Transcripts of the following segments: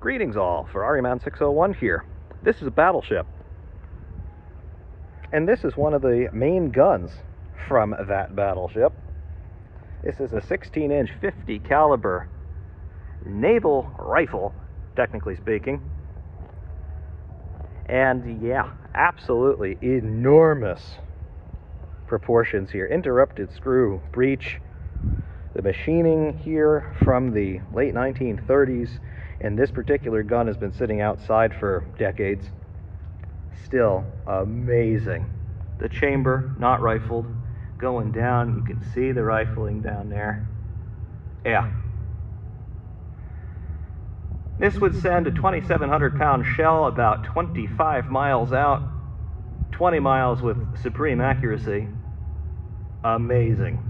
Greetings all, Ferrari-Man 601 here. This is a battleship. And this is one of the main guns from that battleship. This is a 16-inch 50 caliber naval rifle, technically speaking. And yeah, absolutely enormous proportions here. Interrupted screw breech. The machining here from the late 1930s and this particular gun has been sitting outside for decades. Still amazing. The chamber, not rifled, going down. You can see the rifling down there. Yeah. This would send a 2,700 pound shell about 25 miles out, 20 miles with supreme accuracy. Amazing.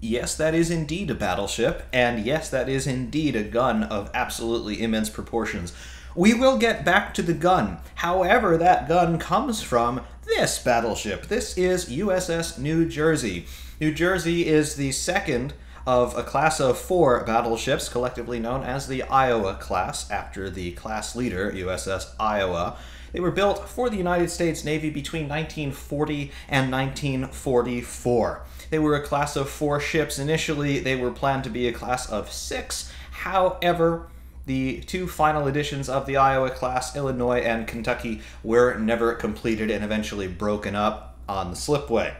Yes, that is indeed a battleship, and yes, that is indeed a gun of absolutely immense proportions. We will get back to the gun. However, that gun comes from this battleship. This is USS New Jersey. New Jersey is the second of a class of four battleships, collectively known as the Iowa class, after the class leader, USS Iowa. They were built for the United States Navy between 1940 and 1944. They were a class of four ships. Initially, they were planned to be a class of six. However, the two final editions of the Iowa class, Illinois and Kentucky, were never completed and eventually broken up on the slipway.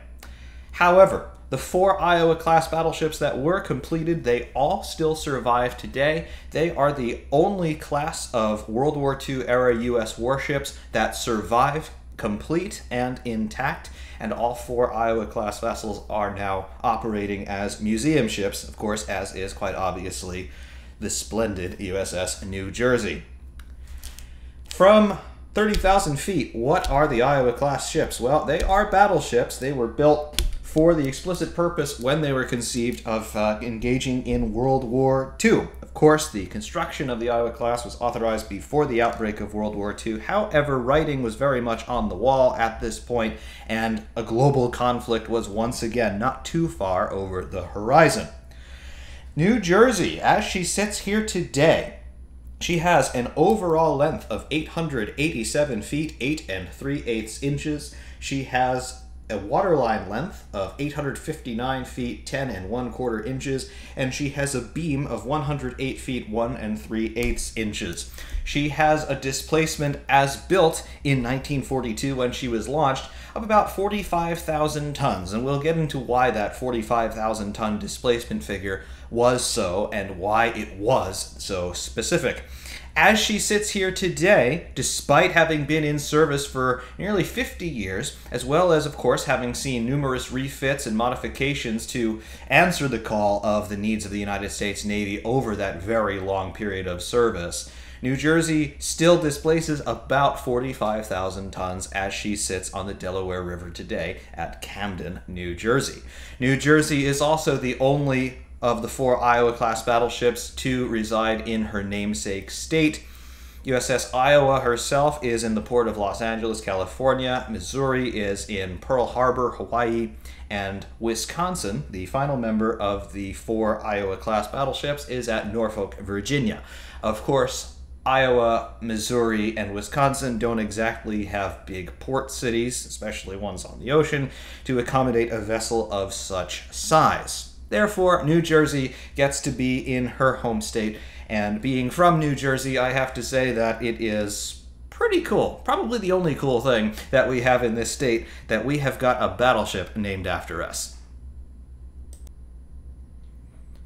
However, the four Iowa class battleships that were completed, they all still survive today. They are the only class of World War II era U.S. warships that survive complete and intact, and all four Iowa class vessels are now operating as museum ships, of course, as is quite obviously the splendid USS New Jersey. From 30,000 feet, what are the Iowa class ships? Well, they are battleships. They were built for the explicit purpose when they were conceived of uh, engaging in World War II. Course, the construction of the Iowa class was authorized before the outbreak of World War II. However, writing was very much on the wall at this point, and a global conflict was once again not too far over the horizon. New Jersey, as she sits here today, she has an overall length of 887 feet, 8 and 3 eighths inches. She has a waterline length of 859 feet 10 and 1 quarter inches and she has a beam of 108 feet 1 and 3 eighths inches. She has a displacement as built in 1942 when she was launched of about 45,000 tons and we'll get into why that 45,000 ton displacement figure was so and why it was so specific as she sits here today, despite having been in service for nearly 50 years, as well as, of course, having seen numerous refits and modifications to answer the call of the needs of the United States Navy over that very long period of service. New Jersey still displaces about 45,000 tons as she sits on the Delaware River today at Camden, New Jersey. New Jersey is also the only of the four Iowa class battleships to reside in her namesake state. USS Iowa herself is in the port of Los Angeles, California. Missouri is in Pearl Harbor, Hawaii. And Wisconsin, the final member of the four Iowa class battleships, is at Norfolk, Virginia. Of course, Iowa, Missouri, and Wisconsin don't exactly have big port cities, especially ones on the ocean, to accommodate a vessel of such size. Therefore, New Jersey gets to be in her home state, and being from New Jersey, I have to say that it is pretty cool. Probably the only cool thing that we have in this state that we have got a battleship named after us.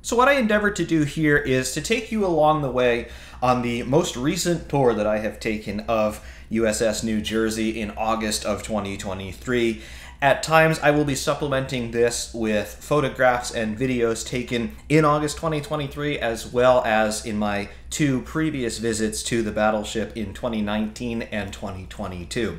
So, what I endeavored to do here is to take you along the way on the most recent tour that I have taken of USS New Jersey in August of 2023 at times, I will be supplementing this with photographs and videos taken in August 2023, as well as in my two previous visits to the battleship in 2019 and 2022.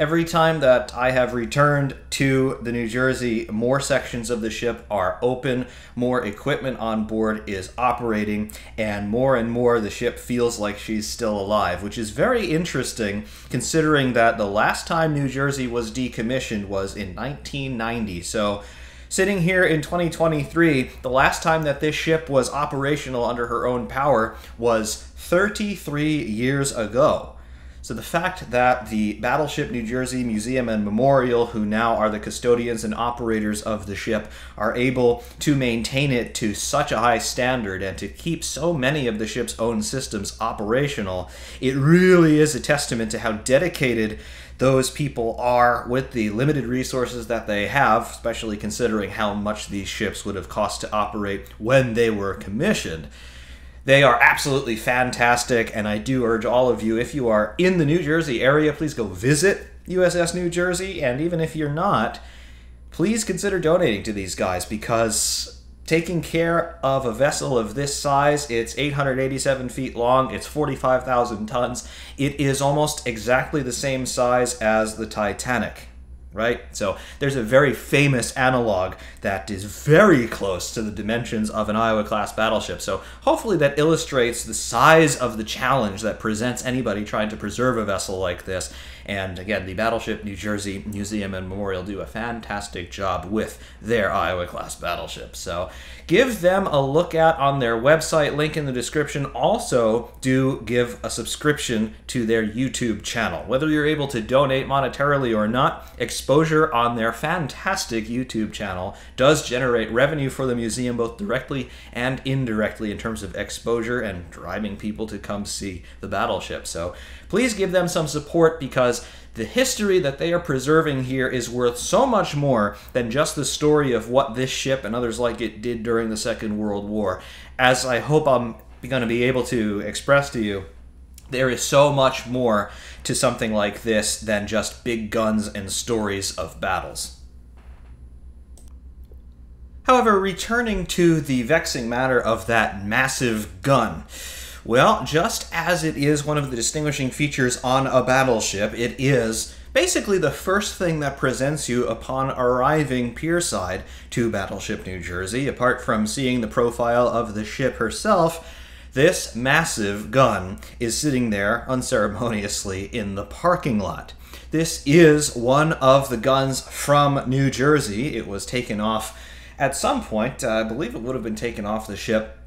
Every time that I have returned to the New Jersey, more sections of the ship are open, more equipment on board is operating, and more and more the ship feels like she's still alive, which is very interesting considering that the last time New Jersey was decommissioned was in 1990. So Sitting here in 2023, the last time that this ship was operational under her own power was 33 years ago. So the fact that the Battleship New Jersey Museum and Memorial, who now are the custodians and operators of the ship, are able to maintain it to such a high standard and to keep so many of the ship's own systems operational, it really is a testament to how dedicated those people are with the limited resources that they have, especially considering how much these ships would have cost to operate when they were commissioned. They are absolutely fantastic, and I do urge all of you, if you are in the New Jersey area, please go visit USS New Jersey, and even if you're not, please consider donating to these guys because taking care of a vessel of this size, it's 887 feet long, it's 45,000 tons, it is almost exactly the same size as the Titanic right? So there's a very famous analog that is very close to the dimensions of an Iowa class battleship. So hopefully that illustrates the size of the challenge that presents anybody trying to preserve a vessel like this. And again, the Battleship New Jersey Museum and Memorial do a fantastic job with their Iowa class battleship. So give them a look at on their website, link in the description. Also, do give a subscription to their YouTube channel. Whether you're able to donate monetarily or not, exposure on their fantastic YouTube channel does generate revenue for the museum both directly and indirectly in terms of exposure and driving people to come see the battleship. So please give them some support because the history that they are preserving here is worth so much more than just the story of what this ship and others like it did during the Second World War. As I hope I'm going to be able to express to you, there is so much more to something like this than just big guns and stories of battles. However, returning to the vexing matter of that massive gun, well, just as it is one of the distinguishing features on a battleship, it is basically the first thing that presents you upon arriving pierside to Battleship New Jersey, apart from seeing the profile of the ship herself. This massive gun is sitting there unceremoniously in the parking lot. This is one of the guns from New Jersey. It was taken off at some point, I believe it would have been taken off the ship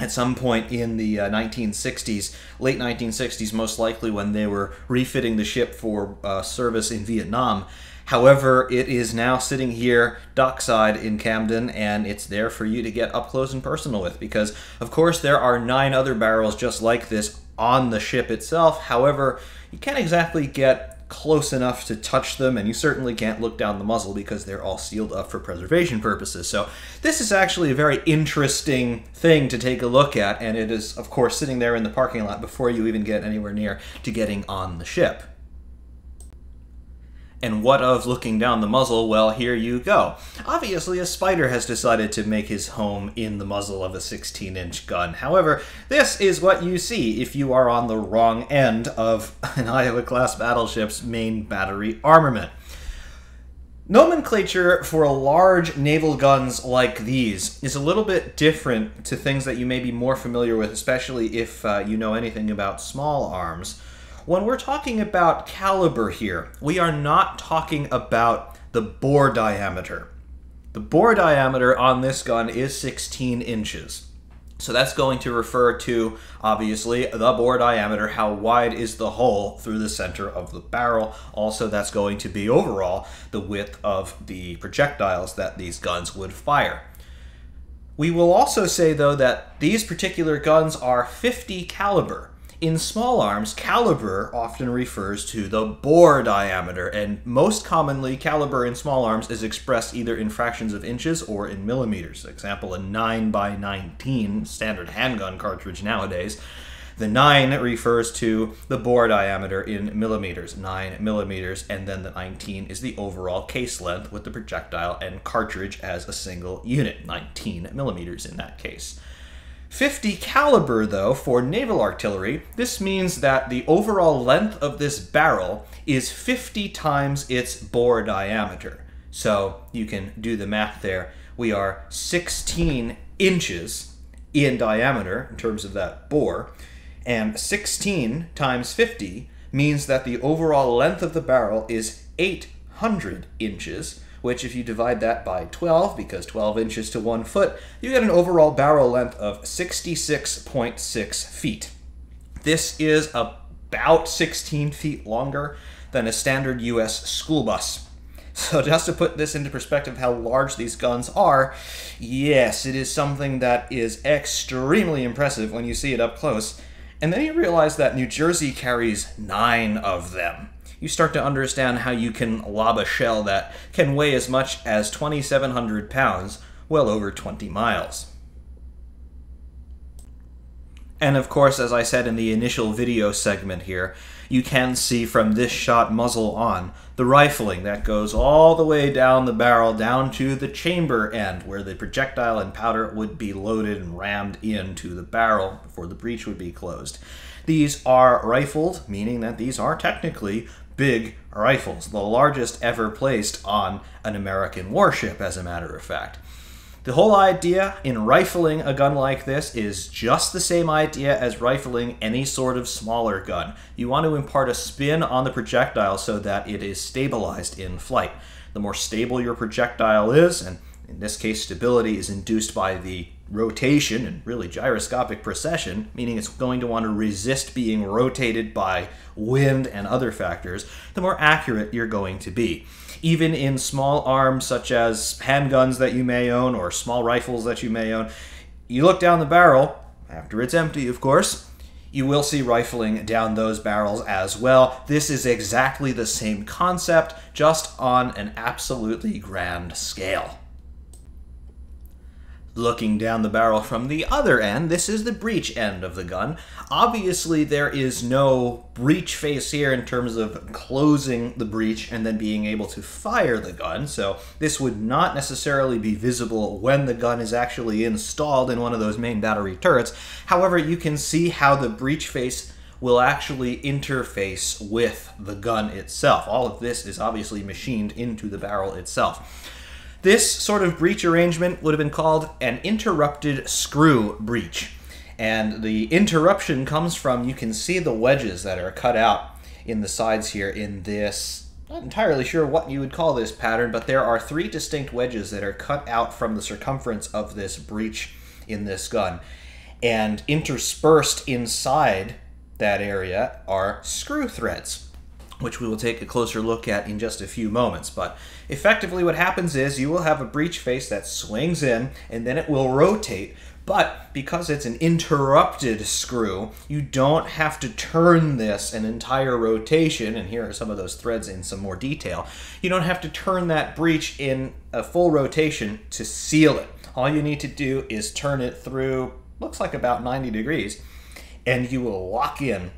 at some point in the uh, 1960s, late 1960s, most likely when they were refitting the ship for uh, service in Vietnam. However, it is now sitting here dockside in Camden, and it's there for you to get up close and personal with because, of course, there are nine other barrels just like this on the ship itself. However, you can't exactly get close enough to touch them, and you certainly can't look down the muzzle because they're all sealed up for preservation purposes. So, this is actually a very interesting thing to take a look at, and it is, of course, sitting there in the parking lot before you even get anywhere near to getting on the ship. And what of looking down the muzzle? Well, here you go. Obviously, a spider has decided to make his home in the muzzle of a 16 inch gun. However, this is what you see if you are on the wrong end of an Iowa class battleship's main battery armament. Nomenclature for large naval guns like these is a little bit different to things that you may be more familiar with, especially if uh, you know anything about small arms. When we're talking about caliber here, we are not talking about the bore diameter. The bore diameter on this gun is 16 inches. So that's going to refer to, obviously, the bore diameter, how wide is the hole through the center of the barrel. Also, that's going to be overall the width of the projectiles that these guns would fire. We will also say, though, that these particular guns are 50 caliber. In small arms, caliber often refers to the bore diameter, and most commonly, caliber in small arms is expressed either in fractions of inches or in millimeters. Example, a 9 by 19 standard handgun cartridge nowadays. The 9 refers to the bore diameter in millimeters, 9 millimeters, and then the 19 is the overall case length with the projectile and cartridge as a single unit, 19 millimeters in that case. 50 caliber though for naval artillery, this means that the overall length of this barrel is 50 times its bore diameter. So you can do the math there. We are 16 inches in diameter in terms of that bore, and 16 times 50 means that the overall length of the barrel is 800 inches, which if you divide that by 12, because 12 inches to 1 foot, you get an overall barrel length of 66.6 feet. This is about 16 feet longer than a standard US school bus. So, just to put this into perspective, how large these guns are, yes, it is something that is extremely impressive when you see it up close. And then you realize that New Jersey carries nine of them. You start to understand how you can lob a shell that can weigh as much as 2,700 pounds, well over 20 miles. And of course, as I said in the initial video segment here, you can see from this shot muzzle on the rifling that goes all the way down the barrel down to the chamber end where the projectile and powder would be loaded and rammed into the barrel before the breech would be closed. These are rifled, meaning that these are technically big rifles, the largest ever placed on an American warship, as a matter of fact. The whole idea in rifling a gun like this is just the same idea as rifling any sort of smaller gun. You want to impart a spin on the projectile so that it is stabilized in flight. The more stable your projectile is, and in this case, stability is induced by the rotation and really gyroscopic precession, meaning it's going to want to resist being rotated by wind and other factors, the more accurate you're going to be even in small arms such as handguns that you may own or small rifles that you may own. You look down the barrel, after it's empty, of course, you will see rifling down those barrels as well. This is exactly the same concept, just on an absolutely grand scale. Looking down the barrel from the other end, this is the breech end of the gun. Obviously, there is no breech face here in terms of closing the breech and then being able to fire the gun, so this would not necessarily be visible when the gun is actually installed in one of those main battery turrets. However, you can see how the breech face will actually interface with the gun itself. All of this is obviously machined into the barrel itself. This sort of breech arrangement would have been called an interrupted screw breech. And the interruption comes from, you can see the wedges that are cut out in the sides here in this, not entirely sure what you would call this pattern, but there are three distinct wedges that are cut out from the circumference of this breech in this gun. And interspersed inside that area are screw threads which we will take a closer look at in just a few moments. But effectively, what happens is you will have a breech face that swings in and then it will rotate. But because it's an interrupted screw, you don't have to turn this an entire rotation. And here are some of those threads in some more detail. You don't have to turn that breech in a full rotation to seal it. All you need to do is turn it through, looks like about 90 degrees, and you will lock in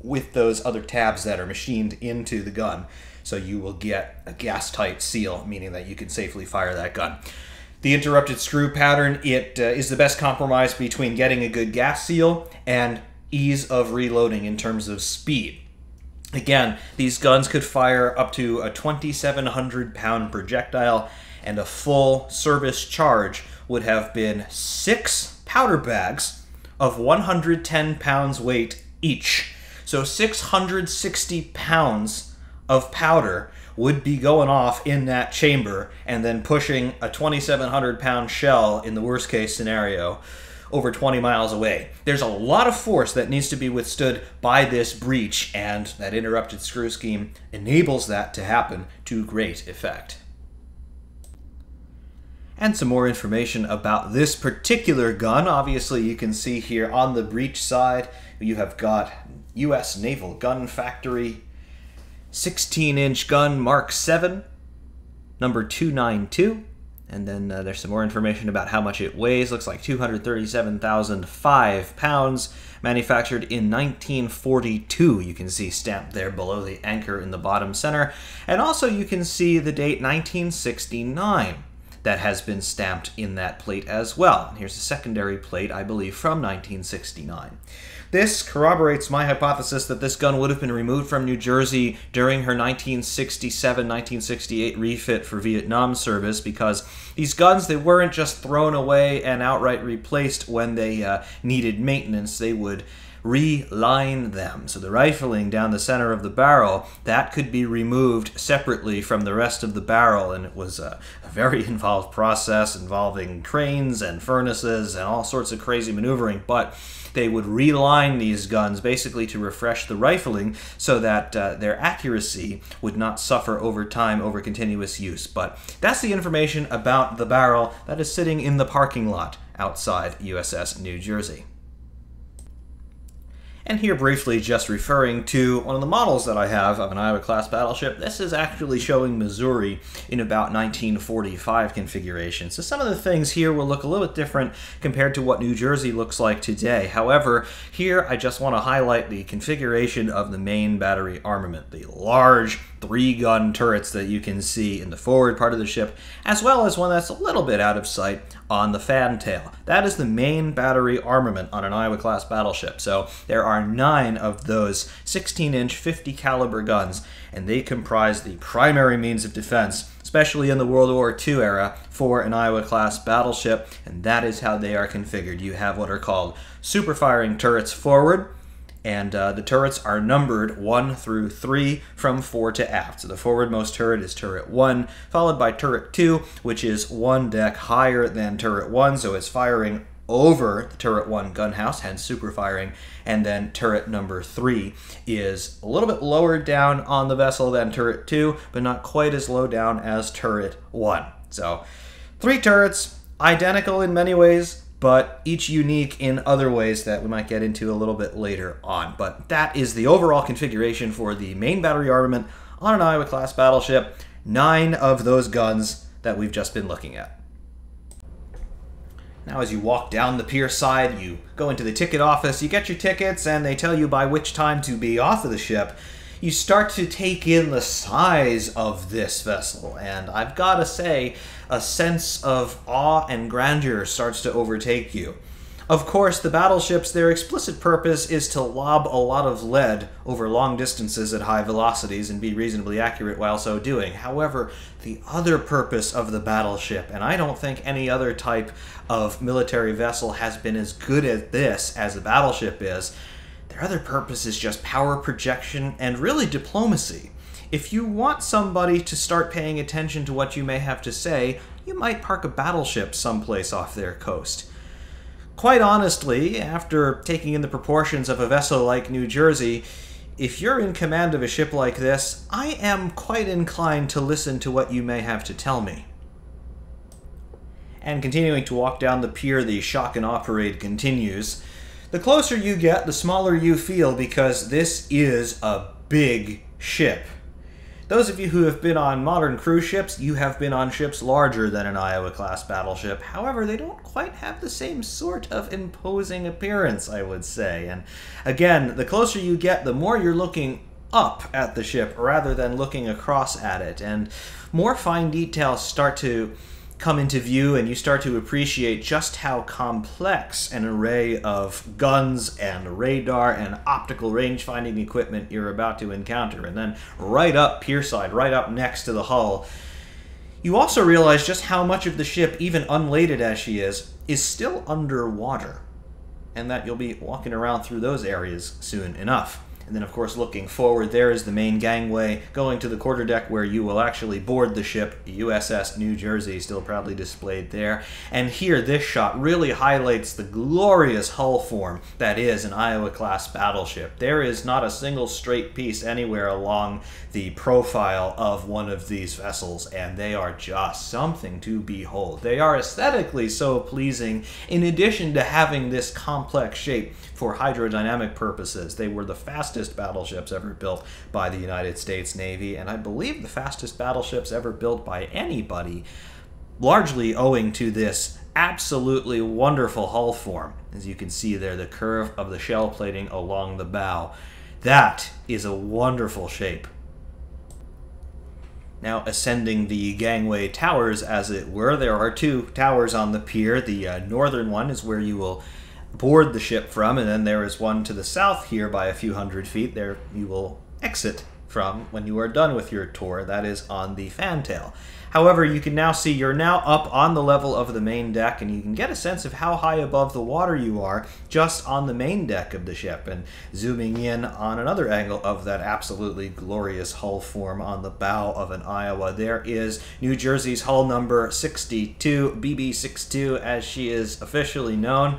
with those other tabs that are machined into the gun. So you will get a gas tight seal, meaning that you can safely fire that gun. The interrupted screw pattern it uh, is the best compromise between getting a good gas seal and ease of reloading in terms of speed. Again, these guns could fire up to a 2,700 pound projectile, and a full service charge would have been six powder bags of 110 pounds weight each. So 660 pounds of powder would be going off in that chamber and then pushing a 2,700 pound shell in the worst case scenario over 20 miles away. There's a lot of force that needs to be withstood by this breech, and that interrupted screw scheme enables that to happen to great effect. And some more information about this particular gun. Obviously, you can see here on the breech side, you have got U.S. Naval Gun Factory 16 inch gun Mark 7, number 292. And then uh, there's some more information about how much it weighs. Looks like 237,005 pounds. Manufactured in 1942. You can see stamped there below the anchor in the bottom center. And also you can see the date 1969 that has been stamped in that plate as well. Here's a secondary plate, I believe, from 1969. This corroborates my hypothesis that this gun would have been removed from New Jersey during her 1967-1968 refit for Vietnam service because these guns, they weren't just thrown away and outright replaced when they uh, needed maintenance. They would reline them. So the rifling down the center of the barrel, that could be removed separately from the rest of the barrel, and it was a, a very involved process involving cranes and furnaces and all sorts of crazy maneuvering, but they would reline these guns basically to refresh the rifling so that uh, their accuracy would not suffer over time over continuous use. But that's the information about the barrel that is sitting in the parking lot outside USS New Jersey. And here briefly just referring to one of the models that I have of an Iowa class battleship. This is actually showing Missouri in about 1945 configuration. So some of the things here will look a little bit different compared to what New Jersey looks like today. However, here I just want to highlight the configuration of the main battery armament. The large three gun turrets that you can see in the forward part of the ship, as well as one that's a little bit out of sight on the fantail. That is the main battery armament on an Iowa class battleship. So there are nine of those 16 inch 50 caliber guns, and they comprise the primary means of defense especially in the World War II era, for an Iowa class battleship, and that is how they are configured. You have what are called super firing turrets forward, and uh, the turrets are numbered 1 through 3 from fore to aft. So the forwardmost turret is turret 1, followed by turret 2, which is one deck higher than turret 1, so it's firing over the turret 1 gunhouse, hence super firing, and then turret number 3 is a little bit lower down on the vessel than turret 2, but not quite as low down as turret 1. So, three turrets, identical in many ways, but each unique in other ways that we might get into a little bit later on. But that is the overall configuration for the main battery armament on an Iowa class battleship. Nine of those guns that we've just been looking at. Now, as you walk down the pier side, you go into the ticket office, you get your tickets, and they tell you by which time to be off of the ship. You start to take in the size of this vessel, and I've got to say, a sense of awe and grandeur starts to overtake you. Of course, the battleships, their explicit purpose is to lob a lot of lead over long distances at high velocities and be reasonably accurate while so doing. However, the other purpose of the battleship, and I don't think any other type of military vessel has been as good at this as a battleship is, their other purpose is just power projection and really diplomacy. If you want somebody to start paying attention to what you may have to say, you might park a battleship someplace off their coast. Quite honestly, after taking in the proportions of a vessel like New Jersey, if you're in command of a ship like this, I am quite inclined to listen to what you may have to tell me. And continuing to walk down the pier, the shock and parade continues. The closer you get, the smaller you feel because this is a big ship. Those of you who have been on modern cruise ships, you have been on ships larger than an Iowa class battleship. However, they don't quite have the same sort of imposing appearance, I would say. And again, the closer you get, the more you're looking up at the ship rather than looking across at it. And more fine details start to come into view and you start to appreciate just how complex an array of guns and radar and optical range finding equipment you're about to encounter. And then right up pierside, right up next to the hull, you also realize just how much of the ship, even unladed as she is, is still underwater. And that you'll be walking around through those areas soon enough. And then, of course, looking forward, there is the main gangway going to the quarterdeck where you will actually board the ship, USS New Jersey, still proudly displayed there. And here, this shot really highlights the glorious hull form that is an Iowa class battleship. There is not a single straight piece anywhere along the profile of one of these vessels, and they are just something to behold. They are aesthetically so pleasing, in addition to having this complex shape for hydrodynamic purposes. They were the fastest battleships ever built by the United States Navy, and I believe the fastest battleships ever built by anybody, largely owing to this absolutely wonderful hull form. As you can see there, the curve of the shell plating along the bow. That is a wonderful shape. Now, ascending the gangway towers, as it were, there are two towers on the pier. The uh, northern one is where you will board the ship from, and then there is one to the south here by a few hundred feet. There you will exit from when you are done with your tour, that is on the fantail. However, you can now see you're now up on the level of the main deck, and you can get a sense of how high above the water you are just on the main deck of the ship. And zooming in on another angle of that absolutely glorious hull form on the bow of an Iowa, there is New Jersey's hull number 62, BB62, as she is officially known.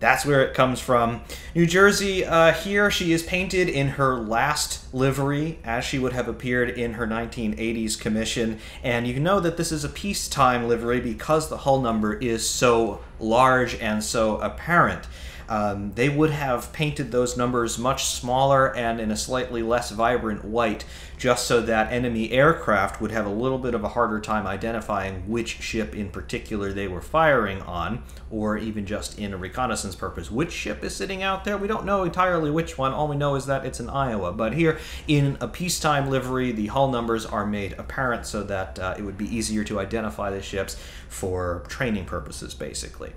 That's where it comes from. New Jersey, uh, here she is painted in her last livery, as she would have appeared in her 1980s commission. And you know that this is a peacetime livery because the hull number is so large and so apparent. Um, they would have painted those numbers much smaller and in a slightly less vibrant white, just so that enemy aircraft would have a little bit of a harder time identifying which ship in particular they were firing on, or even just in a reconnaissance purpose. Which ship is sitting out there? We don't know entirely which one. All we know is that it's an Iowa. But here, in a peacetime livery, the hull numbers are made apparent so that uh, it would be easier to identify the ships for training purposes, basically.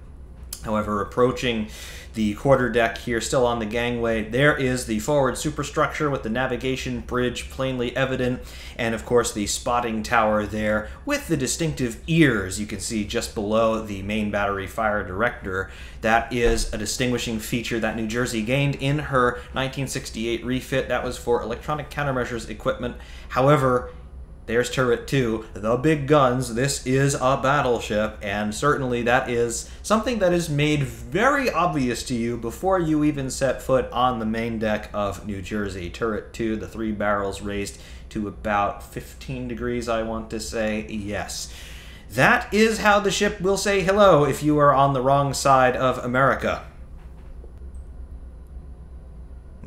However, approaching the quarterdeck here, still on the gangway, there is the forward superstructure with the navigation bridge plainly evident, and of course the spotting tower there with the distinctive ears you can see just below the main battery fire director. That is a distinguishing feature that New Jersey gained in her 1968 refit. That was for electronic countermeasures equipment. However, there's turret 2, the big guns. This is a battleship, and certainly that is something that is made very obvious to you before you even set foot on the main deck of New Jersey. Turret 2, the three barrels raised to about 15 degrees, I want to say. Yes. That is how the ship will say hello if you are on the wrong side of America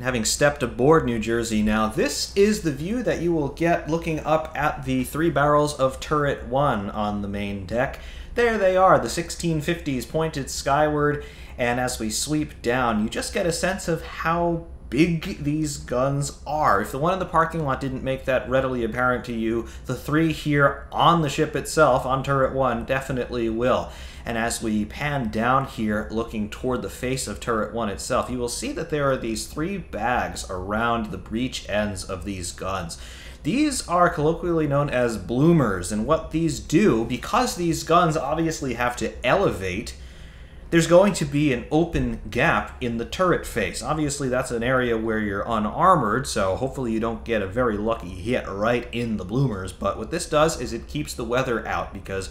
having stepped aboard New Jersey now, this is the view that you will get looking up at the three barrels of turret 1 on the main deck. There they are, the 1650s pointed skyward, and as we sweep down, you just get a sense of how big these guns are. If the one in the parking lot didn't make that readily apparent to you, the three here on the ship itself, on turret 1, definitely will. And as we pan down here, looking toward the face of turret 1 itself, you will see that there are these three bags around the breech ends of these guns. These are colloquially known as bloomers, and what these do, because these guns obviously have to elevate, there's going to be an open gap in the turret face. Obviously, that's an area where you're unarmored, so hopefully you don't get a very lucky hit right in the bloomers. But what this does is it keeps the weather out, because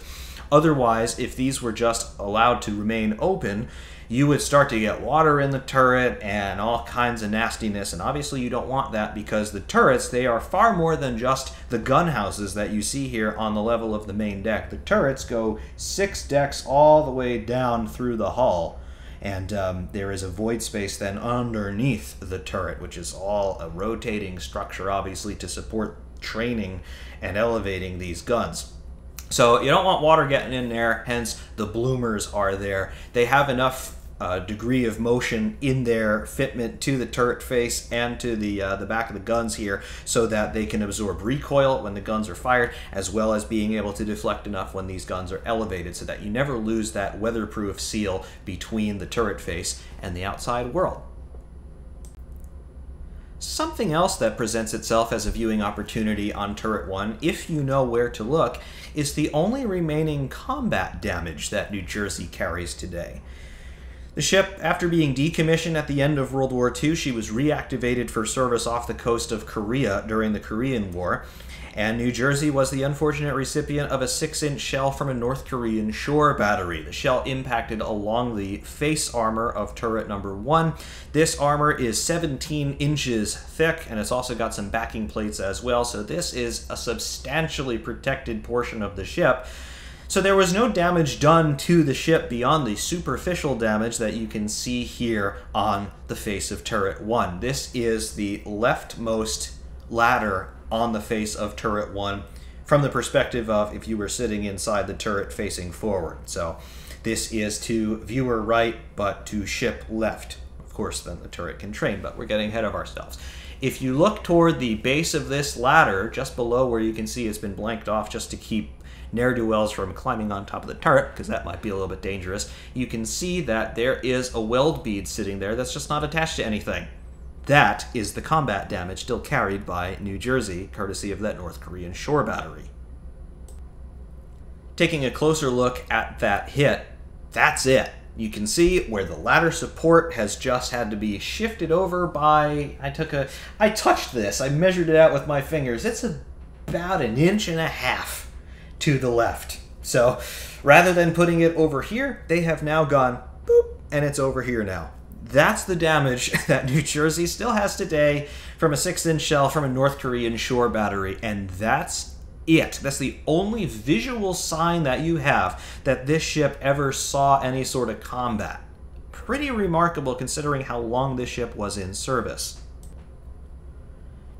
Otherwise, if these were just allowed to remain open, you would start to get water in the turret and all kinds of nastiness. And obviously, you don't want that because the turrets, they are far more than just the gun houses that you see here on the level of the main deck. The turrets go six decks all the way down through the hull. And um, there is a void space then underneath the turret, which is all a rotating structure, obviously, to support training and elevating these guns. So you don't want water getting in there, hence the bloomers are there. They have enough uh, degree of motion in their fitment to the turret face and to the uh, the back of the guns here so that they can absorb recoil when the guns are fired as well as being able to deflect enough when these guns are elevated so that you never lose that weatherproof seal between the turret face and the outside world. Something else that presents itself as a viewing opportunity on Turret 1, if you know where to look, is the only remaining combat damage that New Jersey carries today. The ship, after being decommissioned at the end of World War II, she was reactivated for service off the coast of Korea during the Korean War, and New Jersey was the unfortunate recipient of a 6 inch shell from a North Korean shore battery. The shell impacted along the face armor of turret number 1. This armor is 17 inches thick, and it's also got some backing plates as well, so this is a substantially protected portion of the ship. So there was no damage done to the ship beyond the superficial damage that you can see here on the face of turret 1. This is the leftmost ladder on the face of turret 1 from the perspective of if you were sitting inside the turret facing forward. So this is to viewer right, but to ship left. Of course, then the turret can train, but we're getting ahead of ourselves. If you look toward the base of this ladder, just below where you can see it's been blanked off just to keep ne'er-do-wells from climbing on top of the turret, because that might be a little bit dangerous, you can see that there is a weld bead sitting there that's just not attached to anything. That is the combat damage still carried by New Jersey, courtesy of that North Korean shore battery. Taking a closer look at that hit, that's it. You can see where the ladder support has just had to be shifted over by. I took a. I touched this, I measured it out with my fingers. It's about an inch and a half to the left. So rather than putting it over here, they have now gone boop, and it's over here now. That's the damage that New Jersey still has today from a six inch shell from a North Korean shore battery, and that's it. That's the only visual sign that you have that this ship ever saw any sort of combat. Pretty remarkable considering how long this ship was in service.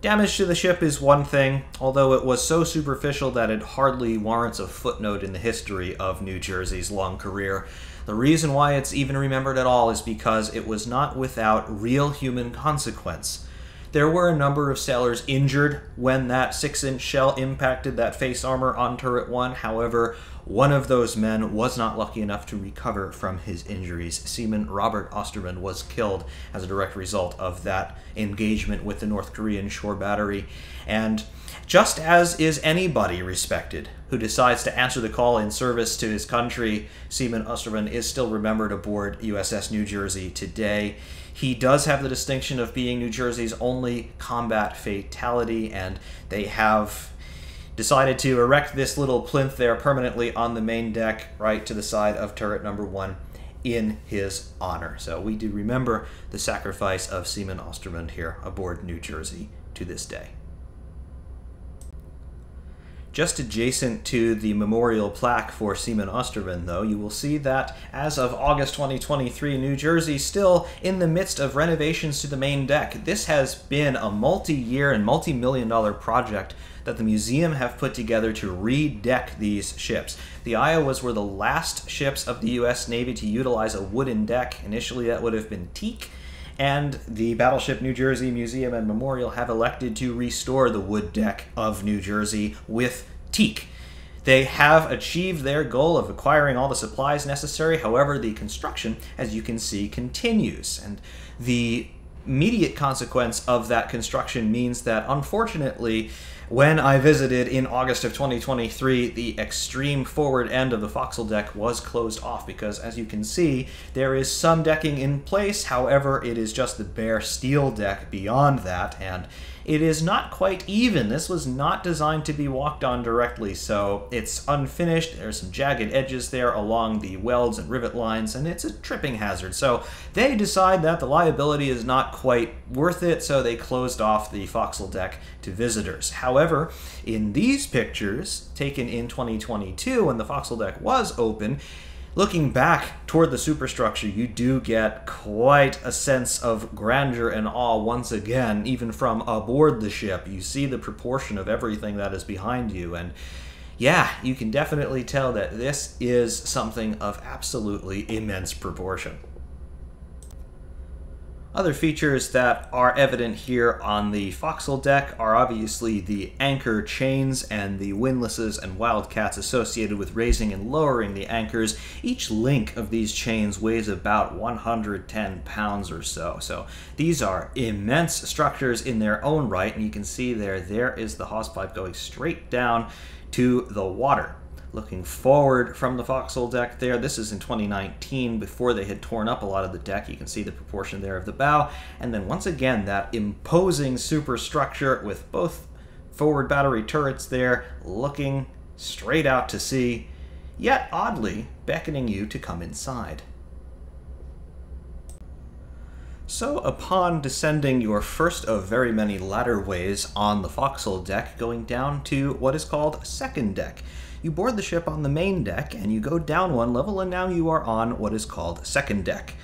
Damage to the ship is one thing, although it was so superficial that it hardly warrants a footnote in the history of New Jersey's long career. The reason why it's even remembered at all is because it was not without real human consequence. There were a number of sailors injured when that 6 inch shell impacted that face armor on turret 1. However, one of those men was not lucky enough to recover from his injuries. Seaman Robert Oesterwind was killed as a direct result of that engagement with the North Korean shore battery. And just as is anybody respected who decides to answer the call in service to his country, Seaman Oesterwind is still remembered aboard USS New Jersey today. He does have the distinction of being New Jersey's only combat fatality, and they have decided to erect this little plinth there permanently on the main deck, right to the side of turret number one, in his honor. So we do remember the sacrifice of Seaman Oesterwind here aboard New Jersey to this day. Just adjacent to the memorial plaque for Seaman Oesterwind, though, you will see that as of August 2023, New Jersey still in the midst of renovations to the main deck. This has been a multi year and multi million dollar project that the museum have put together to redeck these ships. The Iowas were the last ships of the U.S. Navy to utilize a wooden deck. Initially, that would have been teak and the Battleship New Jersey Museum and Memorial have elected to restore the wood deck of New Jersey with teak. They have achieved their goal of acquiring all the supplies necessary. However, the construction, as you can see, continues. And the immediate consequence of that construction means that, unfortunately, when I visited in August of 2023, the extreme forward end of the forecastle deck was closed off because, as you can see, there is some decking in place. However, it is just the bare steel deck beyond that, and it is not quite even. This was not designed to be walked on directly, so it's unfinished. There's some jagged edges there along the welds and rivet lines, and it's a tripping hazard. So they decide that the liability is not quite worth it, so they closed off the forecastle deck to visitors. However, in these pictures, taken in 2022 when the forecastle deck was open, looking back toward the superstructure, you do get quite a sense of grandeur and awe once again, even from aboard the ship. You see the proportion of everything that is behind you, and yeah, you can definitely tell that this is something of absolutely immense proportion. Other features that are evident here on the forecastle deck are obviously the anchor chains and the windlasses and wildcats associated with raising and lowering the anchors. Each link of these chains weighs about 110 pounds or so. So these are immense structures in their own right, and you can see there, there is the hawse pipe going straight down to the water looking forward from the forecastle deck there. This is in 2019 before they had torn up a lot of the deck. You can see the proportion there of the bow. And then once again, that imposing superstructure with both forward battery turrets there looking straight out to sea, yet oddly beckoning you to come inside. So, upon descending your first of very many ladderways on the forecastle deck, going down to what is called second deck, you board the ship on the main deck and you go down one level, and now you are on what is called second deck.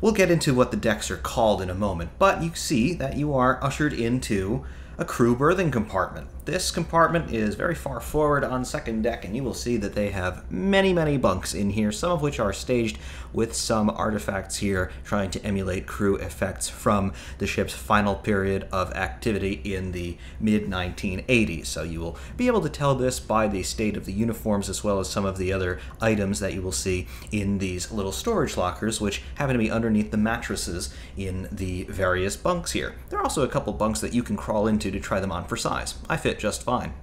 We'll get into what the decks are called in a moment, but you see that you are ushered into a crew berthing compartment. this compartment is very far forward on second deck, and you will see that they have many, many bunks in here, some of which are staged with some artifacts here trying to emulate crew effects from the ship's final period of activity in the mid 1980s. So you will be able to tell this by the state of the uniforms as well as some of the other items that you will see in these little storage lockers, which happen to be underneath the mattresses in the various bunks here. There are also a couple bunks that you can crawl into to try them on for size. I fit just fine.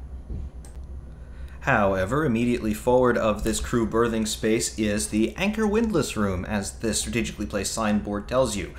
However, immediately forward of this crew berthing space is the anchor windlass room, as this strategically placed signboard tells you.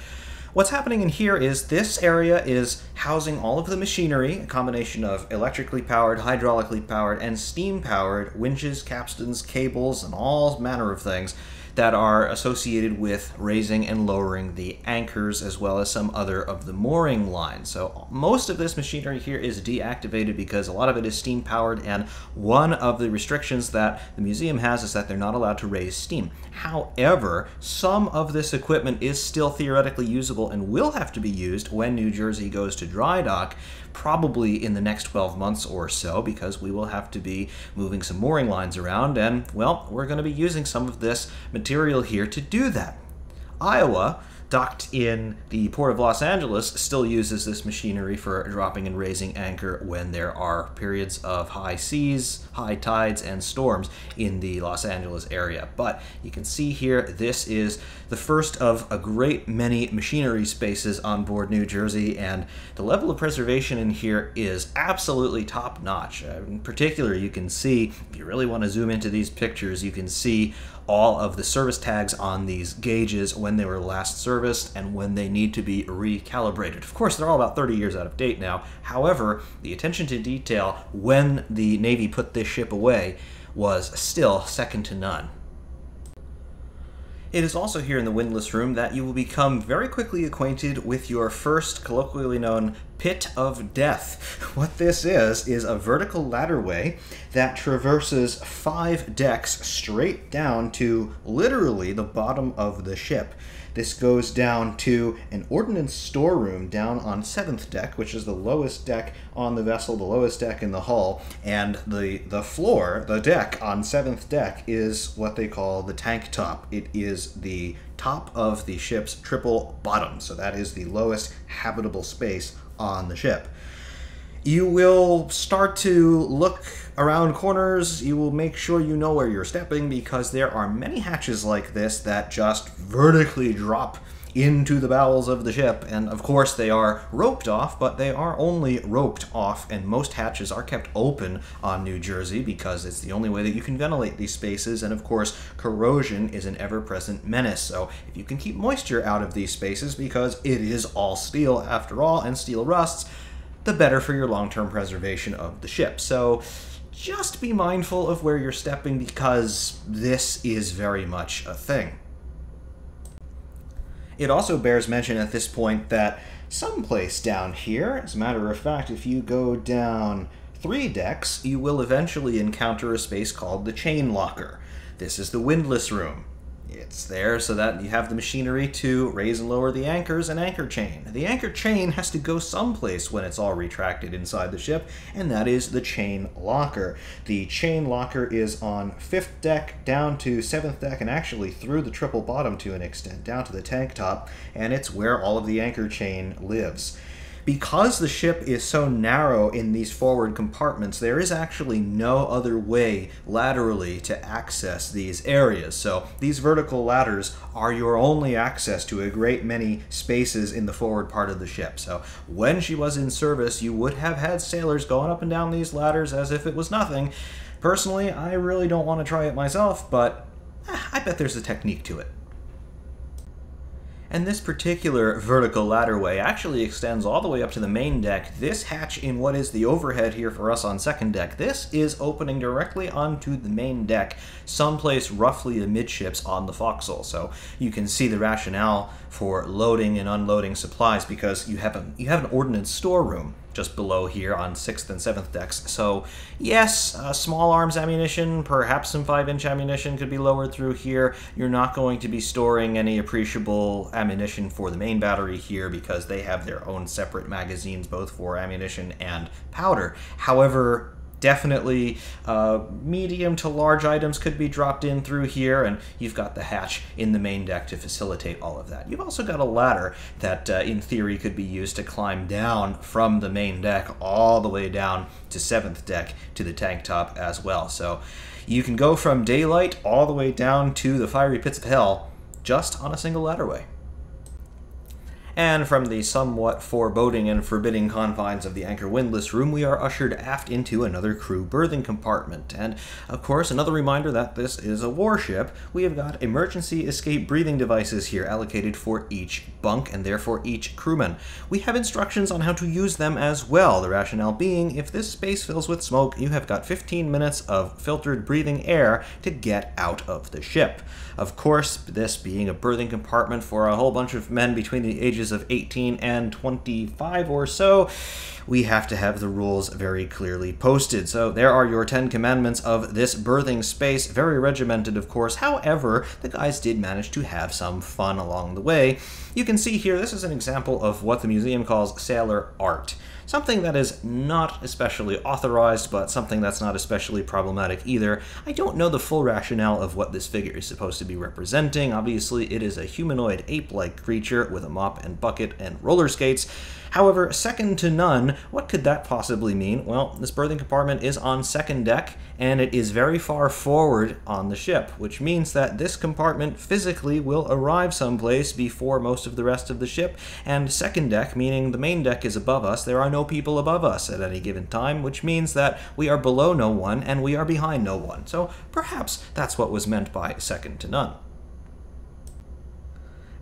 What's happening in here is this area is housing all of the machinery, a combination of electrically powered, hydraulically powered, and steam powered winches, capstans, cables, and all manner of things that are associated with raising and lowering the anchors as well as some other of the mooring lines. So most of this machinery here is deactivated because a lot of it is steam powered and one of the restrictions that the museum has is that they're not allowed to raise steam. However, some of this equipment is still theoretically usable and will have to be used when New Jersey goes to dry dock probably in the next 12 months or so because we will have to be moving some mooring lines around and well we're going to be using some of this material here to do that. Iowa docked in the Port of Los Angeles still uses this machinery for dropping and raising anchor when there are periods of high seas, high tides, and storms in the Los Angeles area. But you can see here, this is the first of a great many machinery spaces on board New Jersey, and the level of preservation in here is absolutely top notch. Uh, in particular, you can see, if you really want to zoom into these pictures, you can see all of the service tags on these gauges when they were last serviced and when they need to be recalibrated. Of course, they're all about 30 years out of date now. However, the attention to detail when the Navy put this ship away was still second to none. It is also here in the windlass room that you will become very quickly acquainted with your first colloquially known Pit of Death. What this is, is a vertical ladderway that traverses five decks straight down to literally the bottom of the ship. This goes down to an ordnance storeroom down on 7th deck, which is the lowest deck on the vessel, the lowest deck in the hull, and the, the floor, the deck on 7th deck, is what they call the tank top. It is the top of the ship's triple bottom, so that is the lowest habitable space on the ship. You will start to look around corners. You will make sure you know where you're stepping because there are many hatches like this that just vertically drop into the bowels of the ship. And of course, they are roped off, but they are only roped off, and most hatches are kept open on New Jersey because it's the only way that you can ventilate these spaces. And of course, corrosion is an ever present menace. So if you can keep moisture out of these spaces, because it is all steel after all, and steel rusts, the better for your long term preservation of the ship. So just be mindful of where you're stepping because this is very much a thing. It also bears mention at this point that someplace down here, as a matter of fact, if you go down three decks, you will eventually encounter a space called the chain locker. This is the windlass room. It's there so that you have the machinery to raise and lower the anchors and anchor chain. The anchor chain has to go someplace when it's all retracted inside the ship, and that is the chain locker. The chain locker is on 5th deck down to 7th deck and actually through the triple bottom to an extent, down to the tank top, and it's where all of the anchor chain lives because the ship is so narrow in these forward compartments, there is actually no other way laterally to access these areas. So these vertical ladders are your only access to a great many spaces in the forward part of the ship. So when she was in service, you would have had sailors going up and down these ladders as if it was nothing. Personally, I really don't want to try it myself, but eh, I bet there's a technique to it. And this particular vertical ladderway actually extends all the way up to the main deck. This hatch in what is the overhead here for us on second deck, this is opening directly onto the main deck, someplace roughly amidships on the forecastle. So you can see the rationale for loading and unloading supplies because you have, a, you have an ordnance storeroom just below here on 6th and 7th decks. So, yes, uh, small arms ammunition, perhaps some 5 inch ammunition could be lowered through here. You're not going to be storing any appreciable ammunition for the main battery here because they have their own separate magazines, both for ammunition and powder. However, definitely uh, medium to large items could be dropped in through here, and you've got the hatch in the main deck to facilitate all of that. You've also got a ladder that, uh, in theory, could be used to climb down from the main deck all the way down to 7th deck to the tank top as well. So you can go from daylight all the way down to the fiery pits of hell just on a single ladderway and from the somewhat foreboding and forbidding confines of the anchor windlass room, we are ushered aft into another crew berthing compartment. And, of course, another reminder that this is a warship. We have got emergency escape breathing devices here allocated for each bunk and therefore each crewman. We have instructions on how to use them as well, the rationale being if this space fills with smoke, you have got 15 minutes of filtered breathing air to get out of the ship. Of course, this being a berthing compartment for a whole bunch of men between the ages of 18 and 25 or so, we have to have the rules very clearly posted. So there are your 10 commandments of this berthing space, very regimented, of course. However, the guys did manage to have some fun along the way. You can see here, this is an example of what the museum calls sailor art something that is not especially authorized, but something that's not especially problematic either. I don't know the full rationale of what this figure is supposed to be representing. Obviously, it is a humanoid ape-like creature with a mop and bucket and roller skates. However, second to none, what could that possibly mean? Well, this berthing compartment is on second deck, and it is very far forward on the ship, which means that this compartment physically will arrive someplace before most of the rest of the ship, and second deck, meaning the main deck is above us, there are no people above us at any given time, which means that we are below no one and we are behind no one. So perhaps that's what was meant by second to none.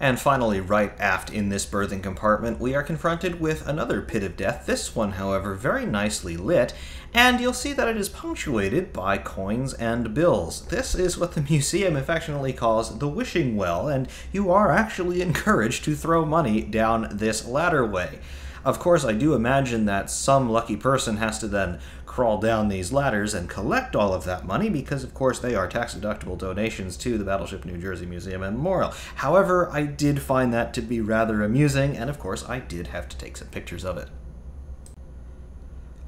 And finally, right aft in this berthing compartment, we are confronted with another pit of death, this one, however, very nicely lit, and you'll see that it is punctuated by coins and bills. This is what the museum affectionately calls the wishing well, and you are actually encouraged to throw money down this ladderway. Of course, I do imagine that some lucky person has to then crawl down these ladders and collect all of that money because, of course, they are tax deductible donations to the Battleship New Jersey Museum and Memorial. However, I did find that to be rather amusing, and of course, I did have to take some pictures of it.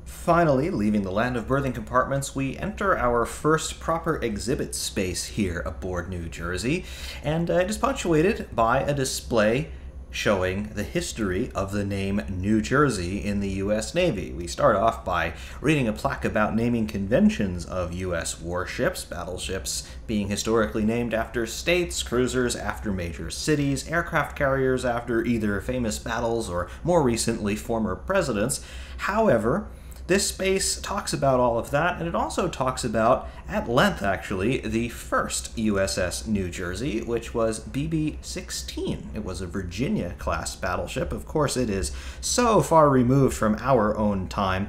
Finally, leaving the land of berthing compartments, we enter our first proper exhibit space here aboard New Jersey, and uh, it is punctuated by a display showing the history of the name New Jersey in the U.S. Navy. We start off by reading a plaque about naming conventions of U.S. warships, battleships being historically named after states, cruisers after major cities, aircraft carriers after either famous battles or more recently former presidents. However, this space talks about all of that, and it also talks about, at length actually, the first USS New Jersey, which was BB 16. It was a Virginia class battleship. Of course, it is so far removed from our own time.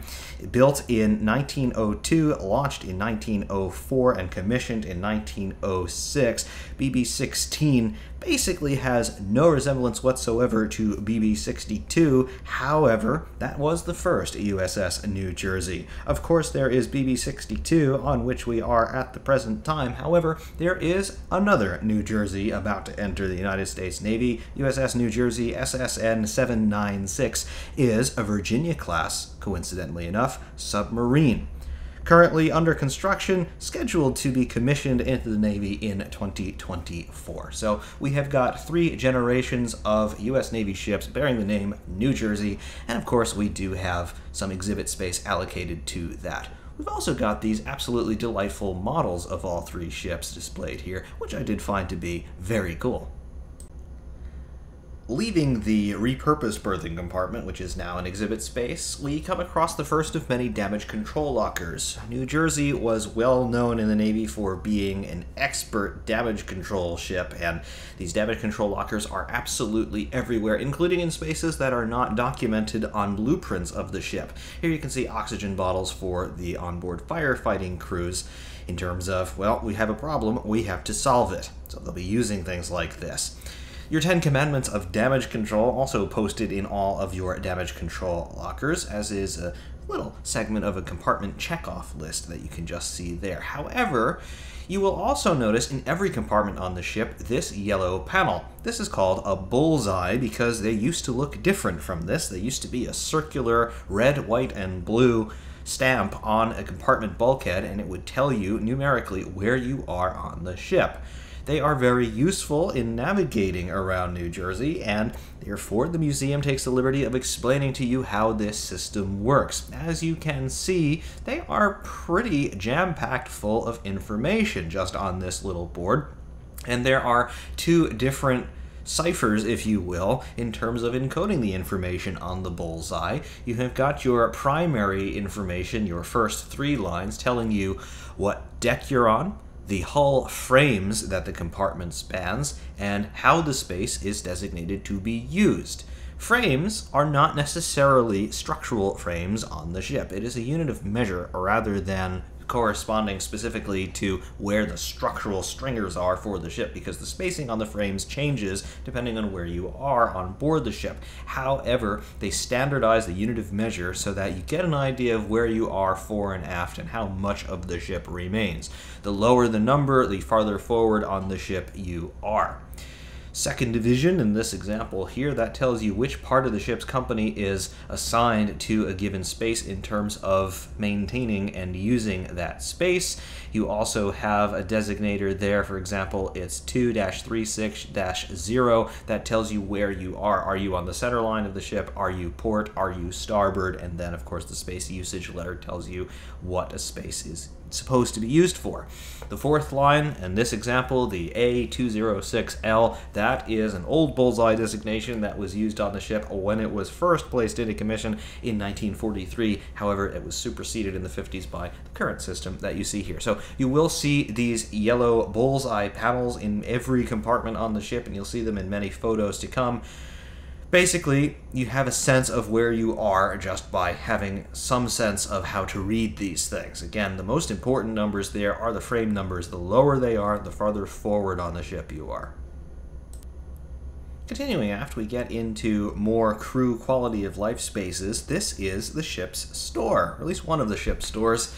Built in 1902, launched in 1904, and commissioned in 1906, BB 16 basically has no resemblance whatsoever to BB 62. However, that was the first USS New Jersey. Of course, there is BB 62, on which we are at the present time. However, there is another New Jersey about to enter the United States Navy. USS New Jersey SSN 796 is a Virginia class, coincidentally enough, submarine currently under construction, scheduled to be commissioned into the Navy in 2024. So we have got three generations of U.S. Navy ships bearing the name New Jersey, and of course we do have some exhibit space allocated to that. We've also got these absolutely delightful models of all three ships displayed here, which I did find to be very cool. Leaving the repurposed berthing compartment, which is now an exhibit space, we come across the first of many damage control lockers. New Jersey was well known in the Navy for being an expert damage control ship, and these damage control lockers are absolutely everywhere, including in spaces that are not documented on blueprints of the ship. Here you can see oxygen bottles for the onboard firefighting crews in terms of, well, we have a problem, we have to solve it. So they'll be using things like this. Your 10 Commandments of Damage Control also posted in all of your damage control lockers, as is a little segment of a compartment checkoff list that you can just see there. However, you will also notice in every compartment on the ship this yellow panel. This is called a bullseye because they used to look different from this. They used to be a circular red, white, and blue stamp on a compartment bulkhead and it would tell you numerically where you are on the ship. They are very useful in navigating around New Jersey, and therefore the museum takes the liberty of explaining to you how this system works. As you can see, they are pretty jam packed full of information just on this little board. And there are two different ciphers, if you will, in terms of encoding the information on the bullseye. You have got your primary information, your first three lines, telling you what deck you're on, the hull frames that the compartment spans, and how the space is designated to be used. Frames are not necessarily structural frames on the ship. It is a unit of measure rather than corresponding specifically to where the structural stringers are for the ship because the spacing on the frames changes depending on where you are on board the ship. However, they standardize the unit of measure so that you get an idea of where you are fore and aft and how much of the ship remains. The lower the number, the farther forward on the ship you are second division. In this example here that tells you which part of the ship's company is assigned to a given space in terms of maintaining and using that space. You also have a designator there. For example it's 2-36-0 that tells you where you are. Are you on the center line of the ship? Are you port? Are you starboard? And then of course the space usage letter tells you what a space is supposed to be used for. The fourth line, in this example, the A206L, that is an old bullseye designation that was used on the ship when it was first placed into commission in 1943. However, it was superseded in the 50s by the current system that you see here. So you will see these yellow bullseye panels in every compartment on the ship, and you'll see them in many photos to come. Basically, you have a sense of where you are just by having some sense of how to read these things. Again, the most important numbers there are the frame numbers. The lower they are, the farther forward on the ship you are. Continuing aft, we get into more crew quality of life spaces. This is the ship's store, or at least one of the ship's stores.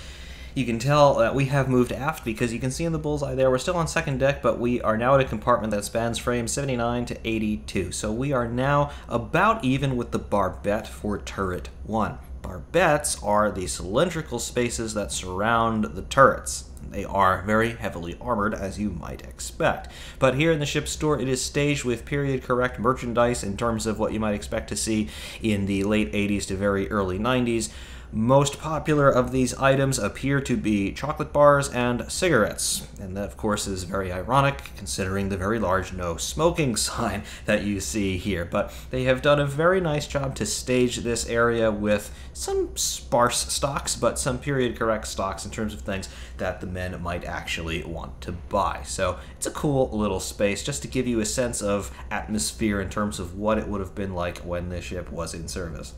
You can tell that we have moved aft because you can see in the bullseye there, we're still on second deck, but we are now at a compartment that spans frames 79 to 82. So we are now about even with the barbette for turret 1. Barbettes are the cylindrical spaces that surround the turrets. They are very heavily armored, as you might expect. But here in the ship's store, it is staged with period correct merchandise in terms of what you might expect to see in the late 80s to very early 90s. Most popular of these items appear to be chocolate bars and cigarettes, and that, of course, is very ironic considering the very large no smoking sign that you see here. But they have done a very nice job to stage this area with some sparse stocks, but some period correct stocks in terms of things that the men might actually want to buy. So it's a cool little space just to give you a sense of atmosphere in terms of what it would have been like when this ship was in service.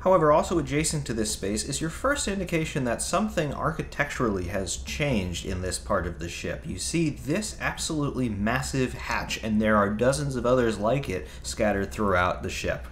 However, also adjacent to this space is your first indication that something architecturally has changed in this part of the ship. You see this absolutely massive hatch, and there are dozens of others like it scattered throughout the ship.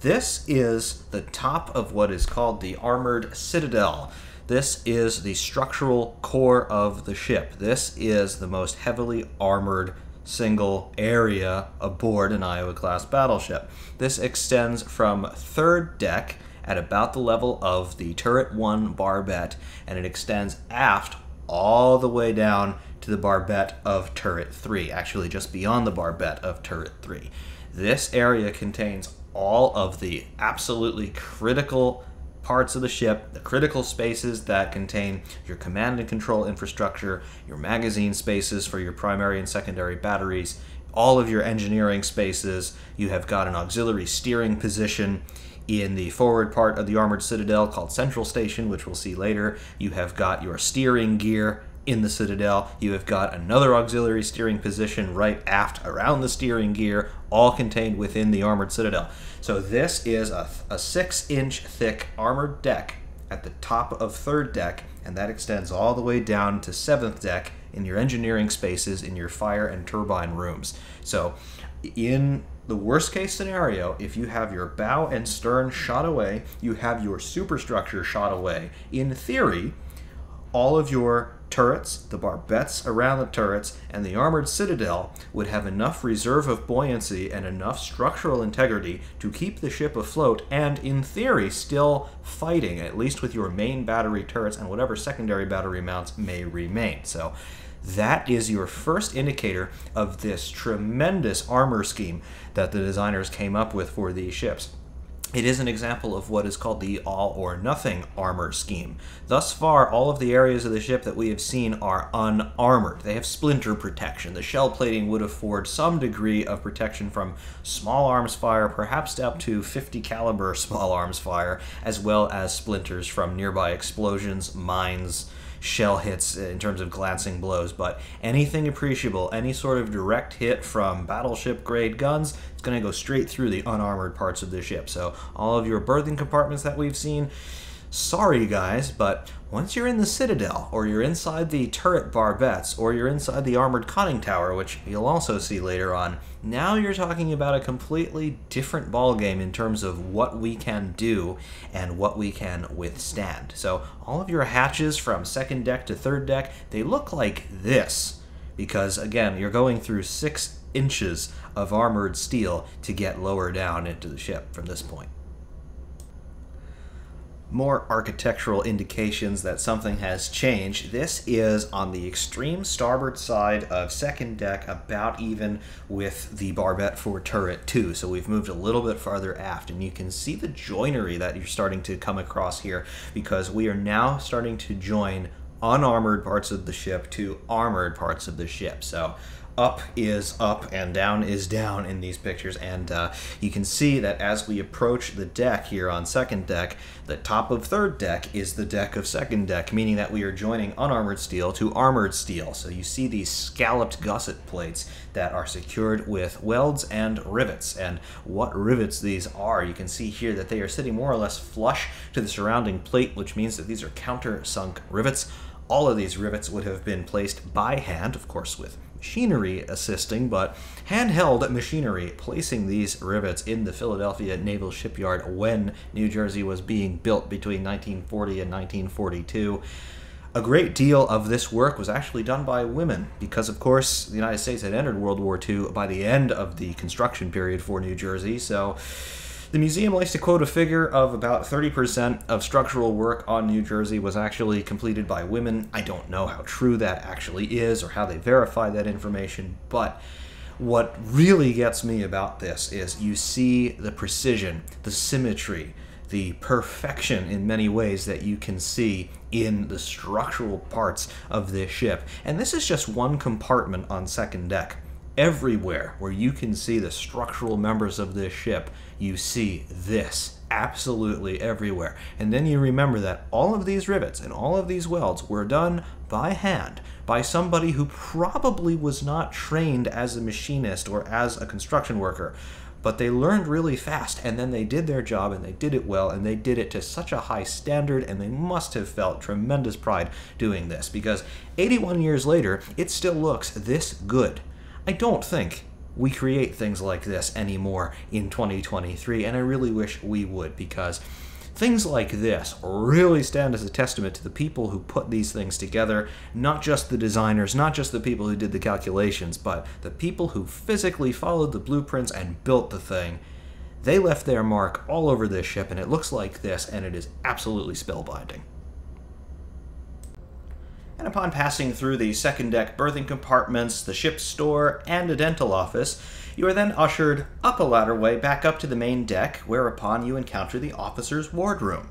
This is the top of what is called the Armored Citadel. This is the structural core of the ship. This is the most heavily armored single area aboard an Iowa class battleship. This extends from third deck at about the level of the turret 1 barbette, and it extends aft all the way down to the barbette of turret 3, actually just beyond the barbette of turret 3. This area contains all of the absolutely critical parts of the ship, the critical spaces that contain your command and control infrastructure, your magazine spaces for your primary and secondary batteries, all of your engineering spaces. You have got an auxiliary steering position in the forward part of the armored citadel called Central Station, which we'll see later. You have got your steering gear in the Citadel. You have got another auxiliary steering position right aft around the steering gear, all contained within the armored Citadel. So this is a, a six inch thick armored deck at the top of third deck, and that extends all the way down to seventh deck in your engineering spaces, in your fire and turbine rooms. So, in the worst case scenario, if you have your bow and stern shot away, you have your superstructure shot away. In theory, all of your turrets, the barbettes around the turrets, and the armored citadel would have enough reserve of buoyancy and enough structural integrity to keep the ship afloat and, in theory, still fighting, at least with your main battery turrets and whatever secondary battery mounts may remain. So that is your first indicator of this tremendous armor scheme that the designers came up with for these ships. It is an example of what is called the all or nothing armor scheme. Thus far, all of the areas of the ship that we have seen are unarmored. They have splinter protection. The shell plating would afford some degree of protection from small arms fire, perhaps up to 50 caliber small arms fire, as well as splinters from nearby explosions, mines, shell hits in terms of glancing blows, but anything appreciable, any sort of direct hit from battleship grade guns, it's going to go straight through the unarmored parts of the ship. So all of your berthing compartments that we've seen, sorry guys, but once you're in the Citadel, or you're inside the turret barbettes, or you're inside the armored conning tower, which you'll also see later on, now you're talking about a completely different ballgame in terms of what we can do and what we can withstand. So all of your hatches from second deck to third deck, they look like this, because again, you're going through six inches of armored steel to get lower down into the ship from this point more architectural indications that something has changed. This is on the extreme starboard side of second deck, about even with the barbette for turret 2. So we've moved a little bit farther aft, and you can see the joinery that you're starting to come across here because we are now starting to join unarmored parts of the ship to armored parts of the ship. So up is up and down is down in these pictures. And uh, you can see that as we approach the deck here on second deck the top of third deck is the deck of second deck meaning that we are joining unarmored steel to armored steel. So you see these scalloped gusset plates that are secured with welds and rivets. And what rivets these are you can see here that they are sitting more or less flush to the surrounding plate which means that these are countersunk rivets. All of these rivets would have been placed by hand, of course with machinery assisting, but handheld machinery placing these rivets in the Philadelphia Naval Shipyard when New Jersey was being built between 1940 and 1942. A great deal of this work was actually done by women because, of course, the United States had entered World War II by the end of the construction period for New Jersey, so the museum likes to quote a figure of about 30% of structural work on New Jersey was actually completed by women. I don't know how true that actually is or how they verify that information, but what really gets me about this is you see the precision, the symmetry, the perfection in many ways that you can see in the structural parts of this ship. And this is just one compartment on second deck. Everywhere where you can see the structural members of this ship, you see this absolutely everywhere. And then you remember that all of these rivets and all of these welds were done by hand by somebody who probably was not trained as a machinist or as a construction worker. But they learned really fast and then they did their job and they did it well and they did it to such a high standard and they must have felt tremendous pride doing this because 81 years later, it still looks this good. I don't think we create things like this anymore in 2023, and I really wish we would because things like this really stand as a testament to the people who put these things together, not just the designers, not just the people who did the calculations, but the people who physically followed the blueprints and built the thing. They left their mark all over this ship, and it looks like this, and it is absolutely spellbinding and upon passing through the second deck berthing compartments, the ship's store, and a dental office, you are then ushered up a ladderway back up to the main deck, whereupon you encounter the officer's wardroom.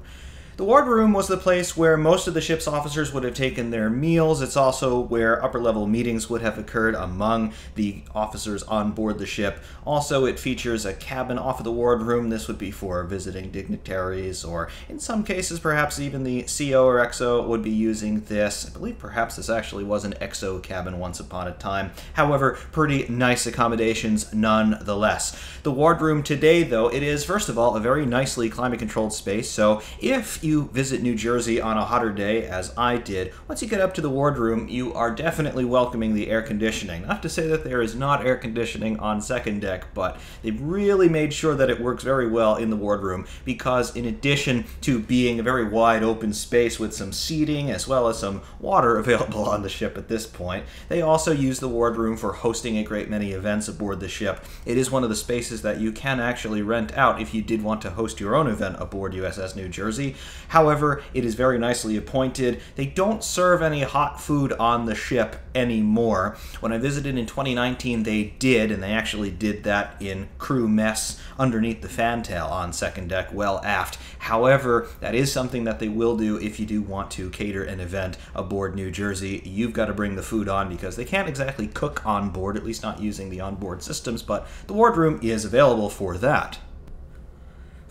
The wardroom was the place where most of the ship's officers would have taken their meals. It's also where upper level meetings would have occurred among the officers on board the ship. Also, it features a cabin off of the wardroom. This would be for visiting dignitaries, or in some cases, perhaps even the CO or XO would be using this. I believe perhaps this actually was an XO cabin once upon a time. However, pretty nice accommodations nonetheless. The wardroom today, though, it is, first of all, a very nicely climate controlled space. So if if you visit New Jersey on a hotter day, as I did, once you get up to the wardroom, you are definitely welcoming the air conditioning. Not to say that there is not air conditioning on second deck, but they've really made sure that it works very well in the wardroom because, in addition to being a very wide open space with some seating as well as some water available on the ship at this point, they also use the wardroom for hosting a great many events aboard the ship. It is one of the spaces that you can actually rent out if you did want to host your own event aboard USS New Jersey. However, it is very nicely appointed. They don't serve any hot food on the ship anymore. When I visited in 2019, they did, and they actually did that in crew mess underneath the fantail on second deck, well aft. However, that is something that they will do if you do want to cater an event aboard New Jersey. You've got to bring the food on because they can't exactly cook on board, at least not using the onboard systems, but the wardroom is available for that.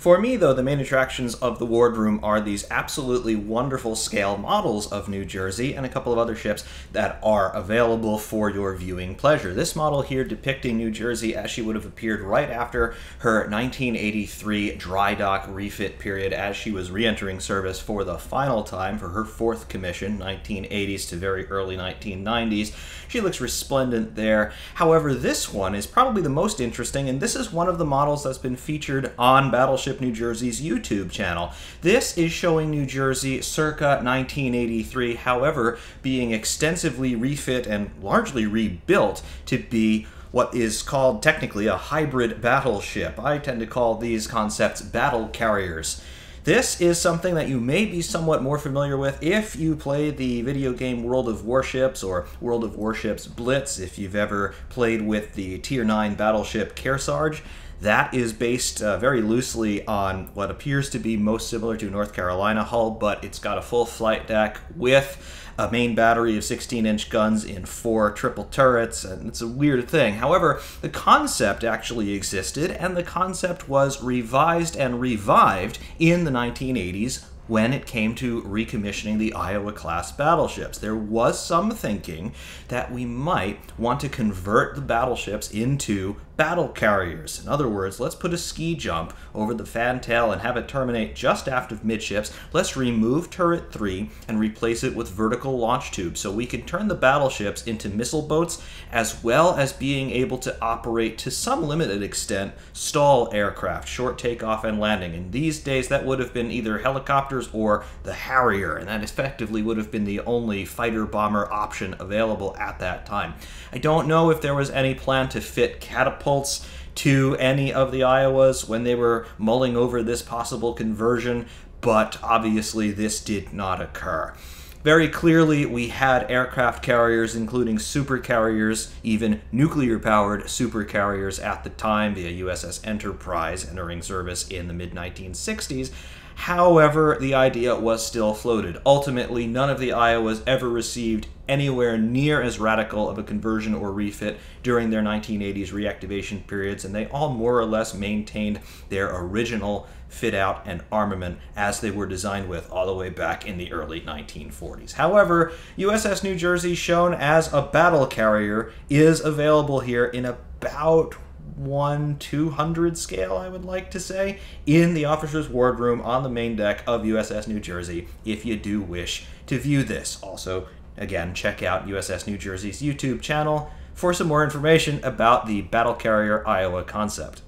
For me, though, the main attractions of the wardroom are these absolutely wonderful scale models of New Jersey and a couple of other ships that are available for your viewing pleasure. This model here depicting New Jersey as she would have appeared right after her 1983 dry dock refit period as she was re-entering service for the final time for her fourth commission, 1980s to very early 1990s. She looks resplendent there. However, this one is probably the most interesting, and this is one of the models that's been featured on Battleship New Jersey's YouTube channel. This is showing New Jersey circa 1983, however, being extensively refit and largely rebuilt to be what is called technically a hybrid battleship. I tend to call these concepts battle carriers. This is something that you may be somewhat more familiar with if you play the video game World of Warships or World of Warships Blitz, if you've ever played with the Tier 9 battleship Kearsarge. That is based uh, very loosely on what appears to be most similar to North Carolina hull, but it's got a full flight deck with a main battery of 16 inch guns in four triple turrets, and it's a weird thing. However, the concept actually existed, and the concept was revised and revived in the 1980s when it came to recommissioning the Iowa class battleships. There was some thinking that we might want to convert the battleships into battle carriers. In other words, let's put a ski jump over the fantail and have it terminate just aft of midships. Let's remove turret 3 and replace it with vertical launch tubes so we can turn the battleships into missile boats as well as being able to operate to some limited extent STOL aircraft, short takeoff and landing. In these days, that would have been either helicopters or the Harrier, and that effectively would have been the only fighter bomber option available at that time. I don't know if there was any plan to fit catapults to any of the Iowas when they were mulling over this possible conversion, but obviously this did not occur. Very clearly, we had aircraft carriers, including super carriers, even nuclear powered super carriers at the time via USS Enterprise entering service in the mid 1960s. However, the idea was still floated. Ultimately, none of the Iowas ever received anywhere near as radical of a conversion or refit during their 1980s reactivation periods, and they all more or less maintained their original fit out and armament as they were designed with all the way back in the early 1940s. However, USS New Jersey, shown as a battle carrier, is available here in about 1 200 scale, I would like to say, in the officer's wardroom on the main deck of USS New Jersey if you do wish to view this. Also, again, check out USS New Jersey's YouTube channel for some more information about the Battle Carrier Iowa concept.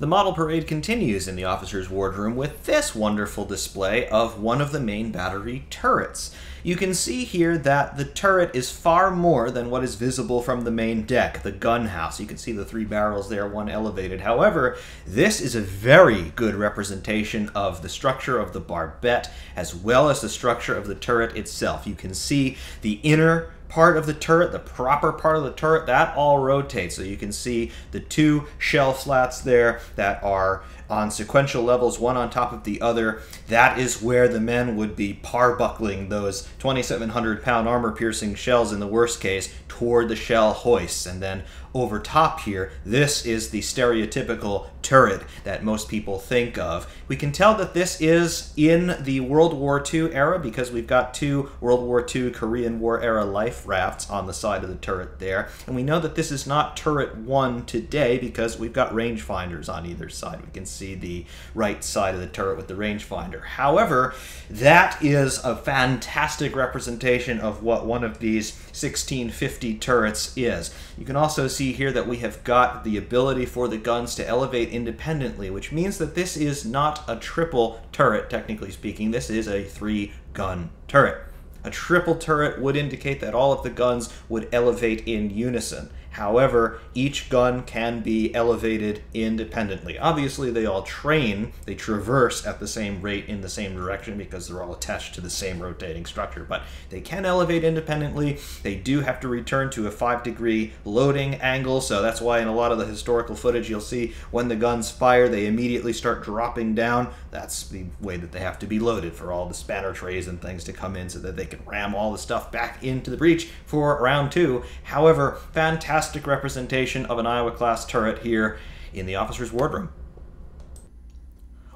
The model parade continues in the officer's wardroom with this wonderful display of one of the main battery turrets. You can see here that the turret is far more than what is visible from the main deck, the gun house. You can see the three barrels there, one elevated. However, this is a very good representation of the structure of the barbette as well as the structure of the turret itself. You can see the inner part of the turret, the proper part of the turret, that all rotates. So you can see the two shell flats there that are on sequential levels, one on top of the other. That is where the men would be parbuckling those 2,700 pound armor piercing shells in the worst case toward the shell hoists. And then over top here, this is the stereotypical turret that most people think of. We can tell that this is in the World War II era because we've got two World War II Korean War era life rafts on the side of the turret there. And we know that this is not turret 1 today because we've got rangefinders on either side. We can see the right side of the turret with the rangefinder. However, that is a fantastic representation of what one of these 1650 turrets is. You can also see here that we have got the ability for the guns to elevate independently, which means that this is not a triple turret, technically speaking. This is a three gun turret. A triple turret would indicate that all of the guns would elevate in unison. However, each gun can be elevated independently. Obviously, they all train, they traverse at the same rate in the same direction because they're all attached to the same rotating structure, but they can elevate independently. They do have to return to a 5 degree loading angle, so that's why in a lot of the historical footage you'll see when the guns fire, they immediately start dropping down. That's the way that they have to be loaded for all the spanner trays and things to come in so that they can ram all the stuff back into the breech for round two. However, fantastic fantastic representation of an Iowa class turret here in the officer's wardroom.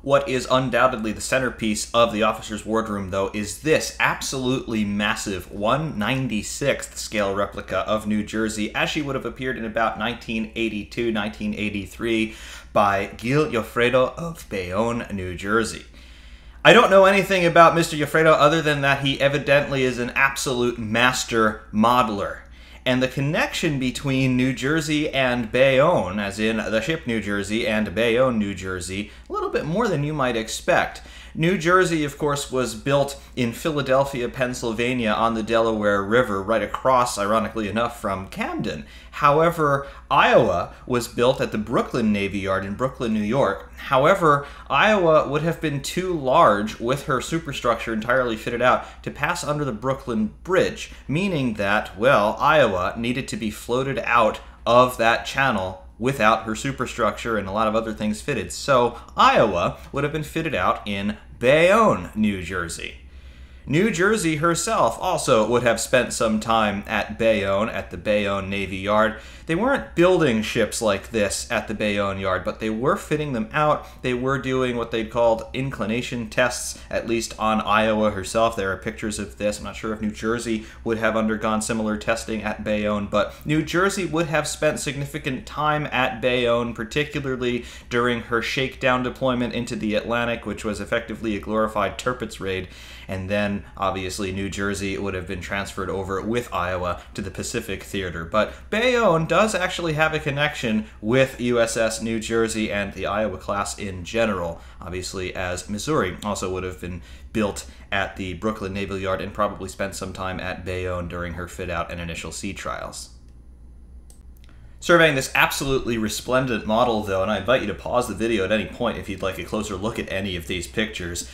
What is undoubtedly the centerpiece of the officer's wardroom, though, is this absolutely massive 196th scale replica of New Jersey, as she would have appeared in about 1982 1983 by Gil Joffredo of Bayonne, New Jersey. I don't know anything about Mr. Joffredo other than that he evidently is an absolute master modeler and the connection between New Jersey and Bayonne, as in the ship New Jersey and Bayonne, New Jersey, a little bit more than you might expect. New Jersey, of course, was built in Philadelphia, Pennsylvania on the Delaware River, right across, ironically enough, from Camden. However, Iowa was built at the Brooklyn Navy Yard in Brooklyn, New York. However, Iowa would have been too large with her superstructure entirely fitted out to pass under the Brooklyn Bridge, meaning that, well, Iowa needed to be floated out of that channel without her superstructure and a lot of other things fitted. So Iowa would have been fitted out in Bayonne, New Jersey. New Jersey herself also would have spent some time at Bayonne, at the Bayonne Navy Yard. They weren't building ships like this at the Bayonne Yard, but they were fitting them out. They were doing what they called inclination tests, at least on Iowa herself. There are pictures of this. I'm not sure if New Jersey would have undergone similar testing at Bayonne, but New Jersey would have spent significant time at Bayonne, particularly during her shakedown deployment into the Atlantic, which was effectively a glorified Tirpitz raid and then obviously New Jersey would have been transferred over with Iowa to the Pacific Theater. But Bayonne does actually have a connection with USS New Jersey and the Iowa class in general, obviously, as Missouri also would have been built at the Brooklyn Naval Yard and probably spent some time at Bayonne during her fit out and initial sea trials. Surveying this absolutely resplendent model, though, and I invite you to pause the video at any point if you'd like a closer look at any of these pictures.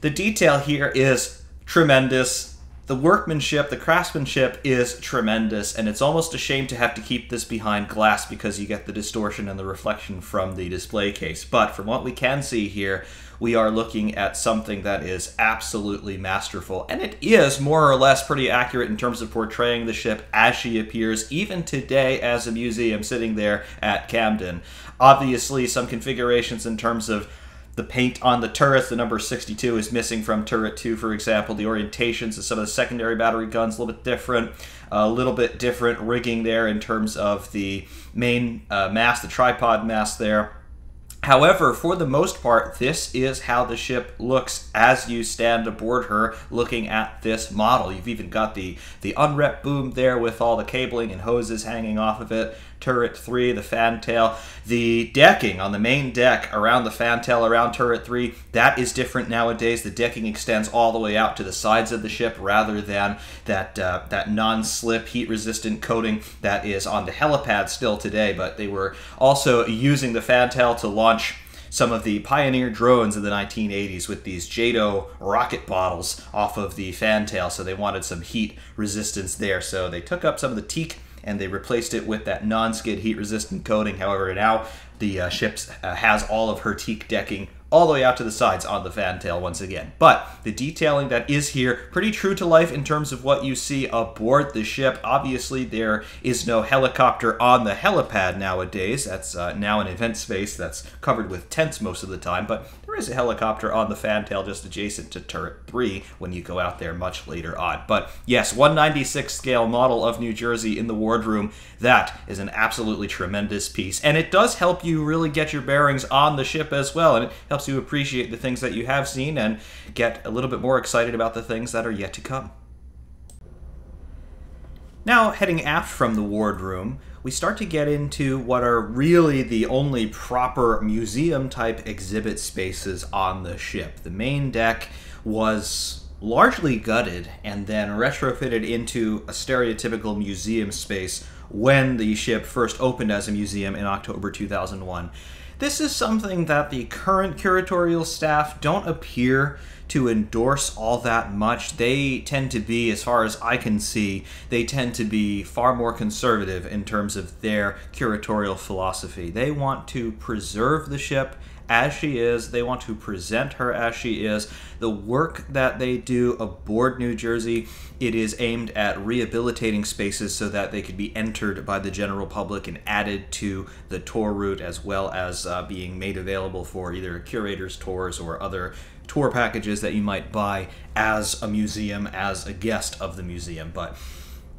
The detail here is tremendous. The workmanship, the craftsmanship is tremendous, and it's almost a shame to have to keep this behind glass because you get the distortion and the reflection from the display case. But from what we can see here, we are looking at something that is absolutely masterful. And it is more or less pretty accurate in terms of portraying the ship as she appears, even today as a museum sitting there at Camden. Obviously, some configurations in terms of the paint on the turrets, the number 62 is missing from turret 2, for example. The orientations of some of the secondary battery guns a little bit different. A little bit different rigging there in terms of the main uh, mast, the tripod mast there. However, for the most part, this is how the ship looks as you stand aboard her looking at this model. You've even got the, the unrep boom there with all the cabling and hoses hanging off of it turret 3, the fantail. The decking on the main deck around the fantail, around turret 3, that is different nowadays. The decking extends all the way out to the sides of the ship rather than that, uh, that non slip, heat resistant coating that is on the helipad still today. But they were also using the fantail to launch some of the Pioneer drones in the 1980s with these JATO rocket bottles off of the fantail, so they wanted some heat resistance there. So they took up some of the teak and they replaced it with that non-skid heat-resistant coating. However, now the uh, ship uh, has all of her teak decking all the way out to the sides on the fantail once again. But the detailing that is here, pretty true to life in terms of what you see aboard the ship. Obviously, there is no helicopter on the helipad nowadays. That's uh, now an event space that's covered with tents most of the time, but there is a helicopter on the fantail just adjacent to turret 3 when you go out there much later on. But yes, 196 scale model of New Jersey in the wardroom, that is an absolutely tremendous piece. And it does help you really get your bearings on the ship as well, and it helps you appreciate the things that you have seen and get a little bit more excited about the things that are yet to come. Now, heading aft from the wardroom, we start to get into what are really the only proper museum type exhibit spaces on the ship. The main deck was largely gutted and then retrofitted into a stereotypical museum space when the ship first opened as a museum in October 2001. This is something that the current curatorial staff don't appear to endorse all that much. They tend to be, as far as I can see, they tend to be far more conservative in terms of their curatorial philosophy. They want to preserve the ship as she is. They want to present her as she is. The work that they do aboard New Jersey, it is aimed at rehabilitating spaces so that they could be entered by the general public and added to the tour route, as well as uh, being made available for either curators' tours or other tour packages that you might buy as a museum, as a guest of the museum. But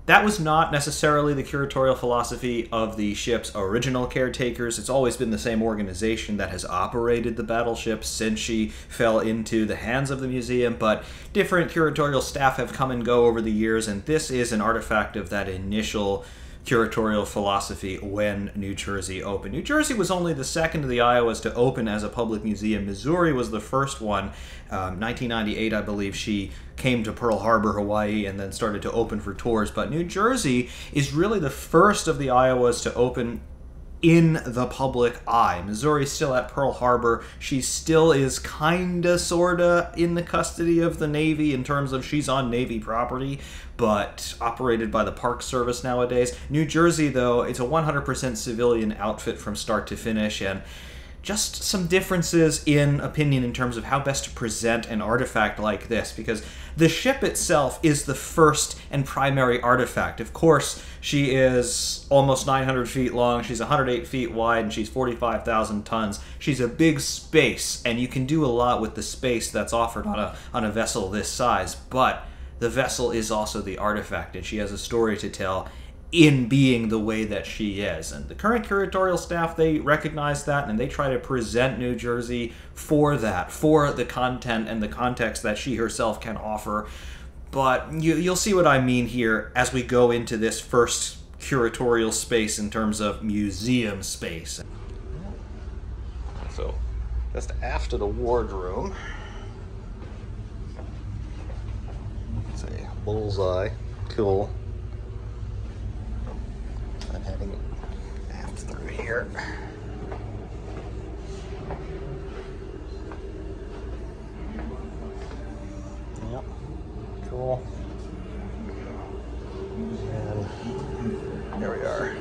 that was not necessarily the curatorial philosophy of the ship's original caretakers. It's always been the same organization that has operated the battleship since she fell into the hands of the museum, but different curatorial staff have come and go over the years, and this is an artifact of that initial curatorial philosophy when New Jersey opened. New Jersey was only the second of the Iowas to open as a public museum. Missouri was the first one. Um, 1998, I believe, she came to Pearl Harbor, Hawaii, and then started to open for tours. But New Jersey is really the first of the Iowas to open in the public eye. Missouri's still at Pearl Harbor. She still is kinda sorta in the custody of the Navy in terms of she's on Navy property, but operated by the Park Service nowadays. New Jersey, though, it's a 100% civilian outfit from start to finish, and just some differences in opinion in terms of how best to present an artifact like this because the ship itself is the first and primary artifact. Of course, she is almost 900 feet long, she's 108 feet wide, and she's 45,000 tons. She's a big space, and you can do a lot with the space that's offered on a, on a vessel this size, but the vessel is also the artifact, and she has a story to tell in being the way that she is. And the current curatorial staff, they recognize that and they try to present New Jersey for that, for the content and the context that she herself can offer. But you, you'll see what I mean here as we go into this first curatorial space in terms of museum space. So, just after the wardroom. Let's see, bullseye, cool. I'm heading aft through here. Yep, cool. And here we are.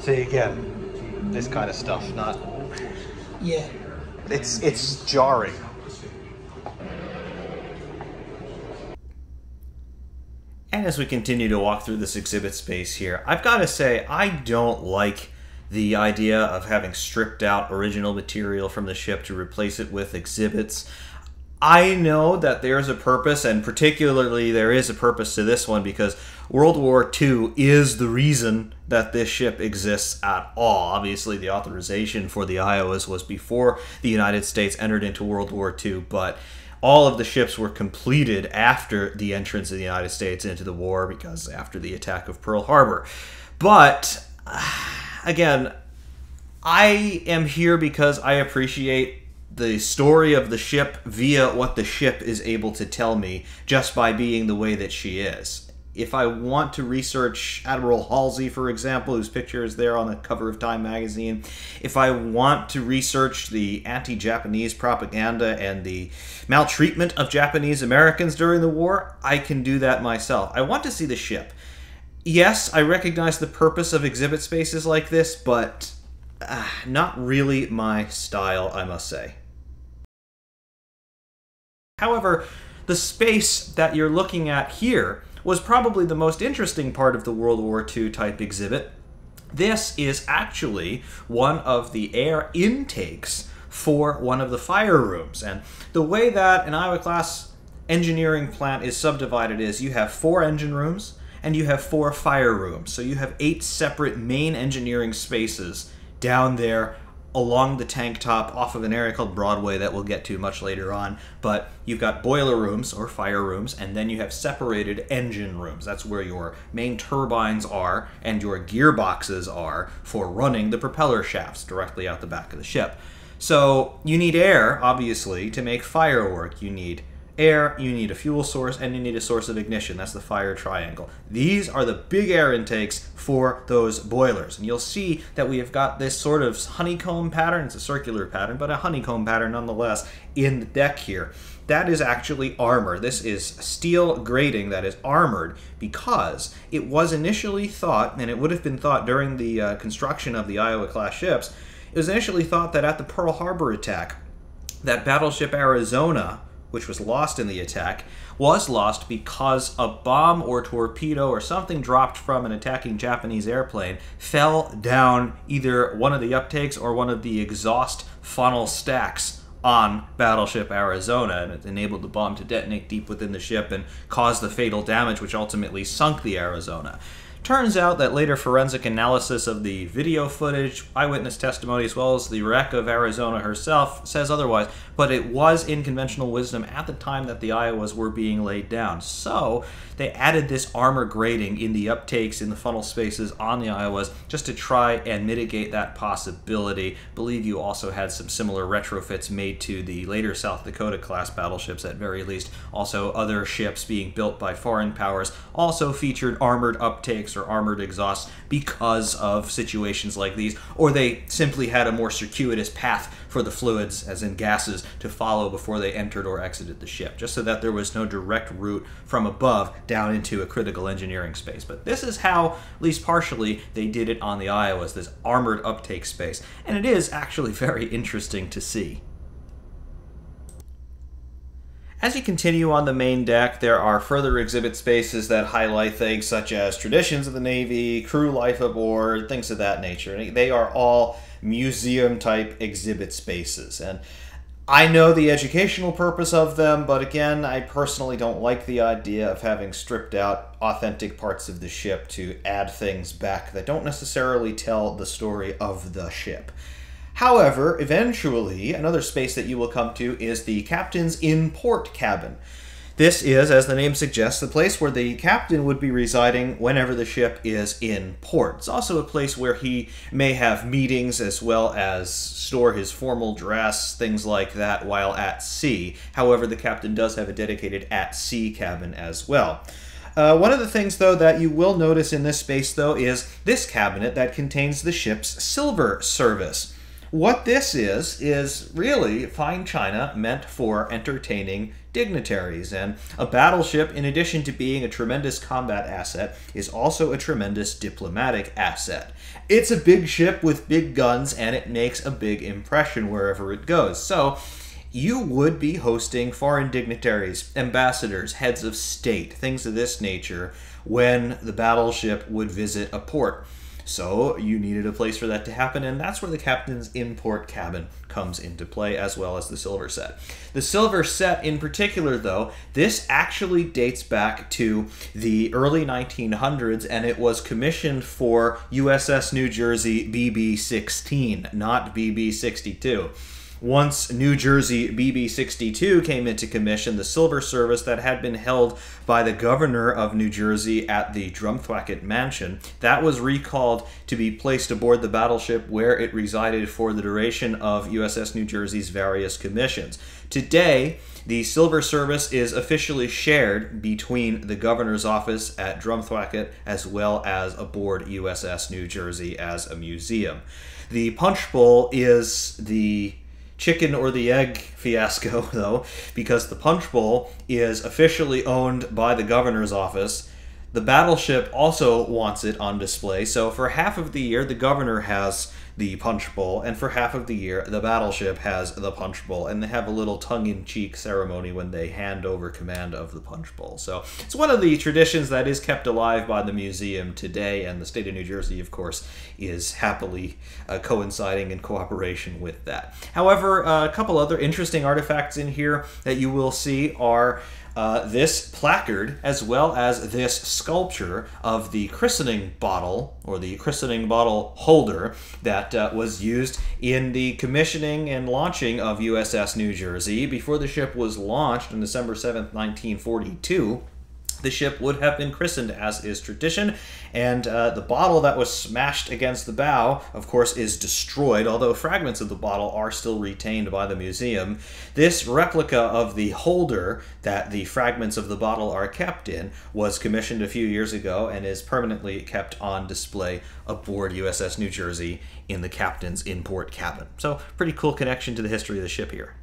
See again, this kind of stuff, not. Yeah. It's it's jarring. And as we continue to walk through this exhibit space here, I've got to say, I don't like the idea of having stripped out original material from the ship to replace it with exhibits. I know that there's a purpose, and particularly there is a purpose to this one because World War II is the reason that this ship exists at all. Obviously, the authorization for the Iowas was before the United States entered into World War II, but all of the ships were completed after the entrance of the United States into the war because after the attack of Pearl Harbor. But again, I am here because I appreciate the story of the ship via what the ship is able to tell me just by being the way that she is if I want to research Admiral Halsey, for example, whose picture is there on the cover of Time magazine, if I want to research the anti Japanese propaganda and the maltreatment of Japanese Americans during the war, I can do that myself. I want to see the ship. Yes, I recognize the purpose of exhibit spaces like this, but uh, not really my style, I must say. However, the space that you're looking at here was probably the most interesting part of the World War II type exhibit. This is actually one of the air intakes for one of the fire rooms. And the way that an Iowa class engineering plant is subdivided is you have four engine rooms and you have four fire rooms. So you have eight separate main engineering spaces down there along the tank top off of an area called Broadway that we'll get to much later on. But you've got boiler rooms or fire rooms, and then you have separated engine rooms. That's where your main turbines are and your gearboxes are for running the propeller shafts directly out the back of the ship. So you need air, obviously, to make firework. You need air, you need a fuel source, and you need a source of ignition. That's the fire triangle. These are the big air intakes for those boilers. And you'll see that we have got this sort of honeycomb pattern. It's a circular pattern, but a honeycomb pattern nonetheless in the deck here. That is actually armor. This is steel grating that is armored because it was initially thought, and it would have been thought during the uh, construction of the Iowa class ships, it was initially thought that at the Pearl Harbor attack, that battleship Arizona which was lost in the attack, was lost because a bomb or torpedo or something dropped from an attacking Japanese airplane fell down either one of the uptakes or one of the exhaust funnel stacks on Battleship Arizona, and it enabled the bomb to detonate deep within the ship and cause the fatal damage which ultimately sunk the Arizona. Turns out that later forensic analysis of the video footage, eyewitness testimony, as well as the wreck of Arizona herself says otherwise, but it was in conventional wisdom at the time that the Iowas were being laid down. So they added this armor grating in the uptakes in the funnel spaces on the Iowas just to try and mitigate that possibility. believe you also had some similar retrofits made to the later South Dakota class battleships at very least. Also other ships being built by foreign powers also featured armored uptakes or armored exhausts because of situations like these, or they simply had a more circuitous path for the fluids, as in gases, to follow before they entered or exited the ship, just so that there was no direct route from above down into a critical engineering space. But this is how, at least partially, they did it on the Iowas, this armored uptake space. And it is actually very interesting to see. As you continue on the main deck, there are further exhibit spaces that highlight things such as traditions of the Navy, crew life aboard, things of that nature. They are all museum type exhibit spaces. And I know the educational purpose of them, but again, I personally don't like the idea of having stripped out authentic parts of the ship to add things back that don't necessarily tell the story of the ship. However, eventually, another space that you will come to is the captain's in port cabin. This is, as the name suggests, the place where the captain would be residing whenever the ship is in port. It's also a place where he may have meetings as well as store his formal dress, things like that, while at sea. However, the captain does have a dedicated at sea cabin as well. Uh, one of the things, though, that you will notice in this space, though, is this cabinet that contains the ship's silver service. What this is, is really fine china meant for entertaining dignitaries. And a battleship, in addition to being a tremendous combat asset, is also a tremendous diplomatic asset. It's a big ship with big guns, and it makes a big impression wherever it goes. So, you would be hosting foreign dignitaries, ambassadors, heads of state, things of this nature, when the battleship would visit a port. So you needed a place for that to happen, and that's where the captain's in-port cabin comes into play, as well as the silver set. The silver set in particular, though, this actually dates back to the early 1900s, and it was commissioned for USS New Jersey BB 16, not BB 62. Once New Jersey BB 62 came into commission, the Silver Service that had been held by the governor of New Jersey at the Drumthwacket Mansion, that was recalled to be placed aboard the battleship where it resided for the duration of USS New Jersey's various commissions. Today, the Silver Service is officially shared between the governor's office at Drumthwacket as well as aboard USS New Jersey as a museum. The Punch Bowl is the chicken or the egg fiasco, though, because the Punch Bowl is officially owned by the governor's office. The battleship also wants it on display, so for half of the year, the governor has the Punch Bowl, and for half of the year, the battleship has the Punch Bowl, and they have a little tongue in cheek ceremony when they hand over command of the Punch Bowl. So it's one of the traditions that is kept alive by the museum today, and the state of New Jersey, of course, is happily uh, coinciding in cooperation with that. However, uh, a couple other interesting artifacts in here that you will see are uh, this placard as well as this sculpture of the christening bottle or the christening bottle holder that uh, was used in the commissioning and launching of USS New Jersey before the ship was launched on December 7th, 1942 the ship would have been christened as is tradition, and uh, the bottle that was smashed against the bow, of course, is destroyed, although fragments of the bottle are still retained by the museum. This replica of the holder that the fragments of the bottle are kept in was commissioned a few years ago and is permanently kept on display aboard USS New Jersey in the captain's in port cabin. So, pretty cool connection to the history of the ship here.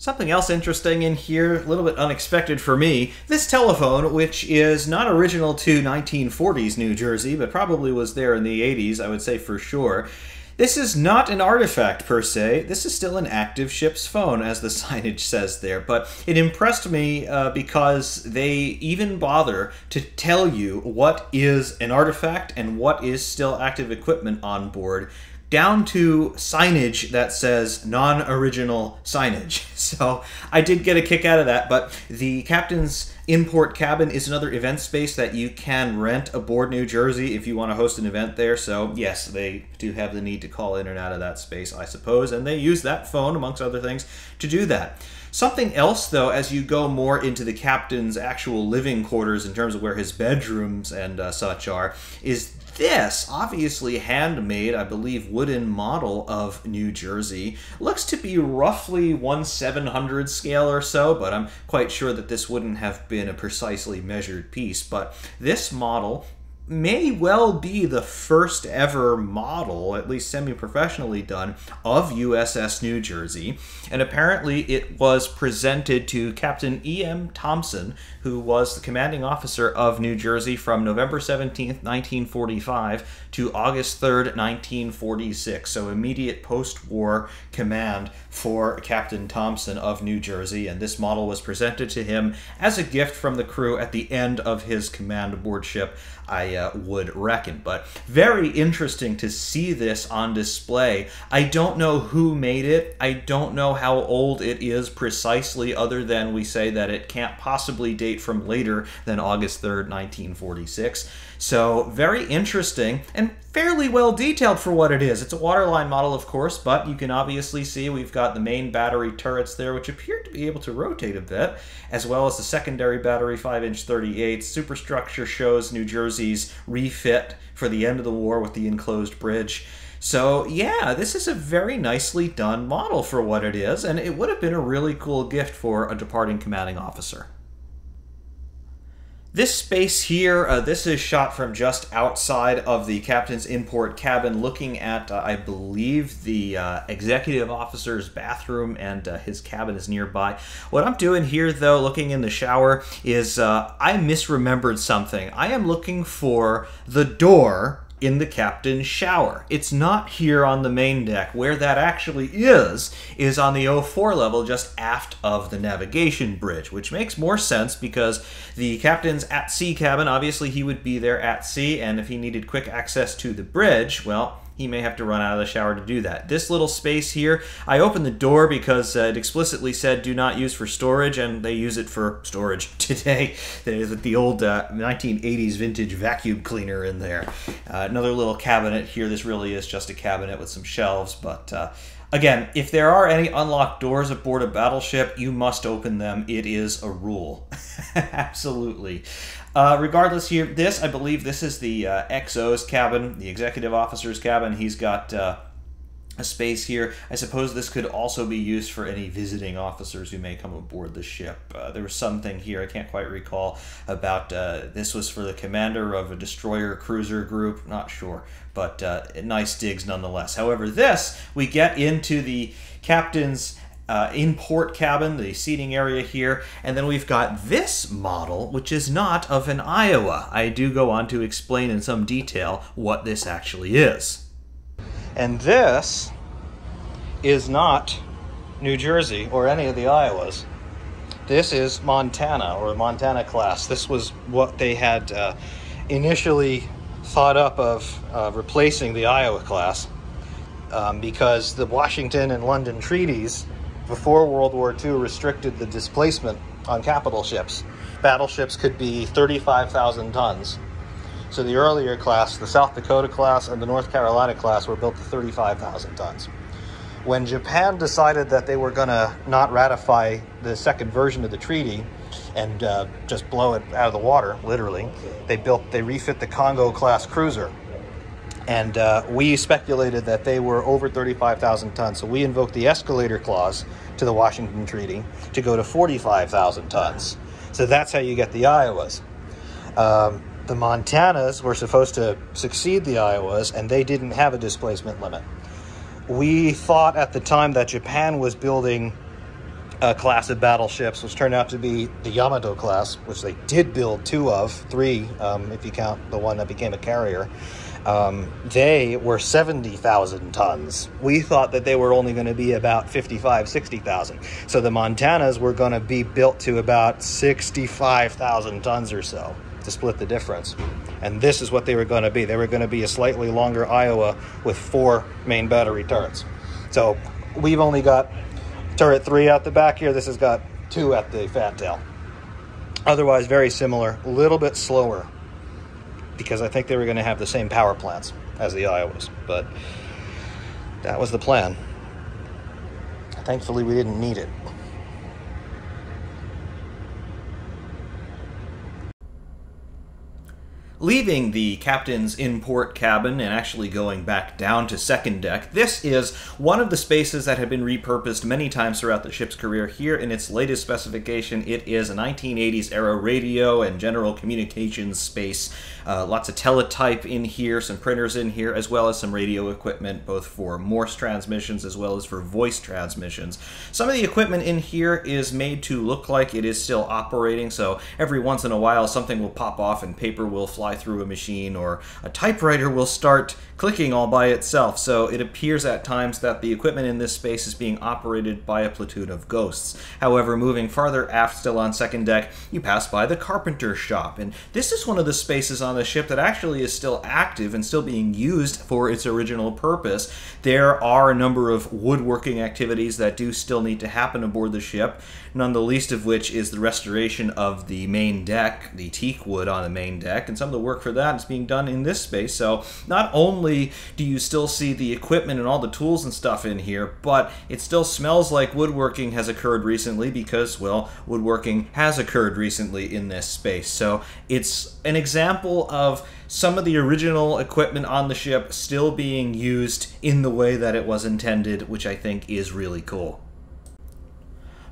Something else interesting in here, a little bit unexpected for me. This telephone, which is not original to 1940s New Jersey, but probably was there in the 80s, I would say for sure. This is not an artifact per se. This is still an active ship's phone, as the signage says there. But it impressed me uh, because they even bother to tell you what is an artifact and what is still active equipment on board down to signage that says non original signage. So I did get a kick out of that, but the captain's in-port cabin is another event space that you can rent aboard New Jersey if you want to host an event there. So, yes, they do have the need to call in and out of that space, I suppose, and they use that phone, amongst other things, to do that. Something else, though, as you go more into the captain's actual living quarters in terms of where his bedrooms and uh, such are, is this, obviously handmade, I believe, wooden model of New Jersey, looks to be roughly 1 700 scale or so, but I'm quite sure that this wouldn't have been a precisely measured piece. But this model may well be the first ever model, at least semi professionally done, of USS New Jersey. And apparently it was presented to Captain E.M. Thompson, who was the commanding officer of New Jersey from November 17th, 1945 to August 3rd, 1946. So immediate post war command for Captain Thompson of New Jersey. And this model was presented to him as a gift from the crew at the end of his command aboard ship. I uh, would reckon. But very interesting to see this on display. I don't know who made it. I don't know how old it is precisely, other than we say that it can't possibly date from later than August 3rd, 1946. So, very interesting and fairly well detailed for what it is. It's a waterline model, of course, but you can obviously see we've got the main battery turrets there, which appear to be able to rotate a bit, as well as the secondary battery 5 inch 38. Superstructure shows New Jersey's refit for the end of the war with the enclosed bridge. So, yeah, this is a very nicely done model for what it is, and it would have been a really cool gift for a departing commanding officer. This space here, uh, this is shot from just outside of the captain's in-port cabin, looking at, uh, I believe, the uh, executive officer's bathroom, and uh, his cabin is nearby. What I'm doing here, though, looking in the shower, is uh, I misremembered something. I am looking for the door in the captain's shower. It's not here on the main deck. Where that actually is, is on the 04 level just aft of the navigation bridge, which makes more sense because the captain's at sea cabin, obviously he would be there at sea, and if he needed quick access to the bridge, well, he may have to run out of the shower to do that. This little space here, I opened the door because uh, it explicitly said do not use for storage, and they use it for storage today. There's the old uh, 1980s vintage vacuum cleaner in there. Uh, another little cabinet here. This really is just a cabinet with some shelves, but uh, again, if there are any unlocked doors aboard a battleship, you must open them. It is a rule. Absolutely. Uh, regardless, here, this I believe this is the uh, XO's cabin, the executive officer's cabin. He's got uh, a space here. I suppose this could also be used for any visiting officers who may come aboard the ship. Uh, there was something here I can't quite recall about uh, this was for the commander of a destroyer cruiser group. Not sure, but uh, nice digs nonetheless. However, this we get into the captain's uh, in port cabin, the seating area here, and then we've got this model, which is not of an Iowa. I do go on to explain in some detail what this actually is. And this is not New Jersey or any of the Iowas. This is Montana or Montana class. This was what they had uh, initially thought up of uh, replacing the Iowa class um, because the Washington and London treaties before World War II restricted the displacement on capital ships. Battleships could be 35,000 tons. So the earlier class, the South Dakota class and the North Carolina class, were built to 35,000 tons. When Japan decided that they were going to not ratify the second version of the treaty and uh, just blow it out of the water, literally, they built, they refit the Kongo class cruiser and uh, we speculated that they were over 35,000 tons. So we invoked the escalator clause to the Washington Treaty to go to 45,000 tons. So that's how you get the Iowas. Um, the Montanas were supposed to succeed the Iowas, and they didn't have a displacement limit. We thought at the time that Japan was building a class of battleships, which turned out to be the Yamato class, which they did build two of, three um, if you count the one that became a carrier um, they were 70,000 tons. We thought that they were only going to be about 55, 60,000. So the Montanas were going to be built to about 65,000 tons or so to split the difference. And this is what they were going to be. They were going to be a slightly longer Iowa with four main battery turrets. So we've only got turret three out the back here. This has got two at the fat tail. Otherwise, very similar, a little bit slower because I think they were going to have the same power plants as the Iowas. But that was the plan. Thankfully, we didn't need it. Leaving the captain's in port cabin and actually going back down to second deck. This is one of the spaces that have been repurposed many times throughout the ship's career. Here in its latest specification, it is a 1980s era radio and general communications space. Uh, lots of teletype in here, some printers in here, as well as some radio equipment, both for Morse transmissions as well as for voice transmissions. Some of the equipment in here is made to look like it is still operating, so every once in a while something will pop off and paper will fly fly through a machine, or a typewriter will start clicking all by itself. So it appears at times that the equipment in this space is being operated by a platoon of ghosts. However, moving farther aft, still on second deck, you pass by the carpenter shop. And this is one of the spaces on the ship that actually is still active and still being used for its original purpose. There are a number of woodworking activities that do still need to happen aboard the ship, none the least of which is the restoration of the main deck, the teak wood on the main deck, and some of the work for that is being done in this space. So not only do you still see the equipment and all the tools and stuff in here, but it still smells like woodworking has occurred recently because, well, woodworking has occurred recently in this space. So it's an example of some of the original equipment on the ship still being used in the way that it was intended, which I think is really cool.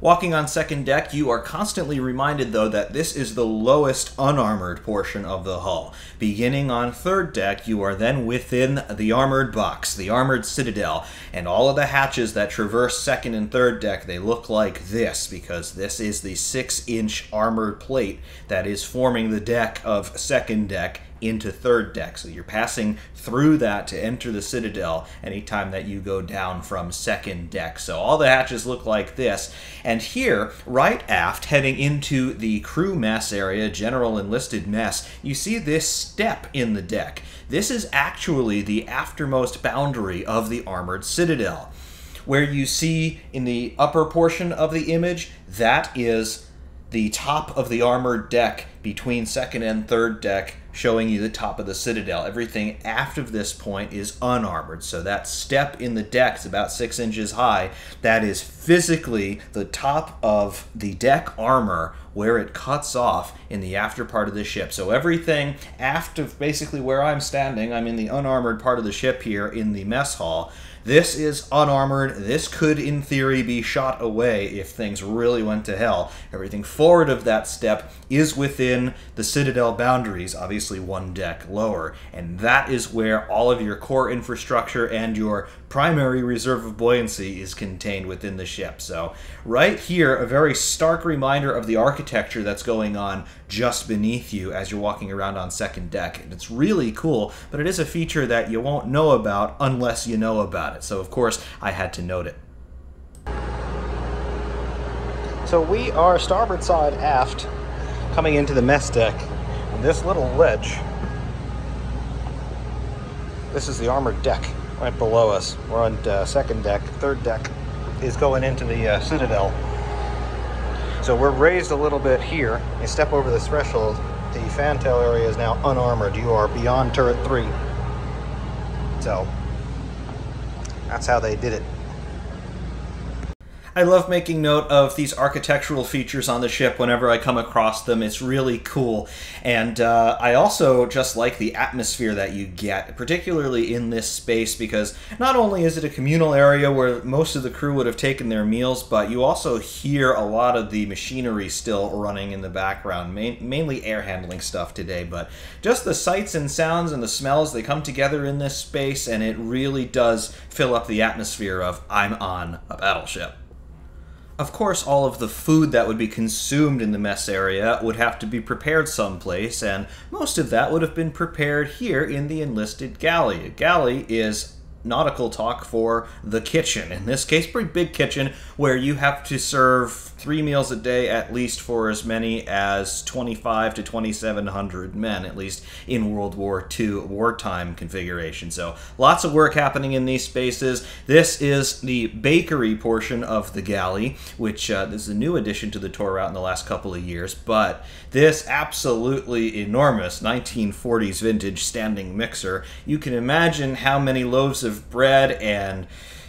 Walking on second deck, you are constantly reminded, though, that this is the lowest unarmored portion of the hull. Beginning on third deck, you are then within the armored box, the armored citadel, and all of the hatches that traverse second and third deck, they look like this, because this is the 6-inch armored plate that is forming the deck of second deck into third deck. So you're passing through that to enter the Citadel anytime that you go down from second deck. So all the hatches look like this. And here, right aft, heading into the crew mess area, general enlisted mess, you see this step in the deck. This is actually the aftermost boundary of the armored Citadel. Where you see in the upper portion of the image, that is the top of the armored deck between second and third deck showing you the top of the citadel. Everything after this point is unarmored. So that step in the deck is about six inches high. That is physically the top of the deck armor where it cuts off in the after part of the ship. So everything after basically where I'm standing, I'm in the unarmored part of the ship here in the mess hall. This is unarmored. This could, in theory, be shot away if things really went to hell. Everything forward of that step is within the Citadel boundaries, obviously one deck lower. And that is where all of your core infrastructure and your primary reserve of buoyancy is contained within the ship. So, right here, a very stark reminder of the architecture that's going on just beneath you as you're walking around on second deck. And it's really cool, but it is a feature that you won't know about unless you know about it. So, of course, I had to note it. So we are starboard side aft, coming into the mess deck. And this little ledge, this is the armored deck right below us. We're on uh, second deck. Third deck is going into the uh, Citadel. So we're raised a little bit here. You step over the threshold, the fantail area is now unarmored. You are beyond turret three. So that's how they did it. I love making note of these architectural features on the ship whenever I come across them. It's really cool. And uh, I also just like the atmosphere that you get, particularly in this space, because not only is it a communal area where most of the crew would have taken their meals, but you also hear a lot of the machinery still running in the background, mainly air handling stuff today. But just the sights and sounds and the smells, they come together in this space, and it really does fill up the atmosphere of I'm on a battleship. Of course, all of the food that would be consumed in the mess area would have to be prepared someplace, and most of that would have been prepared here in the enlisted galley. A galley is nautical talk for the kitchen. In this case, pretty big kitchen where you have to serve three meals a day at least for as many as 25 to 2,700 men, at least in World War II wartime configuration. So lots of work happening in these spaces. This is the bakery portion of the galley, which uh, this is a new addition to the tour route in the last couple of years, but this absolutely enormous 1940s vintage standing mixer, you can imagine how many loaves of bread and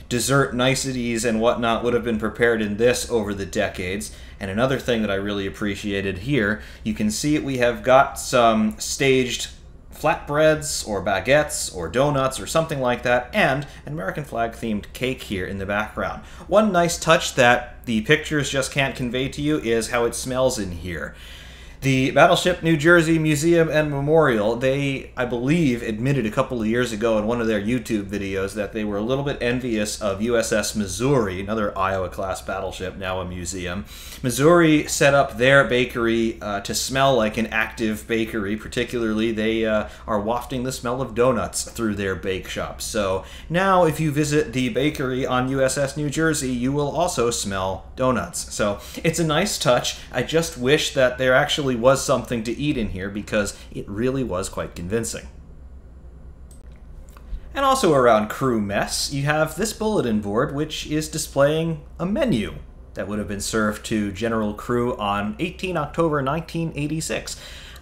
dessert niceties and whatnot would have been prepared in this over the decades. And another thing that I really appreciated here, you can see we have got some staged flatbreads or baguettes or donuts or something like that, and an American flag themed cake here in the background. One nice touch that the pictures just can't convey to you is how it smells in here. The Battleship New Jersey Museum and Memorial, they, I believe, admitted a couple of years ago in one of their YouTube videos that they were a little bit envious of USS Missouri, another Iowa class battleship, now a museum. Missouri set up their bakery uh, to smell like an active bakery, particularly, they uh, are wafting the smell of donuts through their bake shop. So now, if you visit the bakery on USS New Jersey, you will also smell donuts. So it's a nice touch. I just wish that they're actually actually was something to eat in here because it really was quite convincing. And also around crew mess, you have this bulletin board which is displaying a menu that would have been served to general crew on 18 October 1986.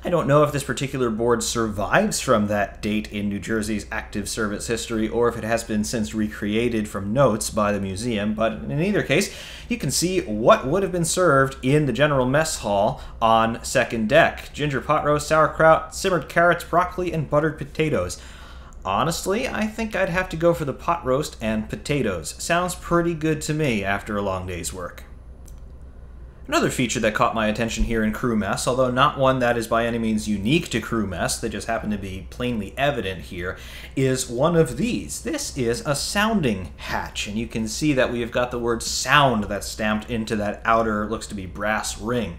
I don't know if this particular board survives from that date in New Jersey's active service history or if it has been since recreated from notes by the museum, but in either case, you can see what would have been served in the general mess hall on second deck. Ginger pot roast, sauerkraut, simmered carrots, broccoli, and buttered potatoes. Honestly, I think I'd have to go for the pot roast and potatoes. Sounds pretty good to me after a long day's work. Another feature that caught my attention here in Crew Mess, although not one that is by any means unique to Crew Mess, they just happen to be plainly evident here, is one of these. This is a sounding hatch, and you can see that we have got the word sound that's stamped into that outer, looks to be brass ring.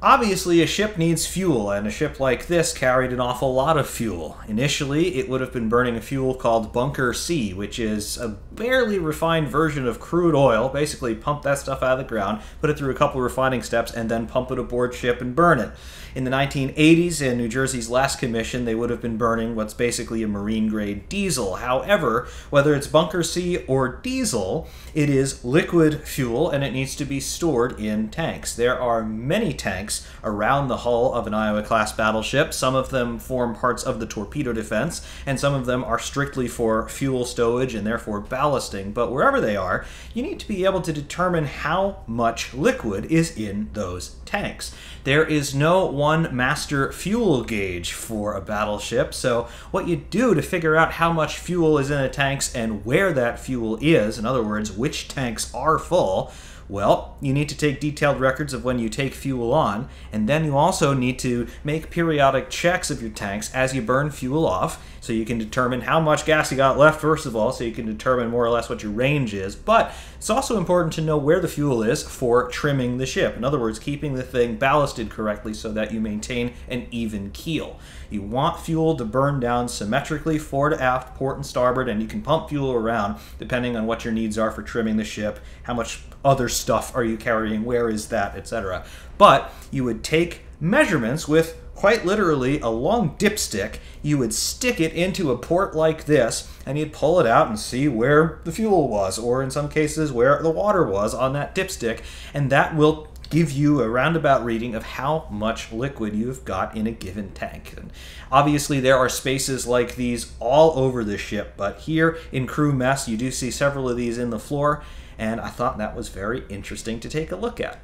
Obviously, a ship needs fuel, and a ship like this carried an awful lot of fuel. Initially, it would have been burning a fuel called Bunker C, which is a barely refined version of crude oil. Basically, pump that stuff out of the ground, put it through a couple refining steps, and then pump it aboard ship and burn it. In the 1980s, in New Jersey's last commission, they would have been burning what's basically a marine grade diesel. However, whether it's bunker C or diesel, it is liquid fuel and it needs to be stored in tanks. There are many tanks around the hull of an Iowa class battleship. Some of them form parts of the torpedo defense, and some of them are strictly for fuel stowage and therefore ballasting. But wherever they are, you need to be able to determine how much liquid is in those tanks. There is no one master fuel gauge for a battleship, so what you do to figure out how much fuel is in the tanks and where that fuel is, in other words, which tanks are full, Well, you need to take detailed records of when you take fuel on, and then you also need to make periodic checks of your tanks as you burn fuel off, so you can determine how much gas you got left, first of all, so you can determine more or less what your range is. But it's also important to know where the fuel is for trimming the ship. In other words, keeping the thing ballasted correctly so that you maintain an even keel. You want fuel to burn down symmetrically, fore to aft, port and starboard, and you can pump fuel around depending on what your needs are for trimming the ship, how much other stuff are you carrying, where is that, etc. But you would take measurements with quite literally a long dipstick. You would stick it into a port like this, and you'd pull it out and see where the fuel was, or in some cases where the water was on that dipstick, and that will give you a roundabout reading of how much liquid you've got in a given tank. And obviously, there are spaces like these all over the ship, but here in crew mess, you do see several of these in the floor, and I thought that was very interesting to take a look at.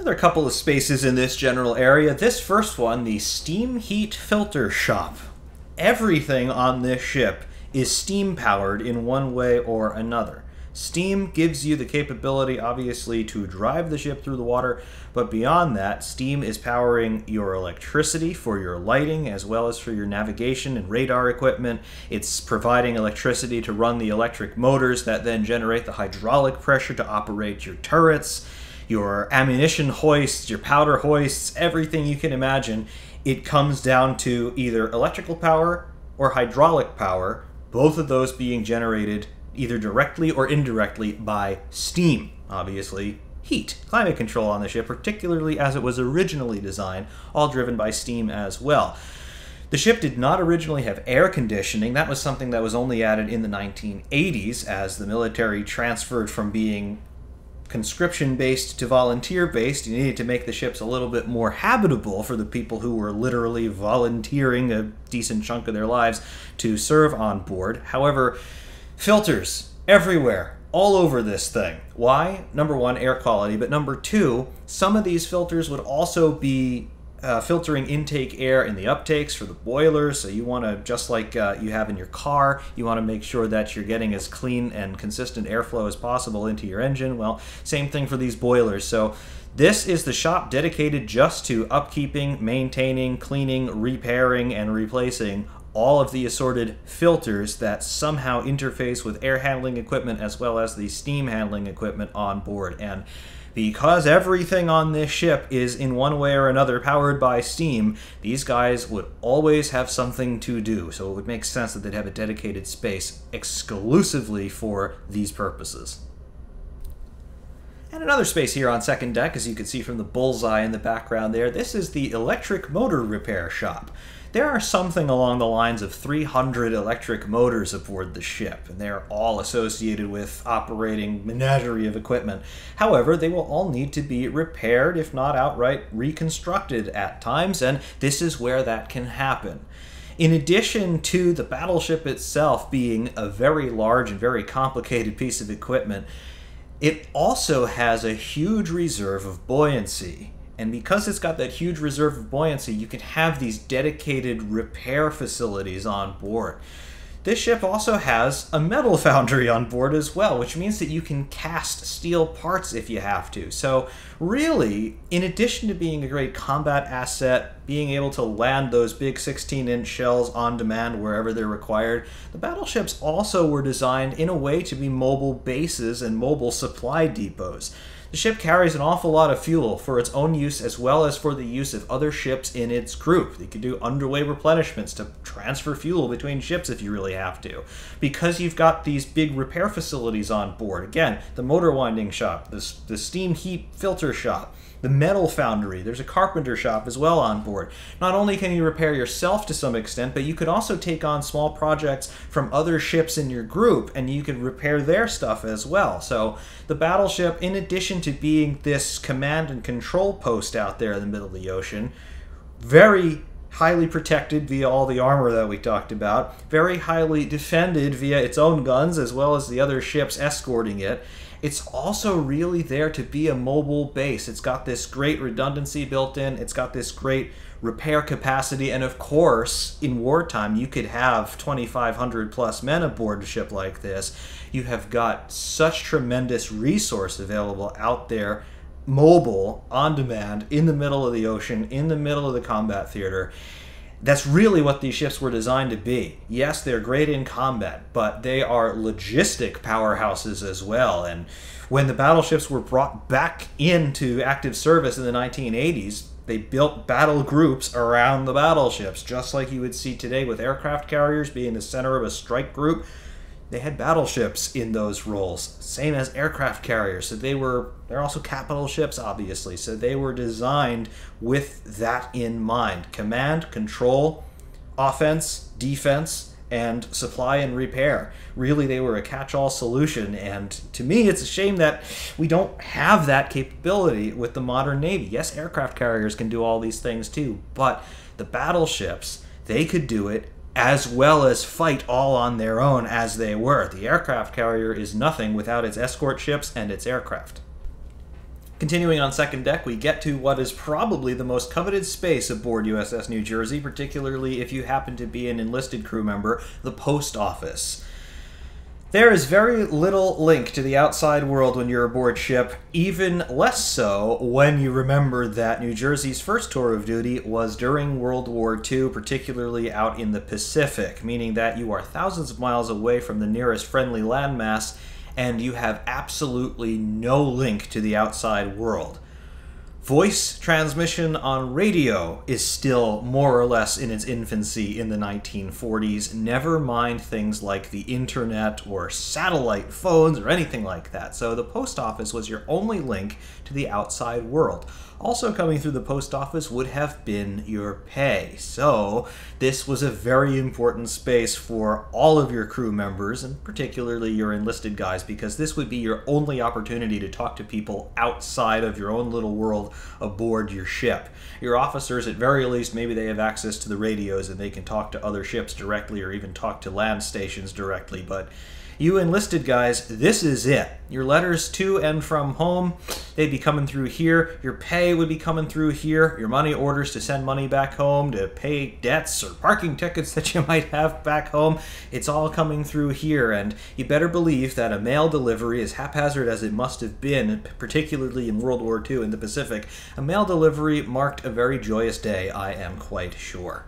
Another couple of spaces in this general area. This first one, the steam heat filter shop. Everything on this ship is steam powered in one way or another. Steam gives you the capability, obviously, to drive the ship through the water, but beyond that, steam is powering your electricity for your lighting as well as for your navigation and radar equipment. It's providing electricity to run the electric motors that then generate the hydraulic pressure to operate your turrets, your ammunition hoists, your powder hoists, everything you can imagine. It comes down to either electrical power or hydraulic power, both of those being generated either directly or indirectly by steam. Obviously, heat, climate control on the ship, particularly as it was originally designed, all driven by steam as well. The ship did not originally have air conditioning. That was something that was only added in the 1980s as the military transferred from being conscription based to volunteer based. You needed to make the ships a little bit more habitable for the people who were literally volunteering a decent chunk of their lives to serve on board. However, Filters everywhere, all over this thing. Why? Number one, air quality, but number two, some of these filters would also be uh, filtering intake air in the uptakes for the boilers. So you want to, just like uh, you have in your car, you want to make sure that you're getting as clean and consistent airflow as possible into your engine. Well, same thing for these boilers. So this is the shop dedicated just to upkeeping, maintaining, cleaning, repairing, and replacing all of the assorted filters that somehow interface with air handling equipment as well as the steam handling equipment on board. And because everything on this ship is in one way or another powered by steam, these guys would always have something to do. So it would make sense that they'd have a dedicated space exclusively for these purposes. And another space here on second deck, as you can see from the bullseye in the background there, this is the electric motor repair shop. There are something along the lines of 300 electric motors aboard the ship, and they're all associated with operating menagerie of equipment. However, they will all need to be repaired, if not outright reconstructed at times, and this is where that can happen. In addition to the battleship itself being a very large and very complicated piece of equipment, it also has a huge reserve of buoyancy. And because it's got that huge reserve of buoyancy, you can have these dedicated repair facilities on board. This ship also has a metal foundry on board as well, which means that you can cast steel parts if you have to. So, really, in addition to being a great combat asset, being able to land those big 16 inch shells on demand wherever they're required, the battleships also were designed in a way to be mobile bases and mobile supply depots. The ship carries an awful lot of fuel for its own use as well as for the use of other ships in its group. They can do underway replenishments to transfer fuel between ships if you really have to. Because you've got these big repair facilities on board, again, the motor winding shop, the, the steam heat filter shop, the metal foundry. There's a carpenter shop as well on board. Not only can you repair yourself to some extent, but you could also take on small projects from other ships in your group and you could repair their stuff as well. So the battleship, in addition to being this command and control post out there in the middle of the ocean, very highly protected via all the armor that we talked about, very highly defended via its own guns as well as the other ships escorting it, it's also really there to be a mobile base. It's got this great redundancy built in. It's got this great repair capacity, and of course, in wartime, you could have 2,500 plus men aboard a ship like this. You have got such tremendous resource available out there, mobile, on demand, in the middle of the ocean, in the middle of the combat theater. That's really what these ships were designed to be. Yes, they're great in combat, but they are logistic powerhouses as well. And when the battleships were brought back into active service in the 1980s, they built battle groups around the battleships, just like you would see today with aircraft carriers being the center of a strike group. They had battleships in those roles, same as aircraft carriers. So they were they're also capital ships, obviously. So they were designed with that in mind: command, control, offense, defense, and supply and repair. Really, they were a catch all solution. And to me, it's a shame that we don't have that capability with the modern Navy. Yes, aircraft carriers can do all these things too, but the battleships, they could do it as well as fight all on their own as they were. The aircraft carrier is nothing without its escort ships and its aircraft. Continuing on second deck, we get to what is probably the most coveted space aboard USS New Jersey, particularly if you happen to be an enlisted crew member, the post office. There is very little link to the outside world when you're aboard ship, even less so when you remember that New Jersey's first tour of duty was during World War II, particularly out in the Pacific, meaning that you are thousands of miles away from the nearest friendly landmass and you have absolutely no link to the outside world. Voice transmission on radio is still more or less in its infancy in the 1940s, never mind things like the internet or satellite phones or anything like that. So the post office was your only link to the outside world. Also coming through the post office would have been your pay. So, this was a very important space for all of your crew members, and particularly your enlisted guys, because this would be your only opportunity to talk to people outside of your own little world aboard your ship. Your officers, at very least, maybe they have access to the radios and they can talk to other ships directly or even talk to land stations directly, but you enlisted guys, this is it. Your letters to and from home, they'd be coming through here. Your pay would be coming through here. Your money orders to send money back home, to pay debts or parking tickets that you might have back home, it's all coming through here. And you better believe that a mail delivery, as haphazard as it must have been, particularly in World War II in the Pacific, a mail delivery marked a very joyous day, I am quite sure.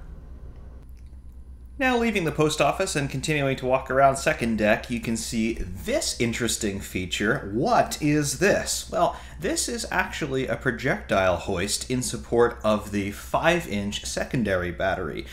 Now, leaving the post office and continuing to walk around second deck, you can see this interesting feature. What is this? Well, this is actually a projectile hoist in support of the 5 inch secondary battery.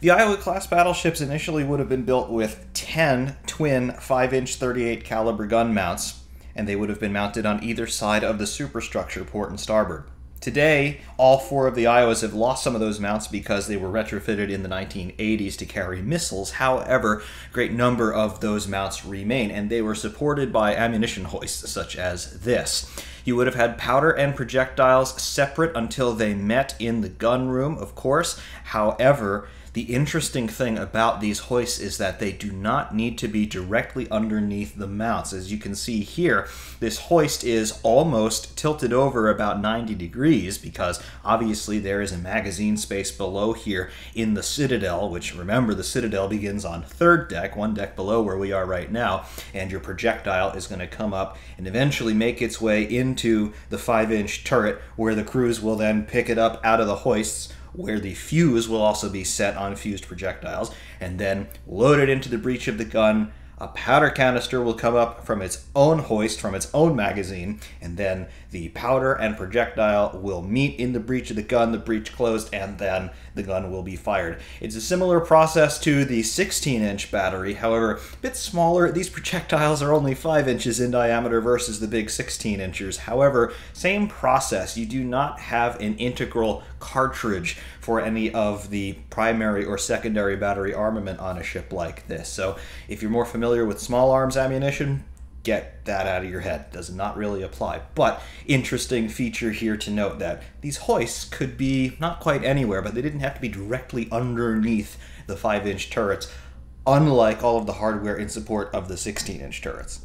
The Iowa class battleships initially would have been built with 10 twin 5 inch 38 caliber gun mounts, and they would have been mounted on either side of the superstructure port and starboard. Today, all four of the Iowas have lost some of those mounts because they were retrofitted in the 1980s to carry missiles. However, a great number of those mounts remain, and they were supported by ammunition hoists such as this. You would have had powder and projectiles separate until they met in the gun room, of course. However, the interesting thing about these hoists is that they do not need to be directly underneath the mounts. As you can see here, this hoist is almost tilted over about 90 degrees because obviously there is a magazine space below here in the Citadel, which remember the Citadel begins on third deck, one deck below where we are right now, and your projectile is going to come up and eventually make its way into the 5 inch turret where the crews will then pick it up out of the hoists where the fuse will also be set on fused projectiles, and then loaded into the breech of the gun. A powder canister will come up from its own hoist, from its own magazine, and then the powder and projectile will meet in the breech of the gun, the breech closed, and then the gun will be fired. It's a similar process to the 16 inch battery, however, a bit smaller. These projectiles are only 5 inches in diameter versus the big 16 inchers. However, same process. You do not have an integral cartridge for any of the primary or secondary battery armament on a ship like this. So, if you're more familiar with small arms ammunition, get that out of your head. Does not really apply. But interesting feature here to note that these hoists could be not quite anywhere, but they didn't have to be directly underneath the 5 inch turrets, unlike all of the hardware in support of the 16 inch turrets.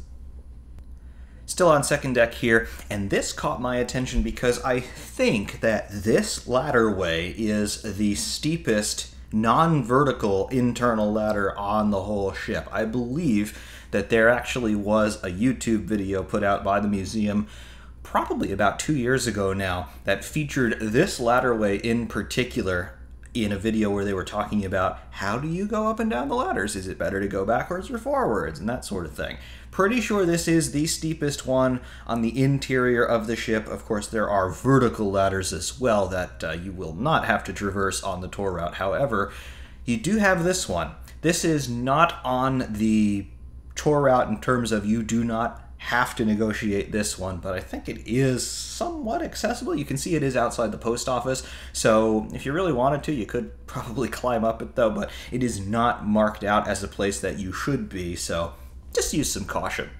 Still on second deck here, and this caught my attention because I think that this ladderway is the steepest non-vertical internal ladder on the whole ship. I believe that there actually was a YouTube video put out by the museum probably about two years ago now that featured this ladderway in particular in a video where they were talking about how do you go up and down the ladders? Is it better to go backwards or forwards? And that sort of thing. Pretty sure this is the steepest one on the interior of the ship. Of course, there are vertical ladders as well that uh, you will not have to traverse on the tour route. However, you do have this one. This is not on the tour route in terms of you do not have to negotiate this one, but I think it is somewhat accessible. You can see it is outside the post office, so if you really wanted to, you could probably climb up it though, but it is not marked out as a place that you should be, so just use some caution.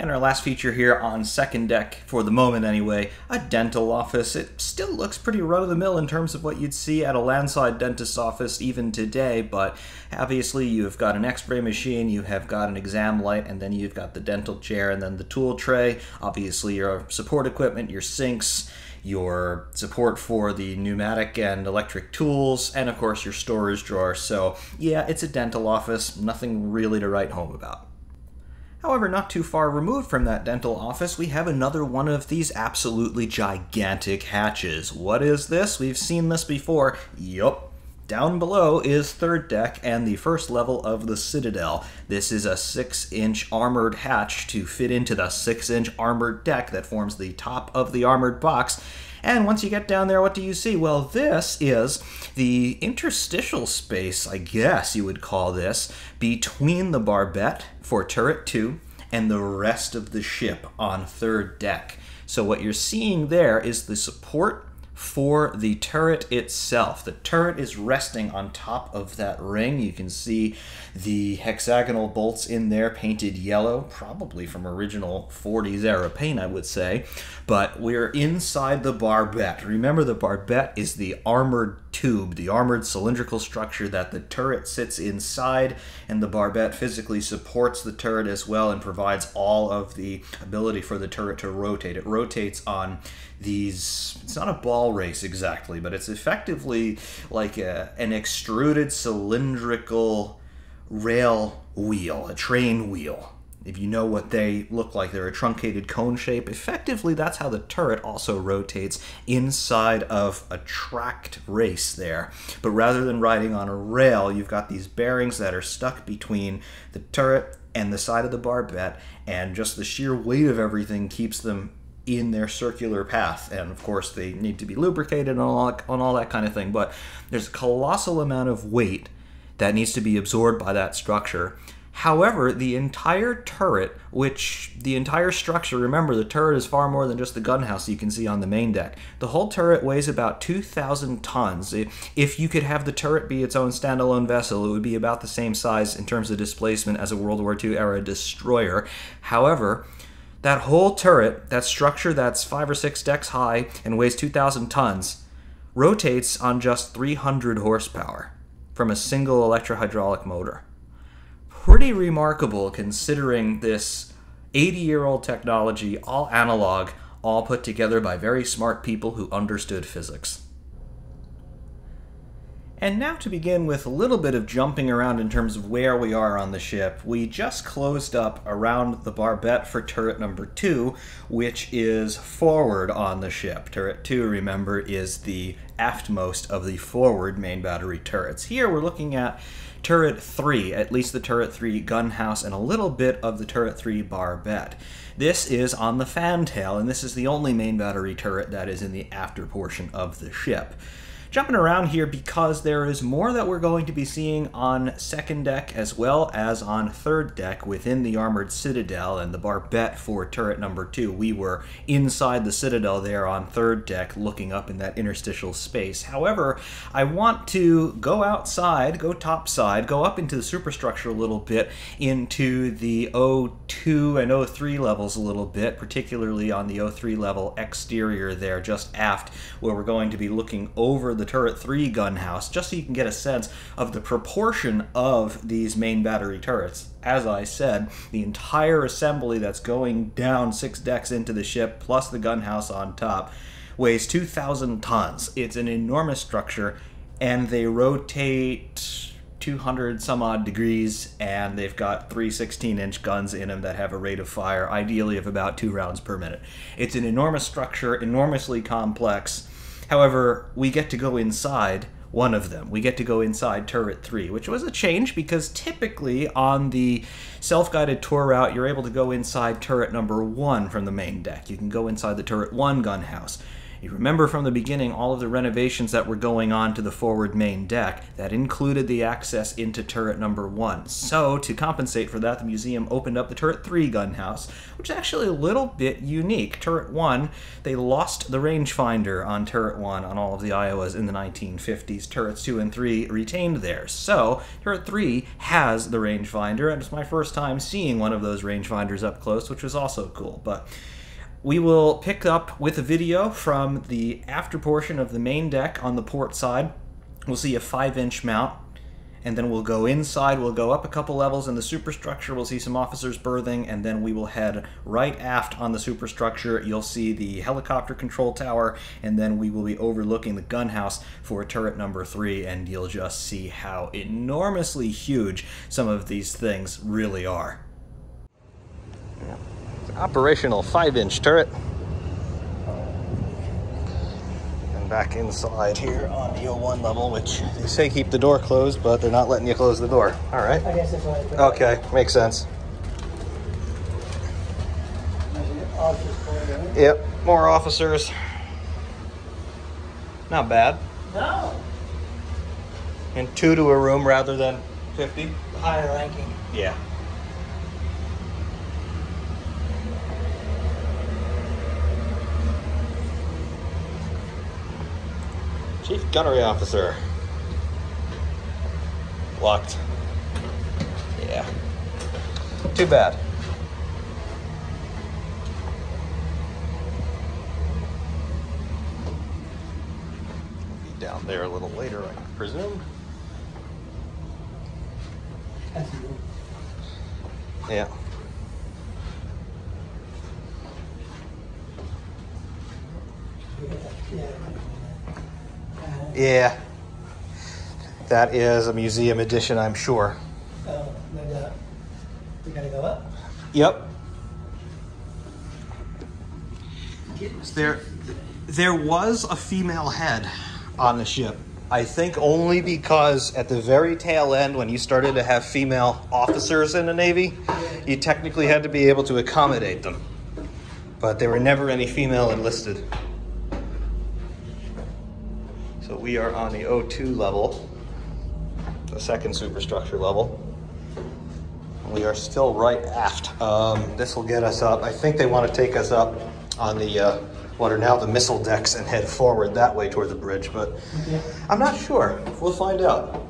And our last feature here on second deck, for the moment anyway, a dental office. It still looks pretty run-of-the-mill in terms of what you'd see at a landside dentist's office even today, but obviously you've got an x-ray machine, you have got an exam light, and then you've got the dental chair and then the tool tray. Obviously your support equipment, your sinks, your support for the pneumatic and electric tools, and of course your storage drawer. So yeah, it's a dental office, nothing really to write home about. However, not too far removed from that dental office, we have another one of these absolutely gigantic hatches. What is this? We've seen this before. Yup. Down below is third deck and the first level of the Citadel. This is a 6-inch armored hatch to fit into the 6-inch armored deck that forms the top of the armored box, and once you get down there, what do you see? Well, this is the interstitial space, I guess you would call this, between the barbette for turret 2 and the rest of the ship on third deck. So what you're seeing there is the support for the turret itself. The turret is resting on top of that ring. You can see the hexagonal bolts in there painted yellow, probably from original 40s era paint, I would say. But we're inside the barbette. Remember, the barbette is the armored tube, the armored cylindrical structure that the turret sits inside, and the barbette physically supports the turret as well and provides all of the ability for the turret to rotate. It rotates on these it's not a ball race exactly but it's effectively like a, an extruded cylindrical rail wheel a train wheel if you know what they look like they're a truncated cone shape effectively that's how the turret also rotates inside of a tracked race there but rather than riding on a rail you've got these bearings that are stuck between the turret and the side of the barbette and just the sheer weight of everything keeps them in their circular path. And of course, they need to be lubricated and all, on all that kind of thing. But there's a colossal amount of weight that needs to be absorbed by that structure. However, the entire turret, which the entire structure, remember the turret is far more than just the gunhouse you can see on the main deck. The whole turret weighs about 2,000 tons. If you could have the turret be its own standalone vessel, it would be about the same size in terms of displacement as a World War II era destroyer. However, that whole turret, that structure that's five or six decks high and weighs 2,000 tons, rotates on just 300 horsepower from a single electrohydraulic motor. Pretty remarkable considering this 80 year old technology, all analog, all put together by very smart people who understood physics. And now to begin with a little bit of jumping around in terms of where we are on the ship. We just closed up around the barbette for turret number two, which is forward on the ship. Turret two, remember, is the aftmost of the forward main battery turrets. Here we're looking at turret 3, at least the turret 3 gunhouse, and a little bit of the turret 3 barbette. This is on the fantail, and this is the only main battery turret that is in the after portion of the ship jumping around here because there is more that we're going to be seeing on second deck as well as on third deck within the Armored Citadel and the Barbette for turret number two. We were inside the Citadel there on third deck looking up in that interstitial space. However, I want to go outside, go topside, go up into the superstructure a little bit into the O2 and O3 levels a little bit, particularly on the O3 level exterior there just aft where we're going to be looking over the turret 3 gun house, just so you can get a sense of the proportion of these main battery turrets. As I said, the entire assembly that's going down six decks into the ship, plus the gun house on top, weighs 2,000 tons. It's an enormous structure, and they rotate 200 some odd degrees, and they've got three 16 inch guns in them that have a rate of fire, ideally of about two rounds per minute. It's an enormous structure, enormously complex. However, we get to go inside one of them. We get to go inside turret 3, which was a change because typically on the self guided tour route, you're able to go inside turret number 1 from the main deck. You can go inside the turret 1 gun house. You remember from the beginning all of the renovations that were going on to the forward main deck that included the access into turret number one. So, to compensate for that, the museum opened up the turret 3 gun house, which is actually a little bit unique. Turret 1, they lost the rangefinder on turret 1 on all of the Iowas in the 1950s. Turrets 2 and 3 retained theirs. So, turret 3 has the rangefinder, and it's my first time seeing one of those rangefinders up close, which was also cool. But we will pick up with a video from the after portion of the main deck on the port side. We'll see a 5-inch mount, and then we'll go inside, we'll go up a couple levels in the superstructure, we'll see some officers berthing, and then we will head right aft on the superstructure. You'll see the helicopter control tower, and then we will be overlooking the gunhouse for turret number 3, and you'll just see how enormously huge some of these things really are operational 5-inch turret. And back inside here on the 01 level, which they say keep the door closed, but they're not letting you close the door. All right. I guess that's why. Okay, makes sense. Yep, more officers. Not bad. No. And two to a room rather than 50? Higher ranking. Yeah. Chief Gunnery Officer. Locked. Yeah. Too bad. Be down there a little later, I presume. Yeah. Yeah. Yeah. That is a museum edition, I'm sure. Oh, We gotta go up? Yep. There, there was a female head on the ship. I think only because at the very tail end, when you started to have female officers in the Navy, you technically had to be able to accommodate them. But there were never any female enlisted. So we are on the O2 level, the second superstructure level. We are still right aft. Um, this will get us up. I think they want to take us up on the uh, what are now the missile decks and head forward that way toward the bridge, but okay. I'm not sure. We'll find out.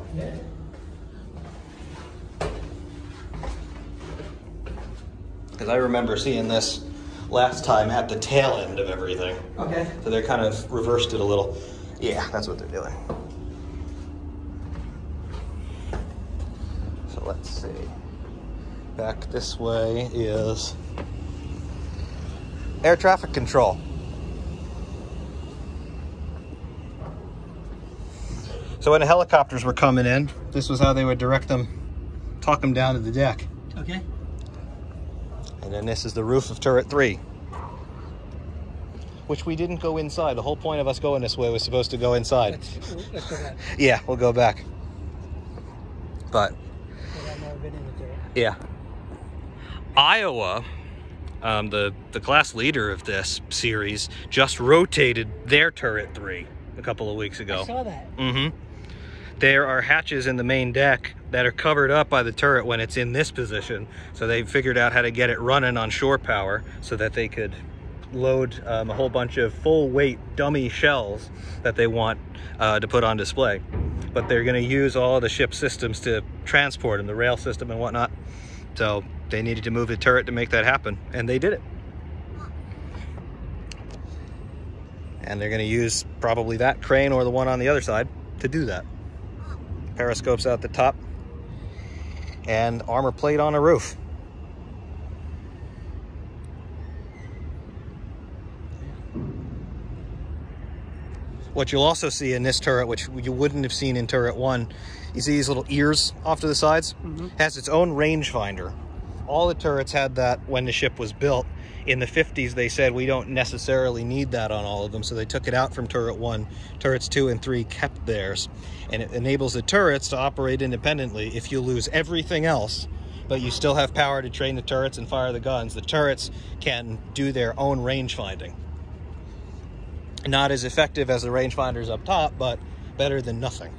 Because I remember seeing this last time at the tail end of everything. Okay. So they kind of reversed it a little. Yeah, that's what they're doing. So let's see. Back this way is air traffic control. So when the helicopters were coming in, this was how they would direct them, talk them down to the deck. Okay. And then this is the roof of turret three which we didn't go inside. The whole point of us going this way was supposed to go inside. Let's, let's go yeah, we'll go back. But yeah, Iowa, um, the the class leader of this series, just rotated their turret three a couple of weeks ago. I saw that. Mm-hmm. There are hatches in the main deck that are covered up by the turret when it's in this position. So they figured out how to get it running on shore power so that they could load um, a whole bunch of full weight dummy shells that they want uh, to put on display. But they're going to use all the ship systems to transport them, the rail system and whatnot. So they needed to move the turret to make that happen, and they did it. And they're going to use probably that crane or the one on the other side to do that. Periscopes out the top and armor plate on the roof. What you'll also see in this turret, which you wouldn't have seen in turret one, you see these little ears off to the sides? Mhm. Has its own rangefinder. All the turrets had that when the ship was built. In the 50s, they said we don't necessarily need that on all of them, so they took it out from turret one. Turrets two and three kept theirs. And it enables the turrets to operate independently. If you lose everything else, but you still have power to train the turrets and fire the guns, the turrets can do their own range finding. Not as effective as the rangefinders up top, but better than nothing.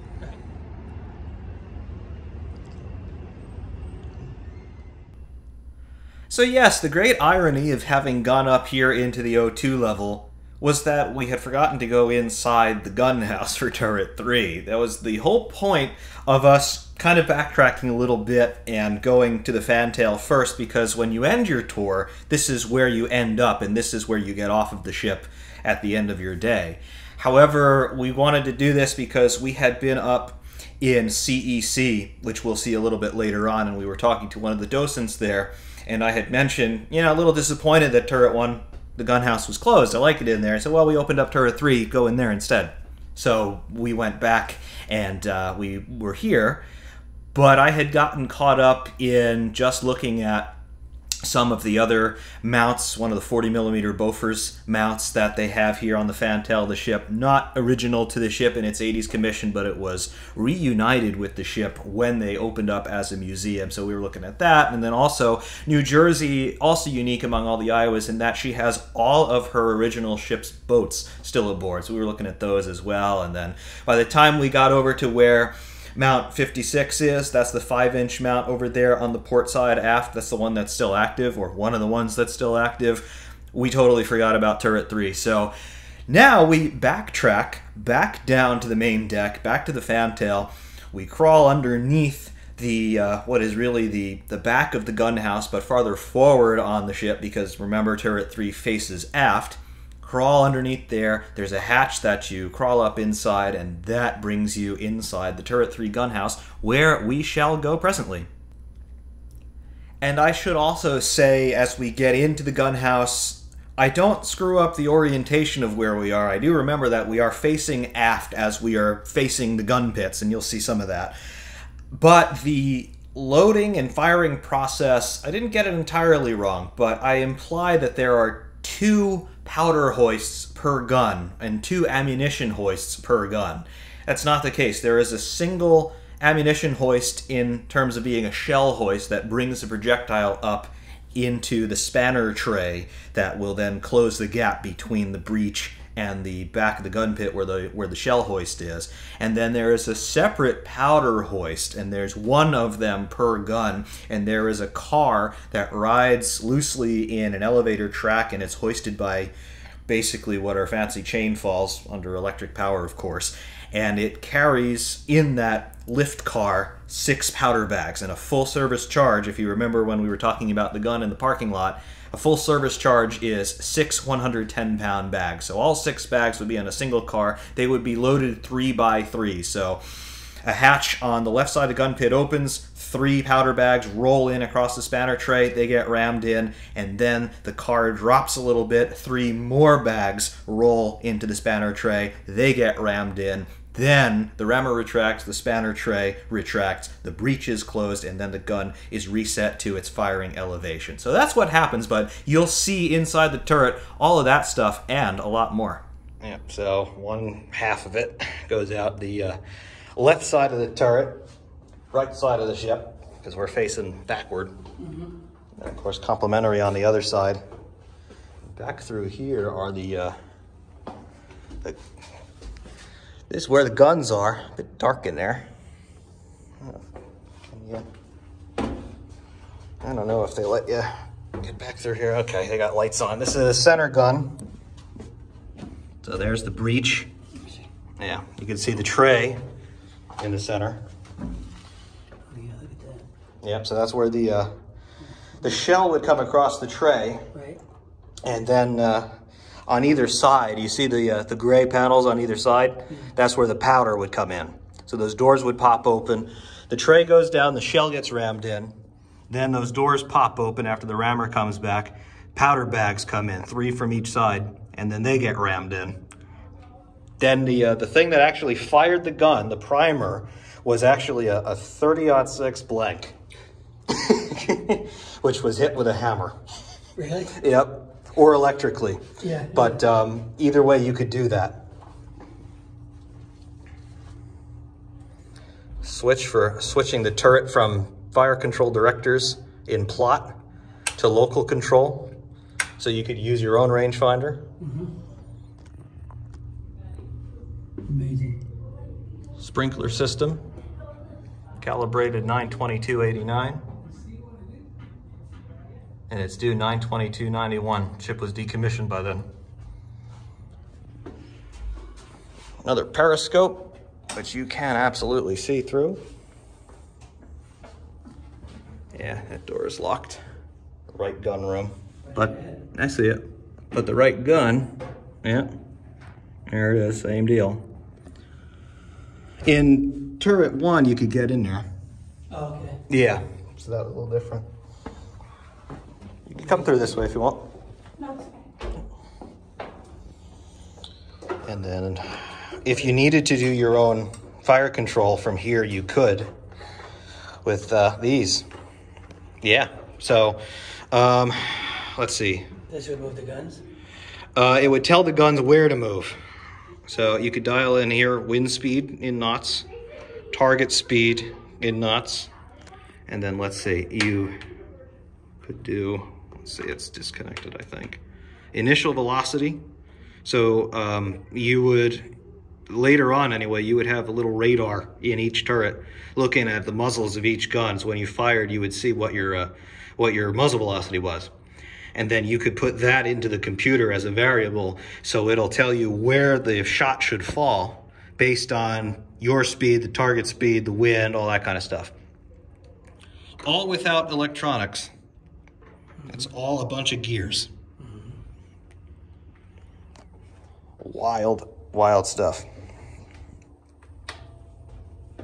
So, yes, the great irony of having gone up here into the O2 level was that we had forgotten to go inside the gun house for turret 3. That was the whole point of us kind of backtracking a little bit and going to the fantail first because when you end your tour, this is where you end up and this is where you get off of the ship at the end of your day. However, we wanted to do this because we had been up in CEC, which we'll see a little bit later on, and we were talking to one of the docents there, and I had mentioned, you know, a little disappointed that turret one, the gun house was closed. I like it in there. I said, well, we opened up turret three, go in there instead. So we went back and uh, we were here, but I had gotten caught up in just looking at some of the other mounts, one of the 40 millimeter Bofors mounts that they have here on the fantail the ship, not original to the ship in its 80s commission, but it was reunited with the ship when they opened up as a museum. So we were looking at that. And then also, New Jersey, also unique among all the Iowas in that she has all of her original ship's boats still aboard. So we were looking at those as well. And then by the time we got over to where Mount 56 is. That's the 5 inch mount over there on the port side aft. That's the one that's still active, or one of the ones that's still active. We totally forgot about turret 3. So now we backtrack back down to the main deck, back to the fantail. We crawl underneath the uh, what is really the the back of the gun house, but farther forward on the ship because remember turret three faces aft crawl underneath there. There's a hatch that you crawl up inside, and that brings you inside the Turret 3 gunhouse, where we shall go presently. And I should also say, as we get into the gunhouse, I don't screw up the orientation of where we are. I do remember that we are facing aft as we are facing the gun pits, and you'll see some of that. But the loading and firing process, I didn't get it entirely wrong, but I imply that there are two powder hoists per gun and two ammunition hoists per gun. That's not the case. There is a single ammunition hoist in terms of being a shell hoist that brings the projectile up into the spanner tray that will then close the gap between the breech and the back of the gun pit where the where the shell hoist is. And then there is a separate powder hoist, and there's one of them per gun. And there is a car that rides loosely in an elevator track, and it's hoisted by basically what are fancy chain falls under electric power, of course. And it carries in that lift car six powder bags and a full service charge. If you remember when we were talking about the gun in the parking lot, a full service charge is six 110 pound bags. So all six bags would be on a single car. They would be loaded three by three. So a hatch on the left side of the gun pit opens, three powder bags roll in across the spanner tray, they get rammed in, and then the car drops a little bit, three more bags roll into the spanner tray, they get rammed in. Then the rammer retracts, the spanner tray retracts, the breech is closed, and then the gun is reset to its firing elevation. So that's what happens, but you'll see inside the turret all of that stuff and a lot more. Yep, so one half of it goes out the uh, left side of the turret, right side of the ship, because we're facing backward. And of course, complementary on the other side. Back through here are the, uh, the this is where the guns are. A bit dark in there. Oh, yeah. I don't know if they let you get back through here. Okay, they got lights on. This is a center gun. So there's the breech. Yeah, you can see the tray in the center. Oh, yeah, look at that. Yep, so that's where the uh, the shell would come across the tray. Right? And then uh, on either side, you see the, uh, the gray panels on either side? That's where the powder would come in. So those doors would pop open. The tray goes down, the shell gets rammed in. Then those doors pop open after the rammer comes back. Powder bags come in, three from each side, and then they get rammed in. Then the, uh, the thing that actually fired the gun, the primer, was actually a, a 30-06 blank, which was hit with a hammer. Really? Yep, or electrically. Yeah. But um, either way, you could do that. Switch for switching the turret from fire control directors in plot to local control. So you could use your own rangefinder. Amazing. Sprinkler system, calibrated 92289. And it's due 92291. Ship was decommissioned by then. Another periscope, which you can absolutely see through. Yeah, that door is locked. Right gun room. But I see it. But the right gun, yeah, there it is, same deal. In turret one, you could get in there. Oh, okay. Yeah. So that was a little different. You can come through this way if you want. And then if you needed to do your own fire control from here, you could with uh, these. Yeah. So um, let's see. This would move the guns. Uh, it would tell the guns where to move. So you could dial in here wind speed in knots, target speed in knots, and then let's see, you could do, let's it's disconnected, I think. Initial velocity. So um, you would, later on anyway, you would have a little radar in each turret looking at the muzzles of each gun. So when you fired, you would see what your, uh, what your muzzle velocity was and then you could put that into the computer as a variable so it'll tell you where the shot should fall based on your speed, the target speed, the wind, all that kind of stuff. All without electronics. It's all a bunch of gears. Wild, wild stuff.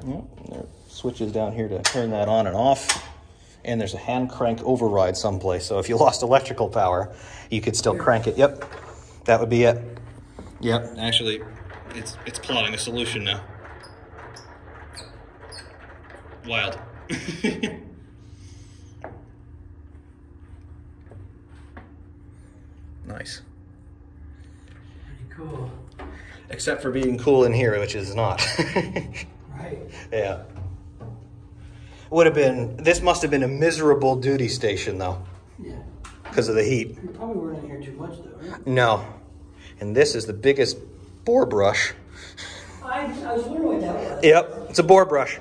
Yep, there are switches down here to turn that on and off and there's a hand crank override someplace. So if you lost electrical power, you could still crank it. Yep, that would be it. Yep, actually, it's it's plotting a solution now. Wild. nice. Pretty cool. Except for being cool in here, which is not. Right. yeah. Would have been, this must have been a miserable duty station though, Yeah. because of the heat. You probably weren't in here too much though, right? No. And this is the biggest bore brush. I, I was wondering what that was. Yep, it's a bore brush.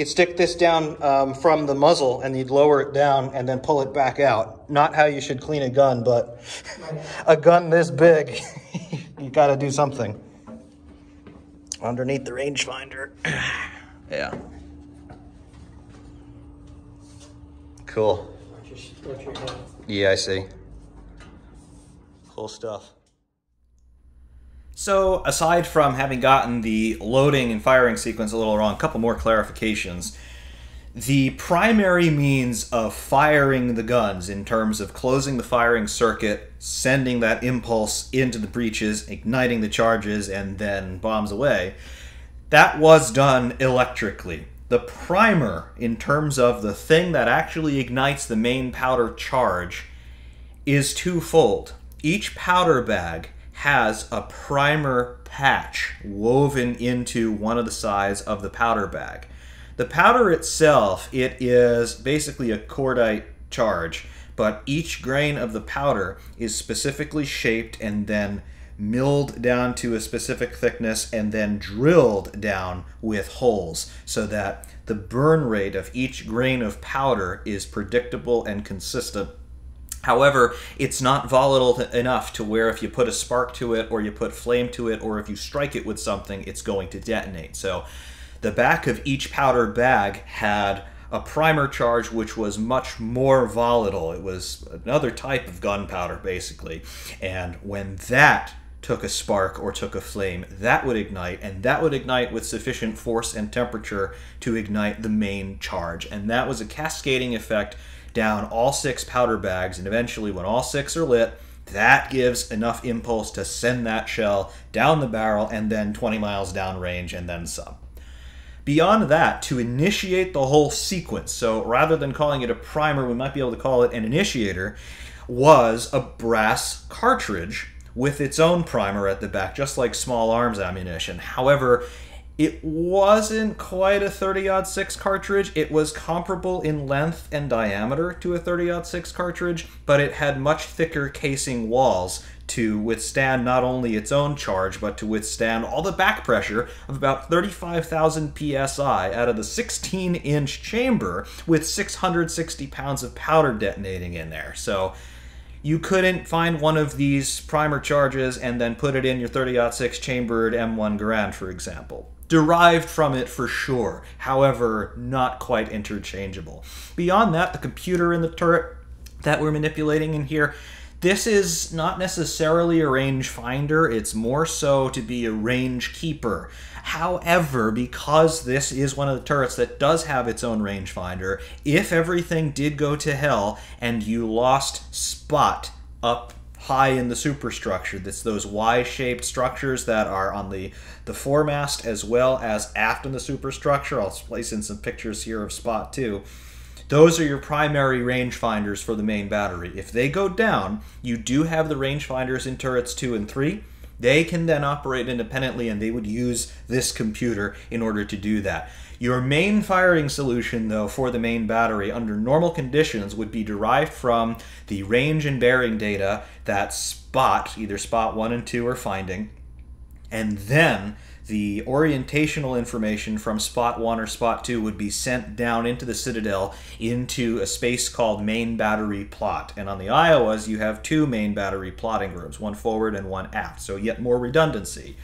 You'd stick this down um, from the muzzle and you'd lower it down and then pull it back out. Not how you should clean a gun, but a gun this big, you gotta do something. Underneath the rangefinder. yeah. Cool. Watch your, watch your head. Yeah, I see. Cool stuff. So, aside from having gotten the loading and firing sequence a little wrong, a couple more clarifications. The primary means of firing the guns, in terms of closing the firing circuit, sending that impulse into the breeches, igniting the charges, and then bombs away, that was done electrically. The primer, in terms of the thing that actually ignites the main powder charge, is twofold. Each powder bag has a primer patch woven into one of the sides of the powder bag. The powder itself, it is basically a cordite charge, but each grain of the powder is specifically shaped and then milled down to a specific thickness and then drilled down with holes so that the burn rate of each grain of powder is predictable and consistent However, it's not volatile enough to where if you put a spark to it or you put flame to it or if you strike it with something, it's going to detonate. So the back of each powder bag had a primer charge which was much more volatile. It was another type of gunpowder, basically. And when that took a spark or took a flame, that would ignite, and that would ignite with sufficient force and temperature to ignite the main charge. And that was a cascading effect down all six powder bags, and eventually, when all six are lit, that gives enough impulse to send that shell down the barrel and then 20 miles downrange and then some. Beyond that, to initiate the whole sequence, so rather than calling it a primer, we might be able to call it an initiator, was a brass cartridge with its own primer at the back, just like small arms ammunition. However, it wasn't quite a 30 6 cartridge. It was comparable in length and diameter to a 30 6 cartridge, but it had much thicker casing walls to withstand not only its own charge, but to withstand all the back pressure of about 35,000 psi out of the 16 inch chamber with 660 pounds of powder detonating in there. So you couldn't find one of these primer charges and then put it in your 30 6 chambered M1 Garand, for example derived from it for sure, however, not quite interchangeable. Beyond that, the computer in the turret that we're manipulating in here, this is not necessarily a rangefinder, it's more so to be a range keeper. However, because this is one of the turrets that does have its own rangefinder, if everything did go to hell and you lost spot up high in the superstructure. That's those Y-shaped structures that are on the, the foremast as well as aft in the superstructure. I'll place in some pictures here of Spot 2. Those are your primary rangefinders for the main battery. If they go down, you do have the rangefinders in turrets 2 and 3. They can then operate independently and they would use this computer in order to do that. Your main firing solution, though, for the main battery under normal conditions would be derived from the range and bearing data that Spot, either Spot 1 and 2, are finding, and then the orientational information from Spot 1 or Spot 2 would be sent down into the Citadel into a space called Main Battery Plot. And on the Iowas, you have two main battery plotting rooms, one forward and one aft, so yet more redundancy.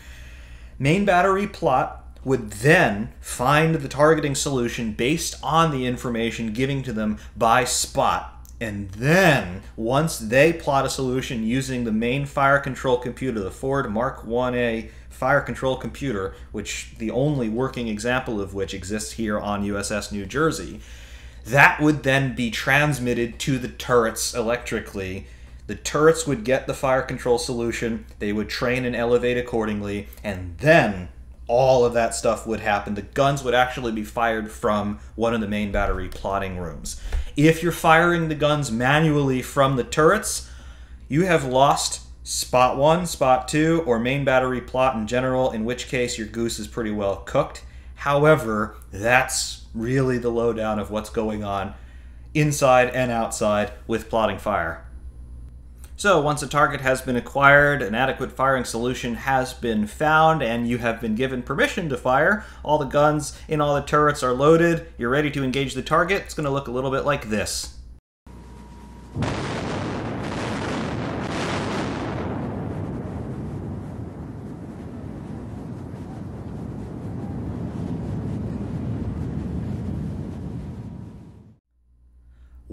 Main Battery Plot would then find the targeting solution based on the information given to them by Spot. And then, once they plot a solution using the main fire control computer, the Ford Mark 1A fire control computer, which the only working example of which exists here on USS New Jersey, that would then be transmitted to the turrets electrically. The turrets would get the fire control solution, they would train and elevate accordingly, and then all of that stuff would happen. The guns would actually be fired from one of the main battery plotting rooms. If you're firing the guns manually from the turrets, you have lost spot one, spot two, or main battery plot in general, in which case your goose is pretty well cooked. However, that's really the lowdown of what's going on inside and outside with plotting fire. So once a target has been acquired, an adequate firing solution has been found, and you have been given permission to fire, all the guns in all the turrets are loaded, you're ready to engage the target, it's going to look a little bit like this.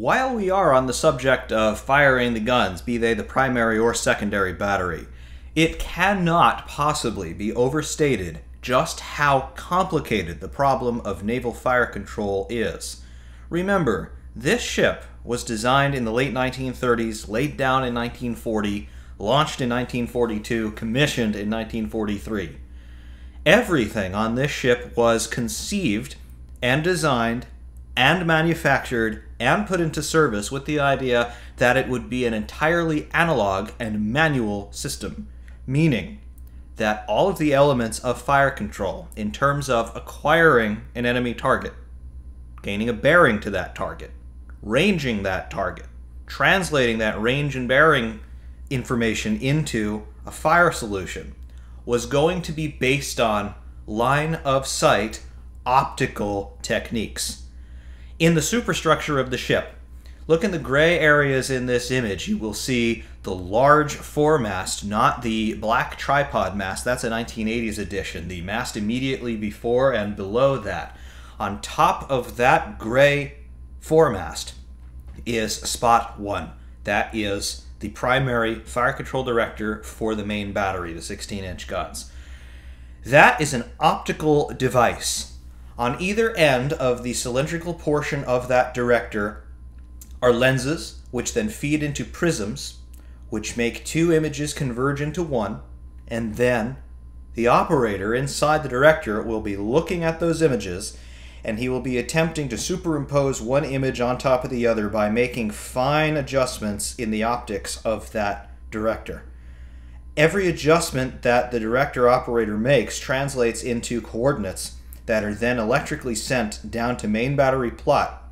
While we are on the subject of firing the guns, be they the primary or secondary battery, it cannot possibly be overstated just how complicated the problem of naval fire control is. Remember, this ship was designed in the late 1930s, laid down in 1940, launched in 1942, commissioned in 1943. Everything on this ship was conceived and designed and manufactured and put into service with the idea that it would be an entirely analog and manual system, meaning that all of the elements of fire control, in terms of acquiring an enemy target, gaining a bearing to that target, ranging that target, translating that range and bearing information into a fire solution, was going to be based on line of sight optical techniques in the superstructure of the ship. Look in the gray areas in this image. You will see the large foremast, not the black tripod mast. That's a 1980s edition. The mast immediately before and below that. On top of that gray foremast is spot one. That is the primary fire control director for the main battery, the 16 inch guns. That is an optical device. On either end of the cylindrical portion of that director are lenses, which then feed into prisms, which make two images converge into one, and then the operator inside the director will be looking at those images and he will be attempting to superimpose one image on top of the other by making fine adjustments in the optics of that director. Every adjustment that the director operator makes translates into coordinates that are then electrically sent down to main battery plot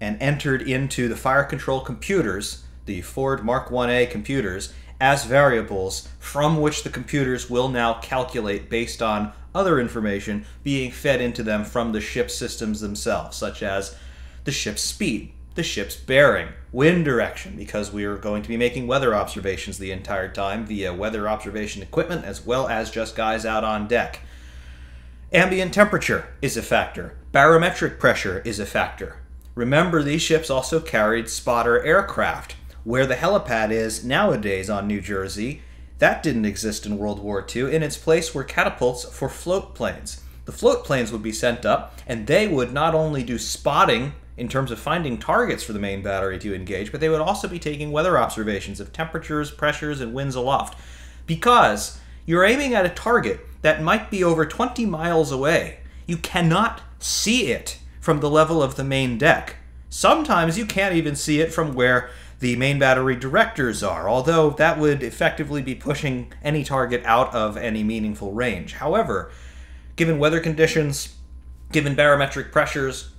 and entered into the fire control computers, the Ford Mark 1A computers, as variables from which the computers will now calculate based on other information being fed into them from the ship's systems themselves, such as the ship's speed, the ship's bearing, wind direction, because we are going to be making weather observations the entire time via weather observation equipment as well as just guys out on deck. Ambient temperature is a factor, barometric pressure is a factor. Remember, these ships also carried spotter aircraft, where the helipad is nowadays on New Jersey that didn't exist in World War II. In its place were catapults for float planes. The float planes would be sent up, and they would not only do spotting in terms of finding targets for the main battery to engage, but they would also be taking weather observations of temperatures, pressures, and winds aloft. Because you're aiming at a target that might be over 20 miles away. You cannot see it from the level of the main deck. Sometimes you can't even see it from where the main battery directors are, although that would effectively be pushing any target out of any meaningful range. However, given weather conditions, given barometric pressures,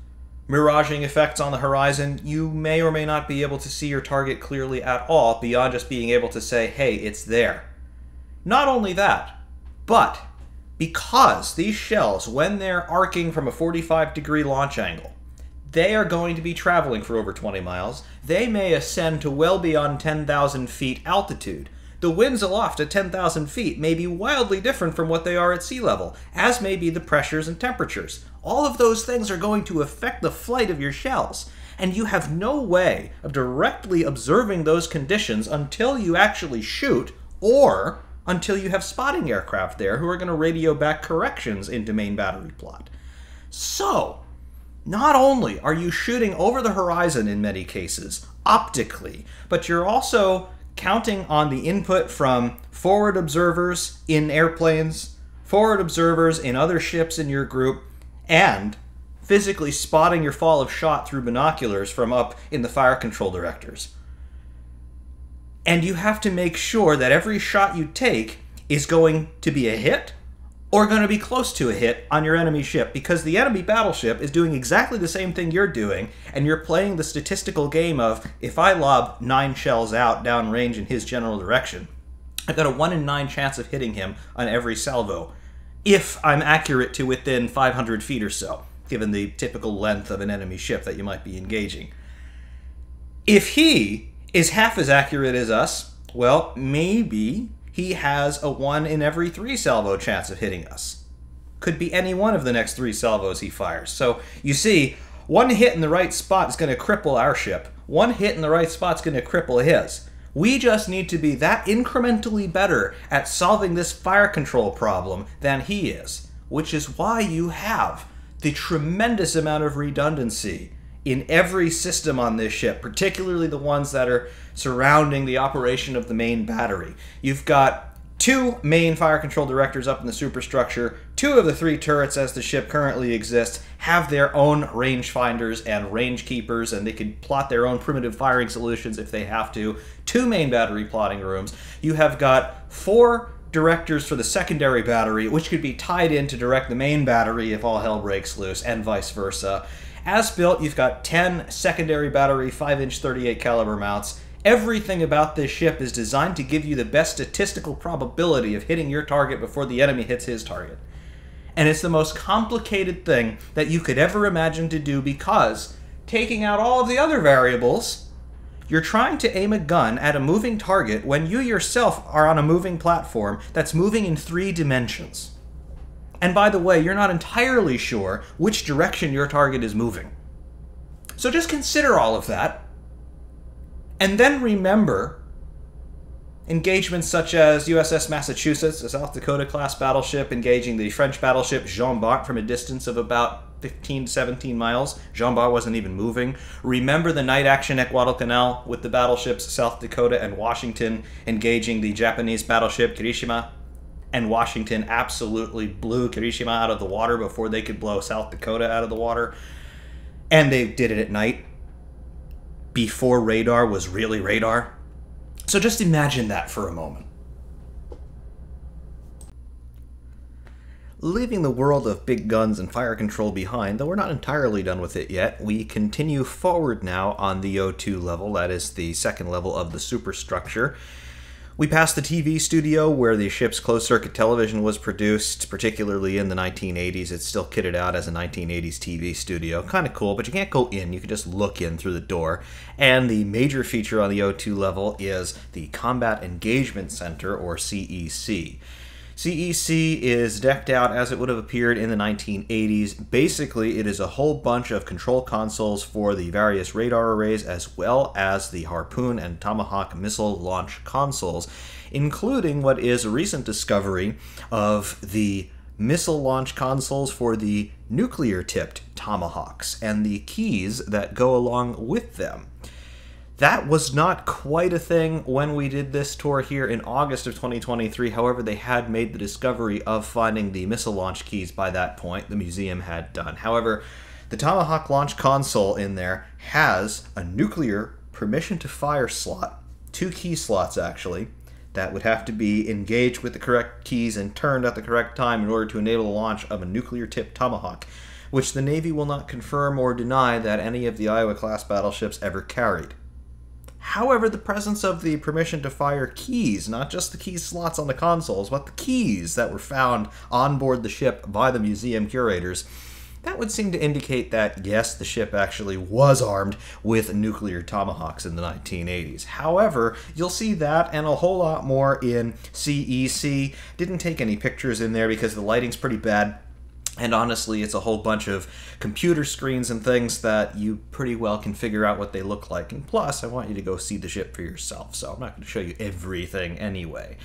miraging effects on the horizon, you may or may not be able to see your target clearly at all beyond just being able to say, hey, it's there. Not only that, but because these shells, when they're arcing from a 45 degree launch angle, they are going to be traveling for over 20 miles. They may ascend to well beyond 10,000 feet altitude. The winds aloft at 10,000 feet may be wildly different from what they are at sea level, as may be the pressures and temperatures. All of those things are going to affect the flight of your shells, and you have no way of directly observing those conditions until you actually shoot or until you have spotting aircraft there who are going to radio back corrections into main battery plot. So, not only are you shooting over the horizon in many cases, optically, but you're also counting on the input from forward observers in airplanes, forward observers in other ships in your group, and physically spotting your fall of shot through binoculars from up in the fire control directors. And you have to make sure that every shot you take is going to be a hit or going to be close to a hit on your enemy ship because the enemy battleship is doing exactly the same thing you're doing, and you're playing the statistical game of if I lob nine shells out downrange in his general direction, I've got a 1 in 9 chance of hitting him on every salvo, if I'm accurate to within 500 feet or so, given the typical length of an enemy ship that you might be engaging. If he is half as accurate as us, well, maybe he has a 1 in every 3 salvo chance of hitting us. Could be any one of the next 3 salvos he fires. So you see, one hit in the right spot is going to cripple our ship. One hit in the right spot is going to cripple his. We just need to be that incrementally better at solving this fire control problem than he is, which is why you have the tremendous amount of redundancy in every system on this ship, particularly the ones that are surrounding the operation of the main battery. You've got two main fire control directors up in the superstructure. Two of the three turrets, as the ship currently exists, have their own rangefinders and range keepers, and they can plot their own primitive firing solutions if they have to. Two main battery plotting rooms. You have got four directors for the secondary battery, which could be tied in to direct the main battery if all hell breaks loose, and vice versa. As built, you've got 10 secondary battery 5 inch 38 caliber mounts. Everything about this ship is designed to give you the best statistical probability of hitting your target before the enemy hits his target. And it's the most complicated thing that you could ever imagine to do because, taking out all of the other variables, you're trying to aim a gun at a moving target when you yourself are on a moving platform that's moving in three dimensions. And by the way, you're not entirely sure which direction your target is moving. So just consider all of that. And then remember engagements such as USS Massachusetts, a South Dakota class battleship, engaging the French battleship Jean Bart from a distance of about 15 to 17 miles. Jean Bart wasn't even moving. Remember the night action at Guadalcanal with the battleships South Dakota and Washington engaging the Japanese battleship Kirishima? And Washington absolutely blew Kirishima out of the water before they could blow South Dakota out of the water. And they did it at night before radar was really radar. So just imagine that for a moment. Leaving the world of big guns and fire control behind, though we're not entirely done with it yet, we continue forward now on the O2 level, that is the second level of the superstructure. We passed the TV studio where the ship's closed circuit television was produced, particularly in the 1980s. It's still kitted out as a 1980s TV studio. Kind of cool, but you can't go in, you can just look in through the door. And the major feature on the O2 level is the Combat Engagement Center, or CEC. CEC is decked out as it would have appeared in the 1980s. Basically, it is a whole bunch of control consoles for the various radar arrays as well as the Harpoon and Tomahawk missile launch consoles, including what is a recent discovery of the missile launch consoles for the nuclear tipped Tomahawks and the keys that go along with them. That was not quite a thing when we did this tour here in August of 2023. However, they had made the discovery of finding the missile launch keys by that point. The museum had done. However, the Tomahawk launch console in there has a nuclear permission to fire slot, two key slots actually, that would have to be engaged with the correct keys and turned at the correct time in order to enable the launch of a nuclear tipped Tomahawk, which the Navy will not confirm or deny that any of the Iowa class battleships ever carried. However, the presence of the permission to fire keys, not just the key slots on the consoles, but the keys that were found on board the ship by the museum curators, that would seem to indicate that, yes, the ship actually was armed with nuclear tomahawks in the 1980s. However, you'll see that and a whole lot more in CEC. Didn't take any pictures in there because the lighting's pretty bad and honestly, it's a whole bunch of computer screens and things that you pretty well can figure out what they look like. And plus, I want you to go see the ship for yourself, so I'm not going to show you everything anyway.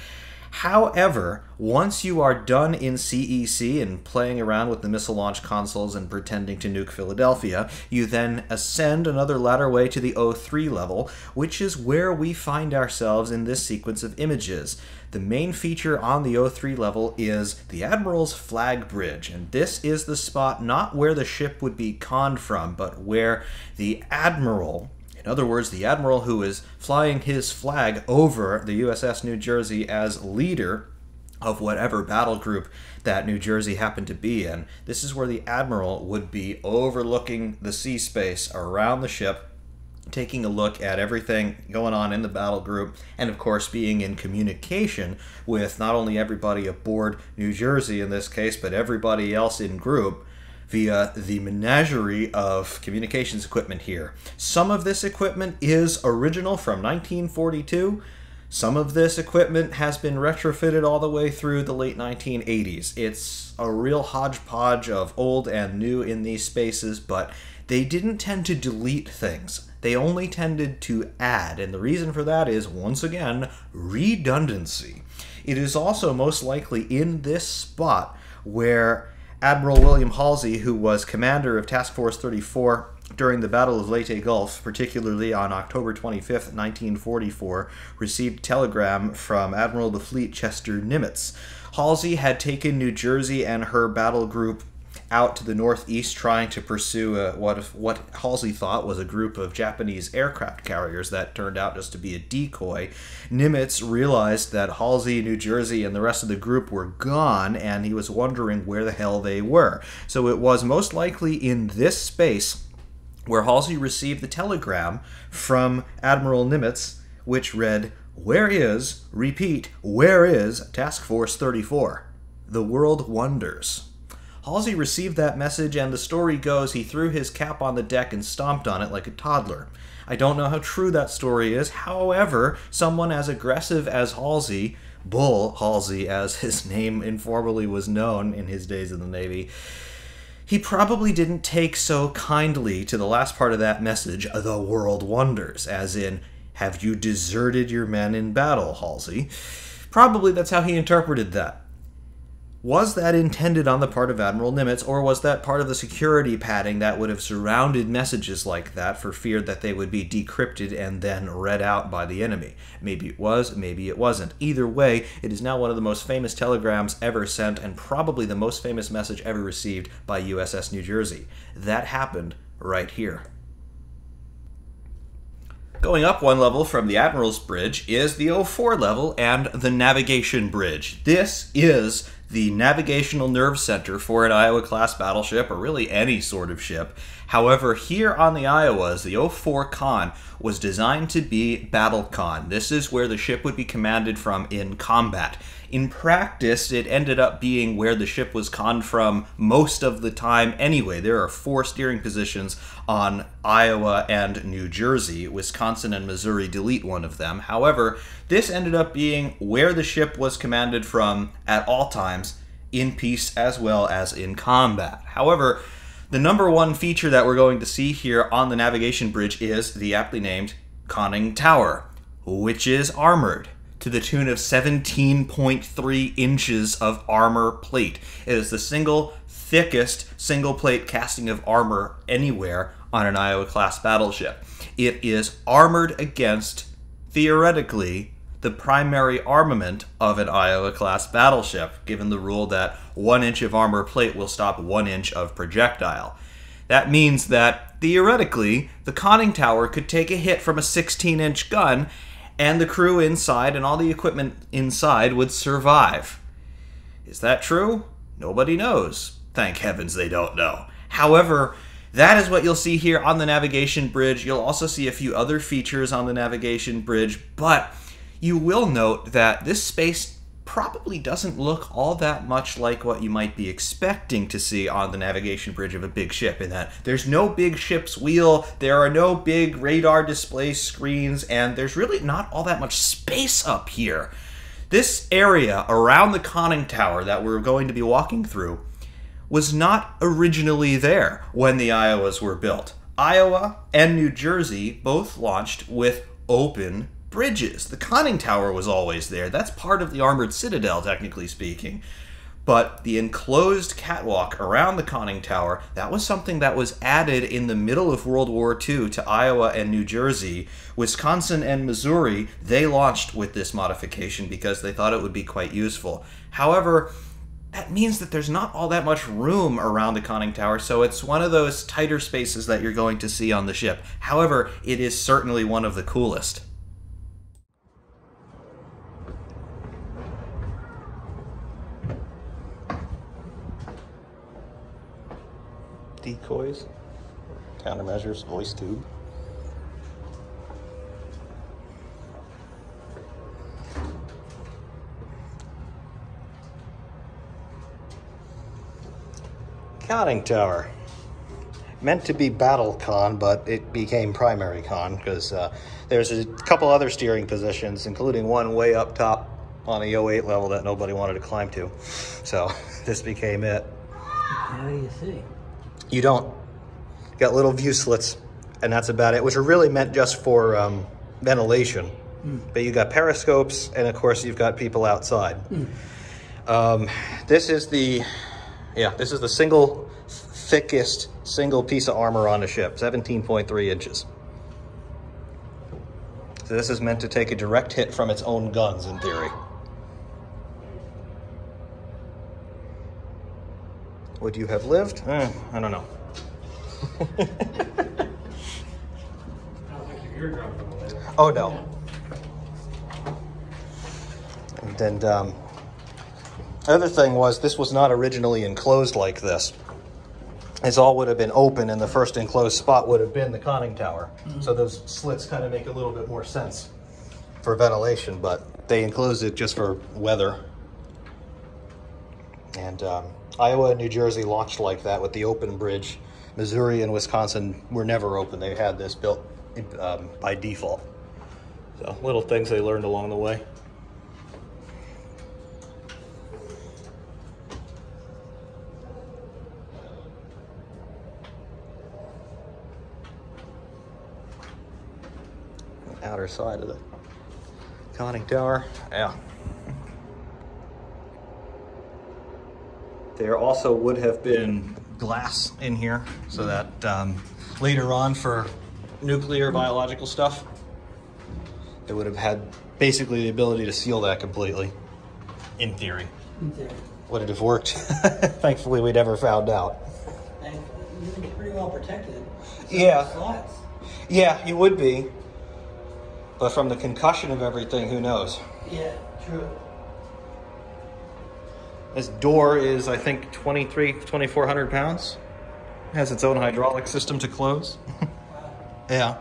However, once you are done in CEC and playing around with the missile launch consoles and pretending to nuke Philadelphia, you then ascend another ladder way to the O3 level, which is where we find ourselves in this sequence of images. The main feature on the O3 level is the Admiral's Flag Bridge, and this is the spot not where the ship would be conned from, but where the Admiral in other words, the admiral who is flying his flag over the USS New Jersey as leader of whatever battle group that New Jersey happened to be in. This is where the admiral would be overlooking the sea space around the ship, taking a look at everything going on in the battle group, and of course being in communication with not only everybody aboard New Jersey in this case, but everybody else in group via the menagerie of communications equipment here. Some of this equipment is original from 1942. Some of this equipment has been retrofitted all the way through the late 1980s. It's a real hodgepodge of old and new in these spaces, but they didn't tend to delete things. They only tended to add, and the reason for that is, once again, redundancy. It is also most likely in this spot where Admiral William Halsey, who was commander of Task Force 34 during the Battle of Leyte Gulf, particularly on October 25, 1944, received telegram from Admiral of the Fleet Chester Nimitz. Halsey had taken New Jersey and her battle group out to the northeast trying to pursue a, what what Halsey thought was a group of Japanese aircraft carriers that turned out just to be a decoy. Nimitz realized that Halsey, New Jersey, and the rest of the group were gone, and he was wondering where the hell they were. So it was most likely in this space where Halsey received the telegram from Admiral Nimitz, which read, Where is, repeat, where is Task Force 34? The world wonders. Halsey received that message, and the story goes he threw his cap on the deck and stomped on it like a toddler. I don't know how true that story is. However, someone as aggressive as Halsey, Bull Halsey, as his name informally was known in his days in the Navy, he probably didn't take so kindly to the last part of that message, the world wonders, as in, have you deserted your men in battle, Halsey? Probably that's how he interpreted that. Was that intended on the part of Admiral Nimitz, or was that part of the security padding that would have surrounded messages like that for fear that they would be decrypted and then read out by the enemy? Maybe it was, maybe it wasn't. Either way, it is now one of the most famous telegrams ever sent and probably the most famous message ever received by USS New Jersey. That happened right here. Going up one level from the Admiral's Bridge is the 04 level and the Navigation Bridge. This is the navigational nerve center for an Iowa class battleship, or really any sort of ship. However, here on the Iowas, the 04 Con was designed to be battle con. This is where the ship would be commanded from in combat. In practice, it ended up being where the ship was conned from most of the time anyway. There are four steering positions on Iowa and New Jersey. Wisconsin and Missouri delete one of them. However, this ended up being where the ship was commanded from at all times, in peace as well as in combat. However, the number one feature that we're going to see here on the navigation bridge is the aptly named conning tower, which is armored to the tune of 17.3 inches of armor plate. It is the single thickest single plate casting of armor anywhere on an Iowa class battleship. It is armored against, theoretically, the primary armament of an Iowa class battleship, given the rule that one inch of armor plate will stop one inch of projectile. That means that, theoretically, the conning tower could take a hit from a 16 inch gun and the crew inside and all the equipment inside would survive. Is that true? Nobody knows. Thank heavens they don't know. However, that is what you'll see here on the navigation bridge. You'll also see a few other features on the navigation bridge, but you will note that this space probably doesn't look all that much like what you might be expecting to see on the navigation bridge of a big ship in that there's no big ship's wheel, there are no big radar display screens, and there's really not all that much space up here. This area around the conning tower that we're going to be walking through was not originally there when the Iowas were built. Iowa and New Jersey both launched with open bridges. The conning tower was always there. That's part of the armored citadel, technically speaking. But the enclosed catwalk around the conning tower, that was something that was added in the middle of World War II to Iowa and New Jersey. Wisconsin and Missouri, they launched with this modification because they thought it would be quite useful. However, that means that there's not all that much room around the conning tower, so it's one of those tighter spaces that you're going to see on the ship. However, it is certainly one of the coolest. Decoys, countermeasures, voice tube. Conning tower. Meant to be battle con, but it became primary con because uh, there's a couple other steering positions, including one way up top on a 08 level that nobody wanted to climb to. So this became it. How do you see? You don't. You got little view slits, and that's about it, which are really meant just for um, ventilation. Mm. But you got periscopes, and of course you've got people outside. Mm. Um, this is the, yeah, this is the single thickest single piece of armor on the ship, 17.3 inches. So this is meant to take a direct hit from its own guns, in theory. Would you have lived? Eh, I don't know. oh no. And then um, other thing was this was not originally enclosed like this. This all would have been open, and the first enclosed spot would have been the conning tower. Mm -hmm. So those slits kind of make a little bit more sense for ventilation, but they enclosed it just for weather And um, Iowa and New Jersey launched like that with the open bridge. Missouri and Wisconsin were never open. They had this built um, by default. So little things they learned along the way. Outer side of the conning tower. Yeah. There also would have been glass in here so that um, later on for nuclear biological stuff, it would have had basically the ability to seal that completely, in theory. In theory. Would it have worked? Thankfully, we'd never found out. And you think it's pretty well protected. Yeah. Slots. Yeah, you would be. But from the concussion of everything, who knows? Yeah, true. This door is, I think, 23, 2,400 pounds. It has its own hydraulic system to close. yeah.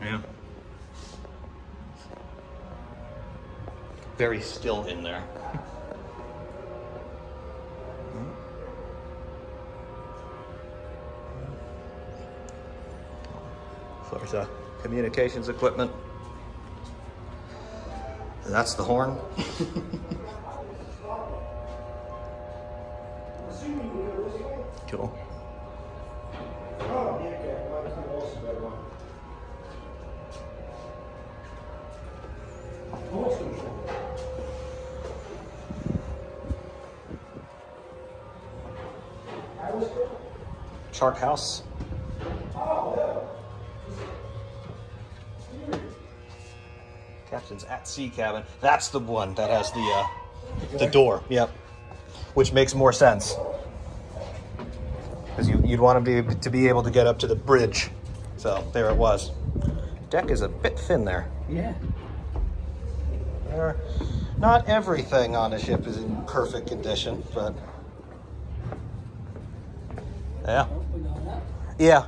Yeah. Very still in there. So there's uh, communications equipment. That's the horn. cool. Chart House. Oh, Captain's at sea cabin. That's the one that has the uh, the door. Yep. Which makes more sense. Because you, you'd want to be to be able to get up to the bridge. So there it was. Deck is a bit thin there. Yeah. There, not everything on a ship is in perfect condition, but yeah, we going up. yeah.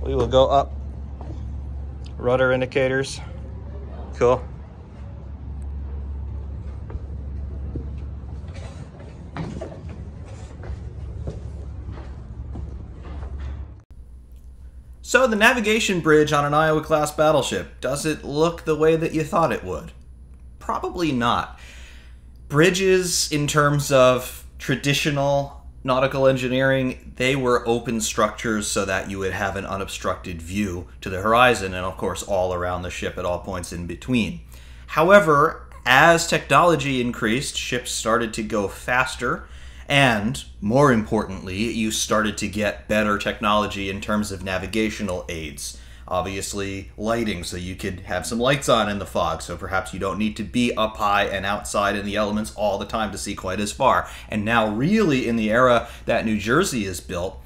We will go up. Rudder indicators. Cool. So, the navigation bridge on an Iowa class battleship, does it look the way that you thought it would? Probably not. Bridges, in terms of traditional nautical engineering, they were open structures so that you would have an unobstructed view to the horizon and, of course, all around the ship at all points in between. However, as technology increased, ships started to go faster, and more importantly, you started to get better technology in terms of navigational aids. Obviously, lighting, so you could have some lights on in the fog, so perhaps you don't need to be up high and outside in the elements all the time to see quite as far. And now, really, in the era that New Jersey is built,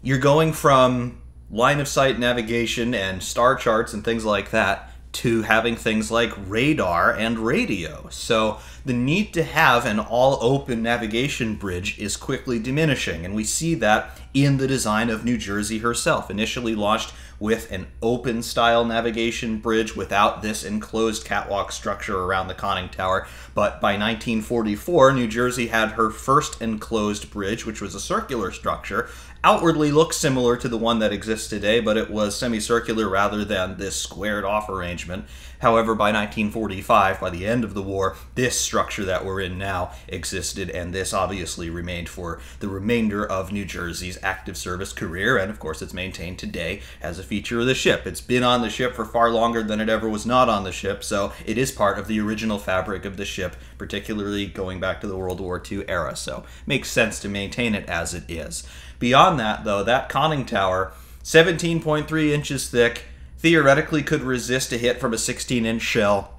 you're going from line of sight navigation and star charts and things like that to having things like radar and radio. So the need to have an all open navigation bridge is quickly diminishing, and we see that in the design of New Jersey herself. Initially launched with an open style navigation bridge without this enclosed catwalk structure around the conning tower, but by 1944, New Jersey had her first enclosed bridge, which was a circular structure. Outwardly looks similar to the one that exists today, but it was semicircular rather than this squared off arrangement. However, by 1945, by the end of the war, this structure that we're in now existed, and this obviously remained for the remainder of New Jersey's active service career, and of course, it's maintained today as a feature of the ship. It's been on the ship for far longer than it ever was not on the ship, so it is part of the original fabric of the ship, particularly going back to the World War II era, so makes sense to maintain it as it is. Beyond that, though, that conning tower, 17.3 inches thick, theoretically could resist a hit from a 16 inch shell.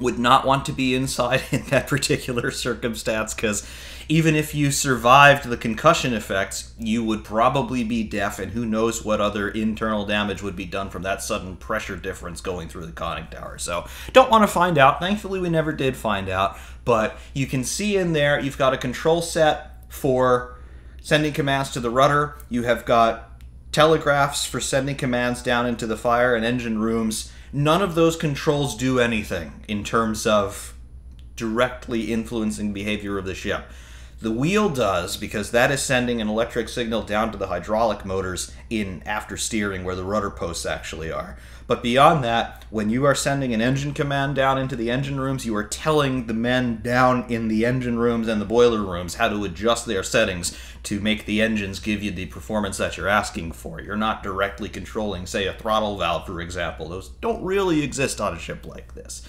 Would not want to be inside in that particular circumstance because even if you survived the concussion effects, you would probably be deaf, and who knows what other internal damage would be done from that sudden pressure difference going through the conning tower. So, don't want to find out. Thankfully, we never did find out, but you can see in there you've got a control set for sending commands to the rudder. You have got telegraphs for sending commands down into the fire and engine rooms. None of those controls do anything in terms of directly influencing behavior of the ship. The wheel does because that is sending an electric signal down to the hydraulic motors in after steering where the rudder posts actually are. But beyond that, when you are sending an engine command down into the engine rooms, you are telling the men down in the engine rooms and the boiler rooms how to adjust their settings to make the engines give you the performance that you're asking for. You're not directly controlling, say, a throttle valve, for example. Those don't really exist on a ship like this.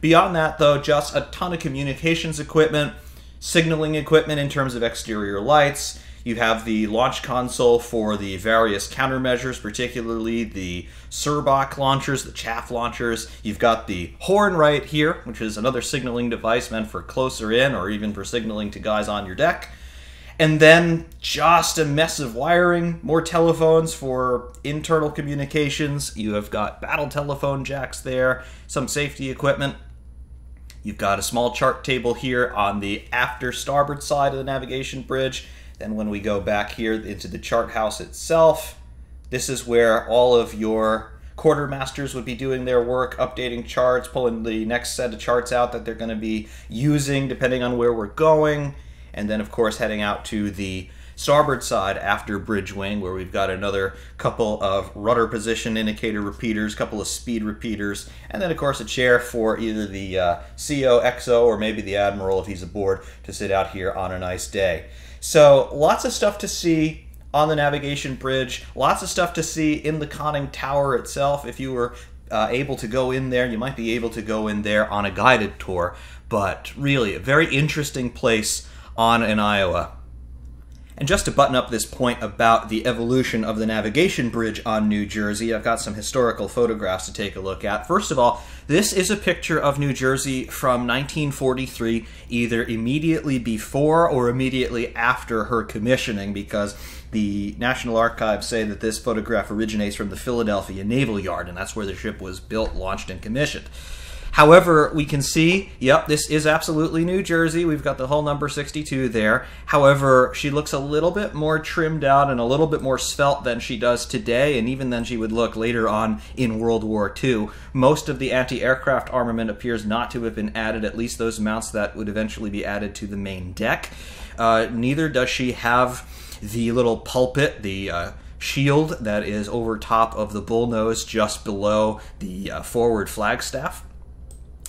Beyond that, though, just a ton of communications equipment signaling equipment in terms of exterior lights. You have the launch console for the various countermeasures, particularly the SRBOC launchers, the chaff launchers. You've got the horn right here, which is another signaling device meant for closer in or even for signaling to guys on your deck. And then just a mess of wiring, more telephones for internal communications. You have got battle telephone jacks there, some safety equipment. You've got a small chart table here on the after starboard side of the navigation bridge. Then when we go back here into the chart house itself, this is where all of your quartermasters would be doing their work, updating charts, pulling the next set of charts out that they're going to be using depending on where we're going. And then, of course, heading out to the starboard side after bridge wing, where we've got another couple of rudder position indicator repeaters, couple of speed repeaters, and then of course a chair for either the uh, CO, XO, or maybe the admiral if he's aboard to sit out here on a nice day. So lots of stuff to see on the navigation bridge, lots of stuff to see in the conning tower itself. If you were uh, able to go in there, you might be able to go in there on a guided tour. But really, a very interesting place on in Iowa. And just to button up this point about the evolution of the navigation bridge on New Jersey, I've got some historical photographs to take a look at. First of all, this is a picture of New Jersey from 1943, either immediately before or immediately after her commissioning, because the National Archives say that this photograph originates from the Philadelphia Naval Yard, and that's where the ship was built, launched, and commissioned. However, we can see, yep, this is absolutely New Jersey. We've got the hull number 62 there. However, she looks a little bit more trimmed out and a little bit more svelte than she does today, and even than she would look later on in World War II. Most of the anti aircraft armament appears not to have been added, at least those amounts that would eventually be added to the main deck. Uh, neither does she have the little pulpit, the uh, shield that is over top of the bullnose just below the uh, forward flagstaff.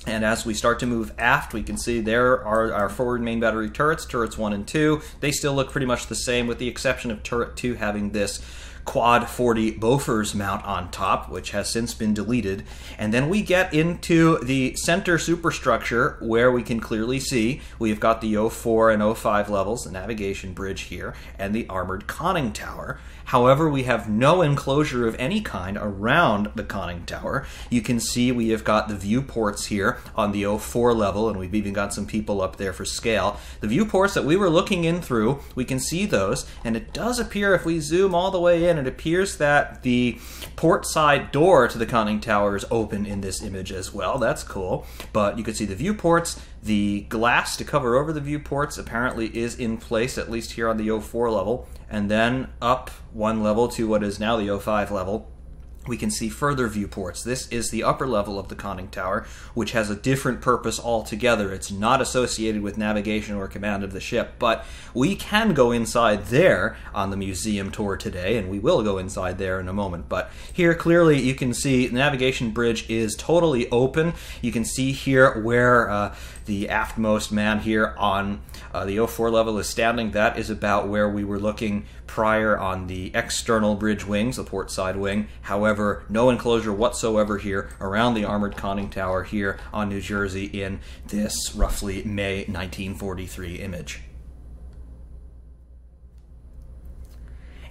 And as we start to move aft, we can see there are our forward main battery turrets, turrets 1 and 2. They still look pretty much the same with the exception of turret 2 having this quad 40 Bofors mount on top, which has since been deleted. And then we get into the center superstructure where we can clearly see we've got the 04 and 05 levels, the navigation bridge here, and the armored conning tower. However, we have no enclosure of any kind around the conning tower. You can see we have got the viewports here on the 04 level, and we've even got some people up there for scale. The viewports that we were looking in through, we can see those, and it does appear if we zoom all the way in, it appears that the port side door to the conning tower is open in this image as well. That's cool. But you can see the viewports, the glass to cover over the viewports apparently is in place, at least here on the 04 level and then up one level to what is now the 05 level we can see further viewports. This is the upper level of the conning tower, which has a different purpose altogether. It's not associated with navigation or command of the ship, but we can go inside there on the museum tour today, and we will go inside there in a moment. But here, clearly, you can see the navigation bridge is totally open. You can see here where uh, the aftmost man here on uh, the 04 level is standing. That is about where we were looking prior on the external bridge wings, the port side wing. However, no enclosure whatsoever here around the armored conning tower here on New Jersey in this roughly May 1943 image.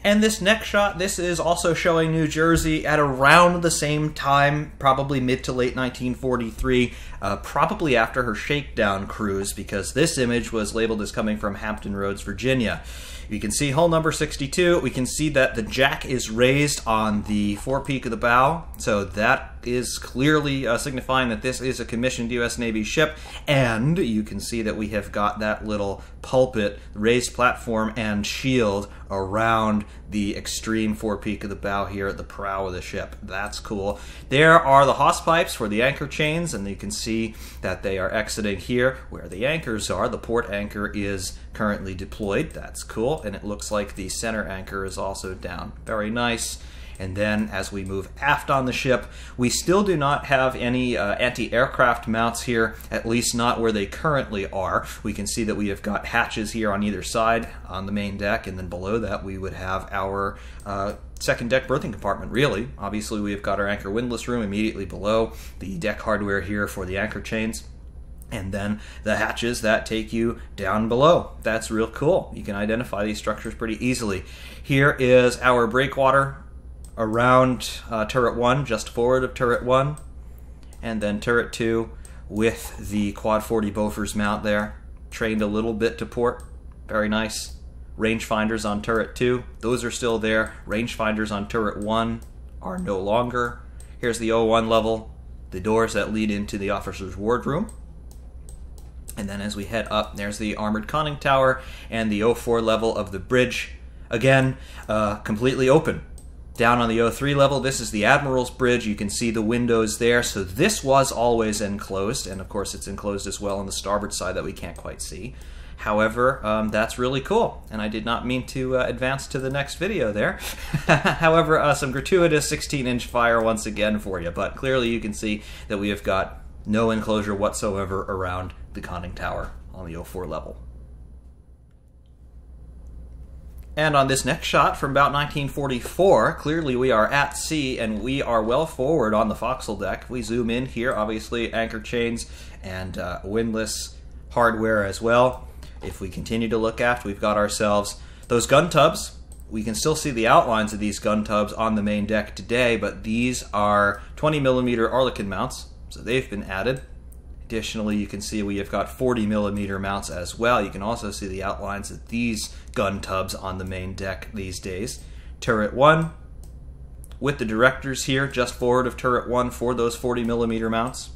And this next shot, this is also showing New Jersey at around the same time, probably mid to late 1943, uh, probably after her shakedown cruise, because this image was labeled as coming from Hampton Roads, Virginia. You can see hull number 62. We can see that the jack is raised on the forepeak of the bow, so that is clearly uh, signifying that this is a commissioned U.S. Navy ship. And you can see that we have got that little pulpit, raised platform, and shield around the extreme forepeak of the bow here at the prow of the ship. That's cool. There are the hawse pipes for the anchor chains, and you can see that they are exiting here where the anchors are. The port anchor is currently deployed. That's cool. And it looks like the center anchor is also down. Very nice. And then as we move aft on the ship, we still do not have any uh, anti aircraft mounts here, at least not where they currently are. We can see that we have got hatches here on either side on the main deck, and then below that we would have our uh, second deck berthing compartment, really. Obviously, we have got our anchor windlass room immediately below, the deck hardware here for the anchor chains and then the hatches that take you down below. That's real cool. You can identify these structures pretty easily. Here is our breakwater around uh, turret 1, just forward of turret 1, and then turret 2 with the quad 40 Bofors mount there. Trained a little bit to port. Very nice. Rangefinders on turret 2, those are still there. Rangefinders on turret 1 are no longer. Here's the O1 level, the doors that lead into the officer's wardroom. And then as we head up, there's the armored conning tower and the O4 level of the bridge. Again, uh, completely open. Down on the O3 level, this is the Admiral's Bridge. You can see the windows there. So this was always enclosed, and of course it's enclosed as well on the starboard side that we can't quite see. However, um, that's really cool, and I did not mean to uh, advance to the next video there. However, uh, some gratuitous 16-inch fire once again for you, but clearly you can see that we have got no enclosure whatsoever around the conning tower on the O4 level. And on this next shot from about 1944, clearly we are at sea and we are well forward on the forecastle deck. We zoom in here, obviously anchor chains and uh, windlass hardware as well. If we continue to look aft, we've got ourselves those gun tubs. We can still see the outlines of these gun tubs on the main deck today, but these are 20 millimeter Oerlikon mounts, so they've been added. Additionally, you can see we have got 40 millimeter mounts as well. You can also see the outlines of these gun tubs on the main deck these days. Turret 1 with the directors here just forward of turret 1 for those 40 millimeter mounts.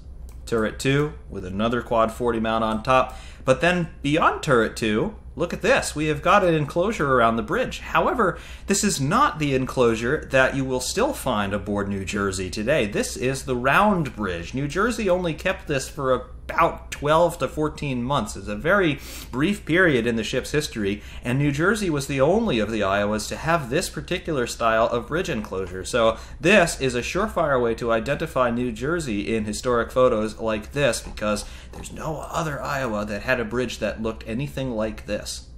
Turret 2 with another quad 40 mount on top. But then beyond turret 2, look at this. We have got an enclosure around the bridge. However, this is not the enclosure that you will still find aboard New Jersey today. This is the round bridge. New Jersey only kept this for about 12 to 14 months. It's a very brief period in the ship's history, and New Jersey was the only of the Iowas to have this particular style of bridge enclosure. So this is a surefire way to identify New Jersey in historic photos like this because there's no other Iowa that had a bridge that looked anything like this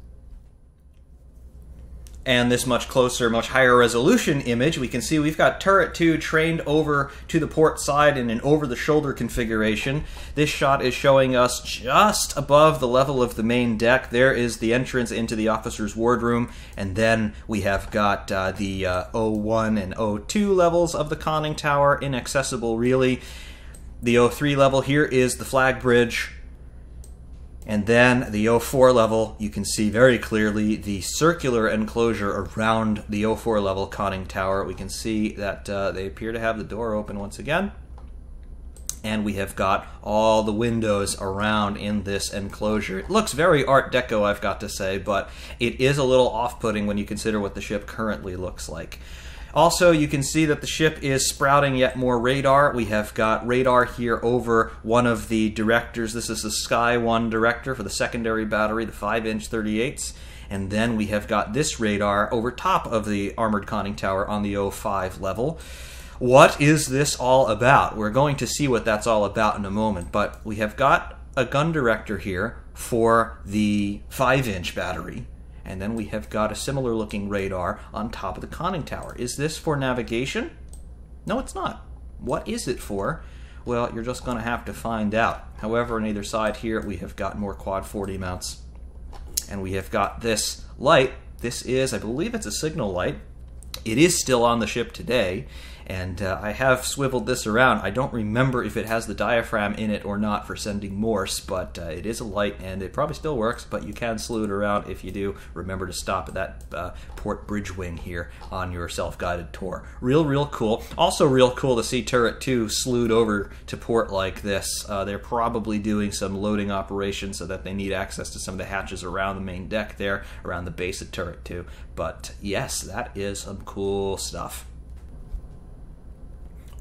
and this much closer, much higher resolution image, we can see we've got turret 2 trained over to the port side in an over-the-shoulder configuration. This shot is showing us just above the level of the main deck. There is the entrance into the officer's wardroom, and then we have got uh, the uh, 01 and 02 levels of the conning tower, inaccessible really. The 03 level here is the flag bridge, and then the O4 level, you can see very clearly the circular enclosure around the O4 level conning tower. We can see that uh, they appear to have the door open once again. And we have got all the windows around in this enclosure. It looks very Art Deco, I've got to say, but it is a little off-putting when you consider what the ship currently looks like. Also, you can see that the ship is sprouting yet more radar. We have got radar here over one of the directors. This is the Sky 1 director for the secondary battery, the 5-inch 38s. And then we have got this radar over top of the armored conning tower on the 05 level. What is this all about? We're going to see what that's all about in a moment, but we have got a gun director here for the 5-inch battery and then we have got a similar looking radar on top of the conning tower. Is this for navigation? No, it's not. What is it for? Well, you're just going to have to find out. However, on either side here, we have got more quad 40 mounts. And we have got this light. This is, I believe it's a signal light. It is still on the ship today, And uh, I have swiveled this around. I don't remember if it has the diaphragm in it or not for sending Morse, but uh, it is a light and it probably still works, but you can slew it around. If you do, remember to stop at that uh, port bridge wing here on your self guided tour. Real, real cool. Also, real cool to see Turret 2 slewed over to port like this. Uh, they're probably doing some loading operations so that they need access to some of the hatches around the main deck there, around the base of Turret 2. But yes, that is some cool stuff.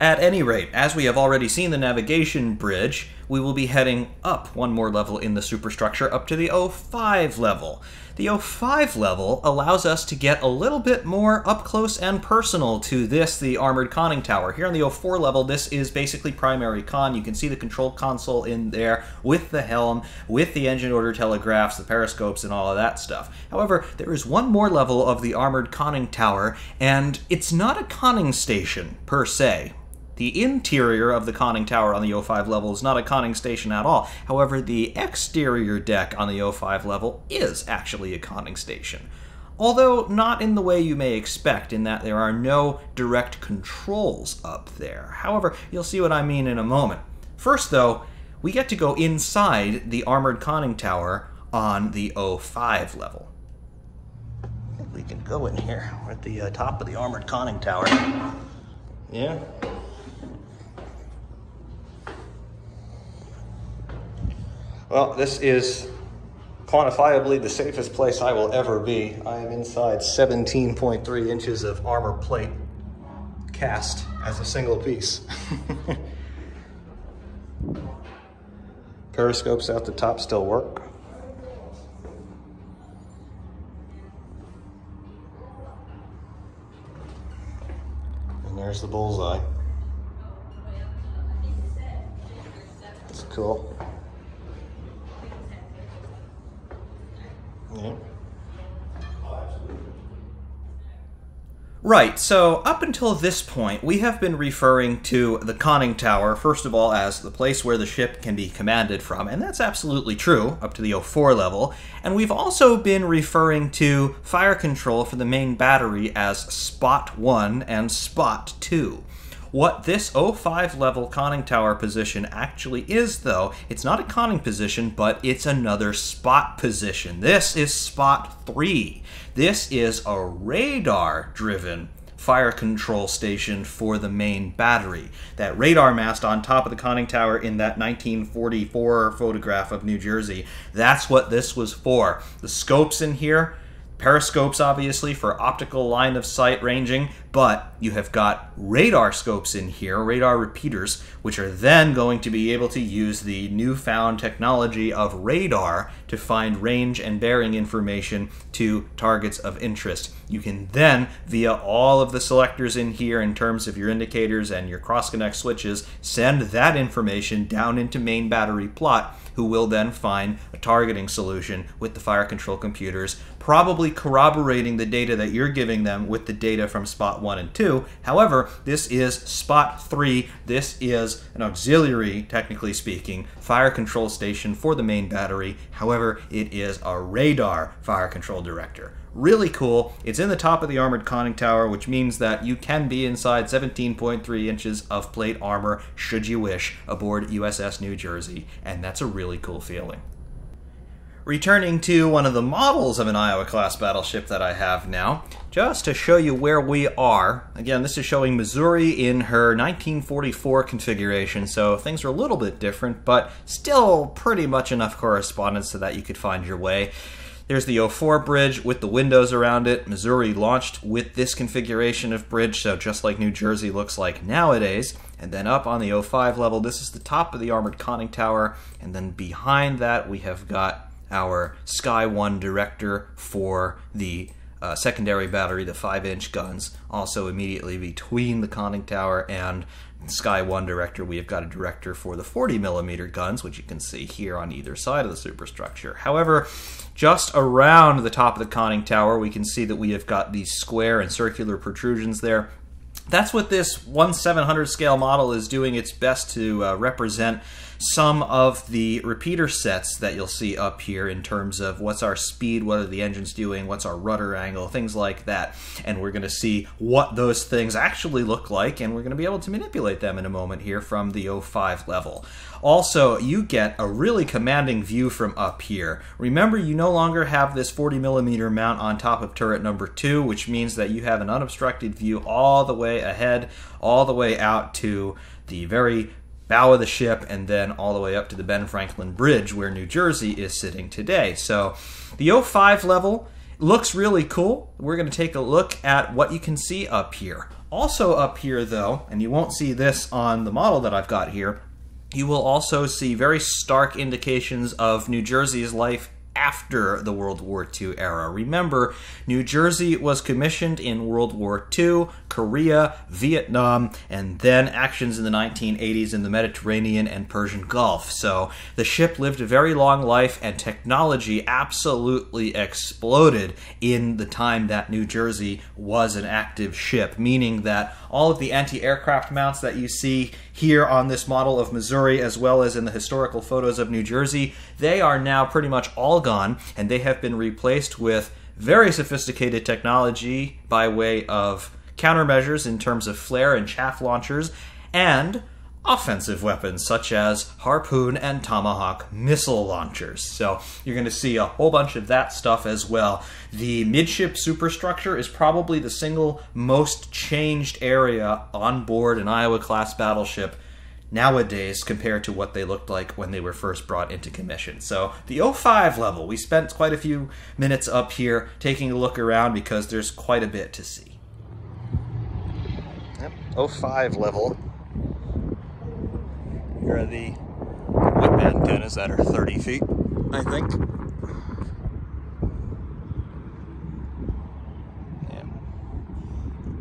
At any rate, as we have already seen the navigation bridge, we will be heading up one more level in the superstructure up to the O5 level. The O5 level allows us to get a little bit more up close and personal to this, the armored conning tower. Here on the O4 level, this is basically primary con. You can see the control console in there with the helm, with the engine order telegraphs, the periscopes, and all of that stuff. However, there is one more level of the armored conning tower, and it's not a conning station per se. The interior of the conning tower on the O5 level is not a conning station at all. However, the exterior deck on the O5 level is actually a conning station. Although not in the way you may expect, in that there are no direct controls up there. However, you'll see what I mean in a moment. First, though, we get to go inside the armored conning tower on the O5 level. We can go in here. We're at the uh, top of the armored conning tower. Yeah, Well, this is quantifiably the safest place I will ever be. I am inside 17.3 inches of armor plate cast as a single piece. Periscopes out the top still work. And there's the bullseye. That's cool. Right, so up until this point, we have been referring to the conning tower, first of all, as the place where the ship can be commanded from, and that's absolutely true, up to the 04 level. And we've also been referring to fire control for the main battery as Spot 1 and Spot 2. What this 05 level conning tower position actually is, though, it's not a conning position, but it's another spot position. This is spot 3. This is a radar driven fire control station for the main battery. That radar mast on top of the conning tower in that 1944 photograph of New Jersey, that's what this was for. The scopes in here, periscopes obviously for optical line of sight ranging, but you have got radar scopes in here, radar repeaters, which are then going to be able to use the newfound technology of radar to find range and bearing information to targets of interest. You can then, via all of the selectors in here in terms of your indicators and your cross-connect switches, send that information down into main battery plot who will then find a targeting solution with the fire control computers, probably corroborating the data that you're giving them with the data from spot 1 and 2. However, this is spot 3. This is an auxiliary, technically speaking, fire control station for the main battery. However, it is a radar fire control director really cool. It's in the top of the armored conning tower, which means that you can be inside 17.3 inches of plate armor, should you wish, aboard USS New Jersey, and that's a really cool feeling. Returning to one of the models of an Iowa class battleship that I have now, just to show you where we are. Again, this is showing Missouri in her 1944 configuration, so things are a little bit different, but still pretty much enough correspondence so that you could find your way. There's the 04 bridge with the windows around it. Missouri launched with this configuration of bridge, so just like New Jersey looks like nowadays. And then up on the 05 level, this is the top of the armored conning tower. And then behind that, we have got our Sky 1 director for the uh, secondary battery, the 5 inch guns. Also, immediately between the conning tower and Sky 1 director, we have got a director for the 40 millimeter guns, which you can see here on either side of the superstructure. However, just around the top of the conning tower, we can see that we have got these square and circular protrusions there. That's what this 1 700 scale model is doing its best to uh, represent some of the repeater sets that you'll see up here in terms of what's our speed, what are the engines doing, what's our rudder angle, things like that. And we're going to see what those things actually look like, and we're going to be able to manipulate them in a moment here from the 05 level. Also, you get a really commanding view from up here. Remember, you no longer have this 40 millimeter mount on top of turret number two, which means that you have an unobstructed view all the way ahead, all the way out to the very bow of the ship, and then all the way up to the Ben Franklin Bridge, where New Jersey is sitting today. So, the 05 level looks really cool. We're going to take a look at what you can see up here. Also, up here, though, and you won't see this on the model that I've got here, you will also see very stark indications of New Jersey's life after the World War II era. Remember, New Jersey was commissioned in World War II, Korea, Vietnam, and then actions in the 1980s in the Mediterranean and Persian Gulf. So the ship lived a very long life, and technology absolutely exploded in the time that New Jersey was an active ship, meaning that all of the anti aircraft mounts that you see here on this model of Missouri, as well as in the historical photos of New Jersey, they are now pretty much all gone, and they have been replaced with very sophisticated technology by way of countermeasures in terms of flare and chaff launchers, and offensive weapons such as Harpoon and Tomahawk missile launchers. So you're going to see a whole bunch of that stuff as well. The midship superstructure is probably the single most changed area on board an Iowa class battleship nowadays compared to what they looked like when they were first brought into commission. So the 05 level, we spent quite a few minutes up here taking a look around because there's quite a bit to see. Yep, 05 level are the whip antennas that are 30 feet, I think. Yeah.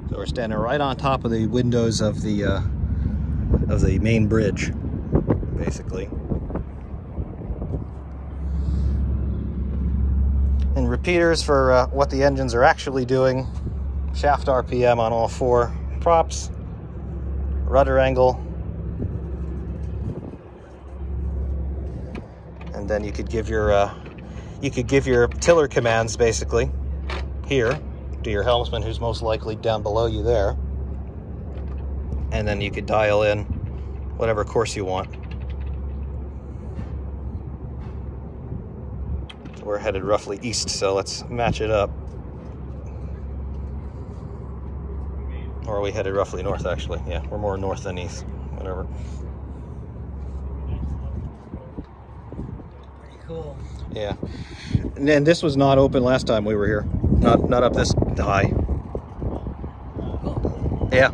So we're standing right on top of the windows of the uh, of the main bridge, basically. And repeaters for uh, what the engines are actually doing. Shaft RPM on all four props. Rudder angle then you could give your uh, you could give your tiller commands basically here to your helmsman who's most likely down below you there. And then you could dial in whatever course you want. We're headed roughly east so let's match it up. Or are we headed roughly north actually? Yeah we're more north than east whatever cool. Yeah. And, this was not open last time we were here. Not not up this high. Yeah.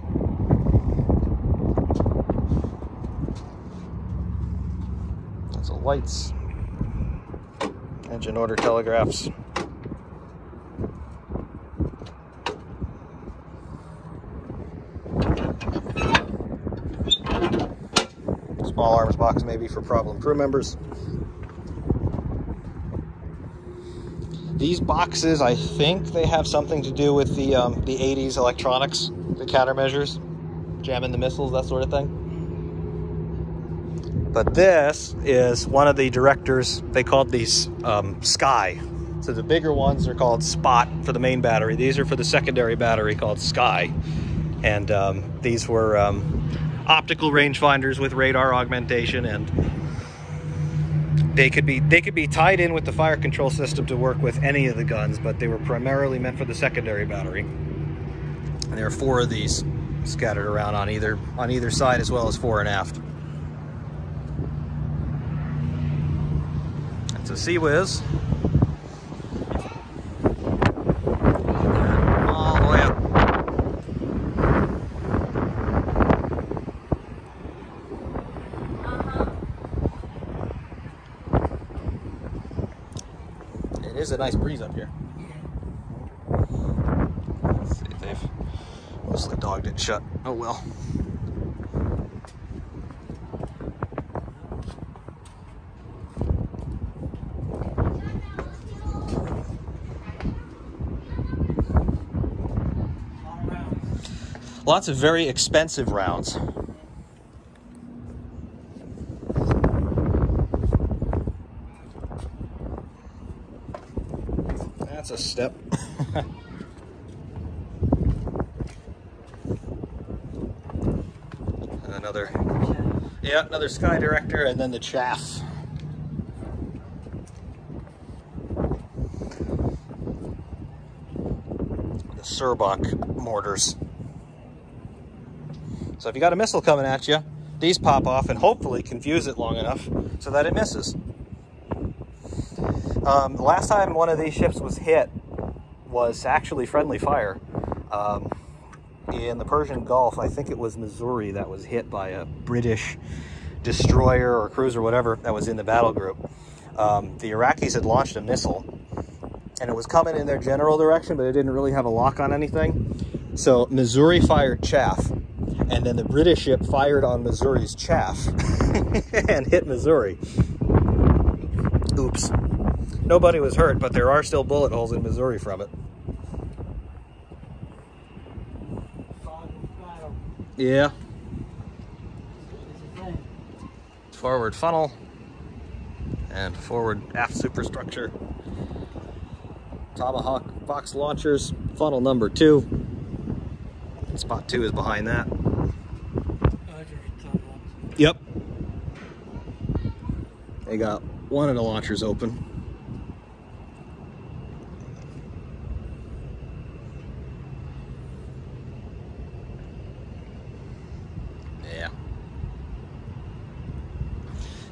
Lots of lights. Engine order telegraphs. Small arms box maybe for problem crew members. These boxes, I think they have something to do with the um, the 80s electronics, the countermeasures, jamming the missiles, that sort of thing. But this is one of the directors, they called these um, Sky. So the bigger ones are called Spot for the main battery. These are for the secondary battery called Sky. And um, these were um, optical rangefinders with radar augmentation and they could be they could be tied in with the fire control system to work with any of the guns, but they were primarily meant for the secondary battery. And there are four of these scattered around on either on either side as well as fore and aft. It's a CIWS. All the way up. It is a nice breeze up here. Let's see if they've. Dog didn't shut. Oh well. Lots of very expensive rounds. that's a step. another, yeah, another sky director, and then the chaff. The SRBOC mortars. So if you got a missile coming at you, these pop off and hopefully confuse it long enough so that it misses. Um, the last time one of these ships was hit was actually friendly fire. Um, in the Persian Gulf, I think it was Missouri that was hit by a British destroyer or cruiser, whatever, that was in the battle group. Um, the Iraqis had launched a missile and it was coming in their general direction, but it didn't really have a lock on anything. So Missouri fired chaff, and then the British ship fired on Missouri's chaff and hit Missouri. Oops. Nobody was hurt, but there are still bullet holes in Missouri from it. Yeah. Forward funnel and forward aft superstructure. Tomahawk box launchers, funnel number two. Spot two is behind that. Yep. They got one of the launchers open. Yeah.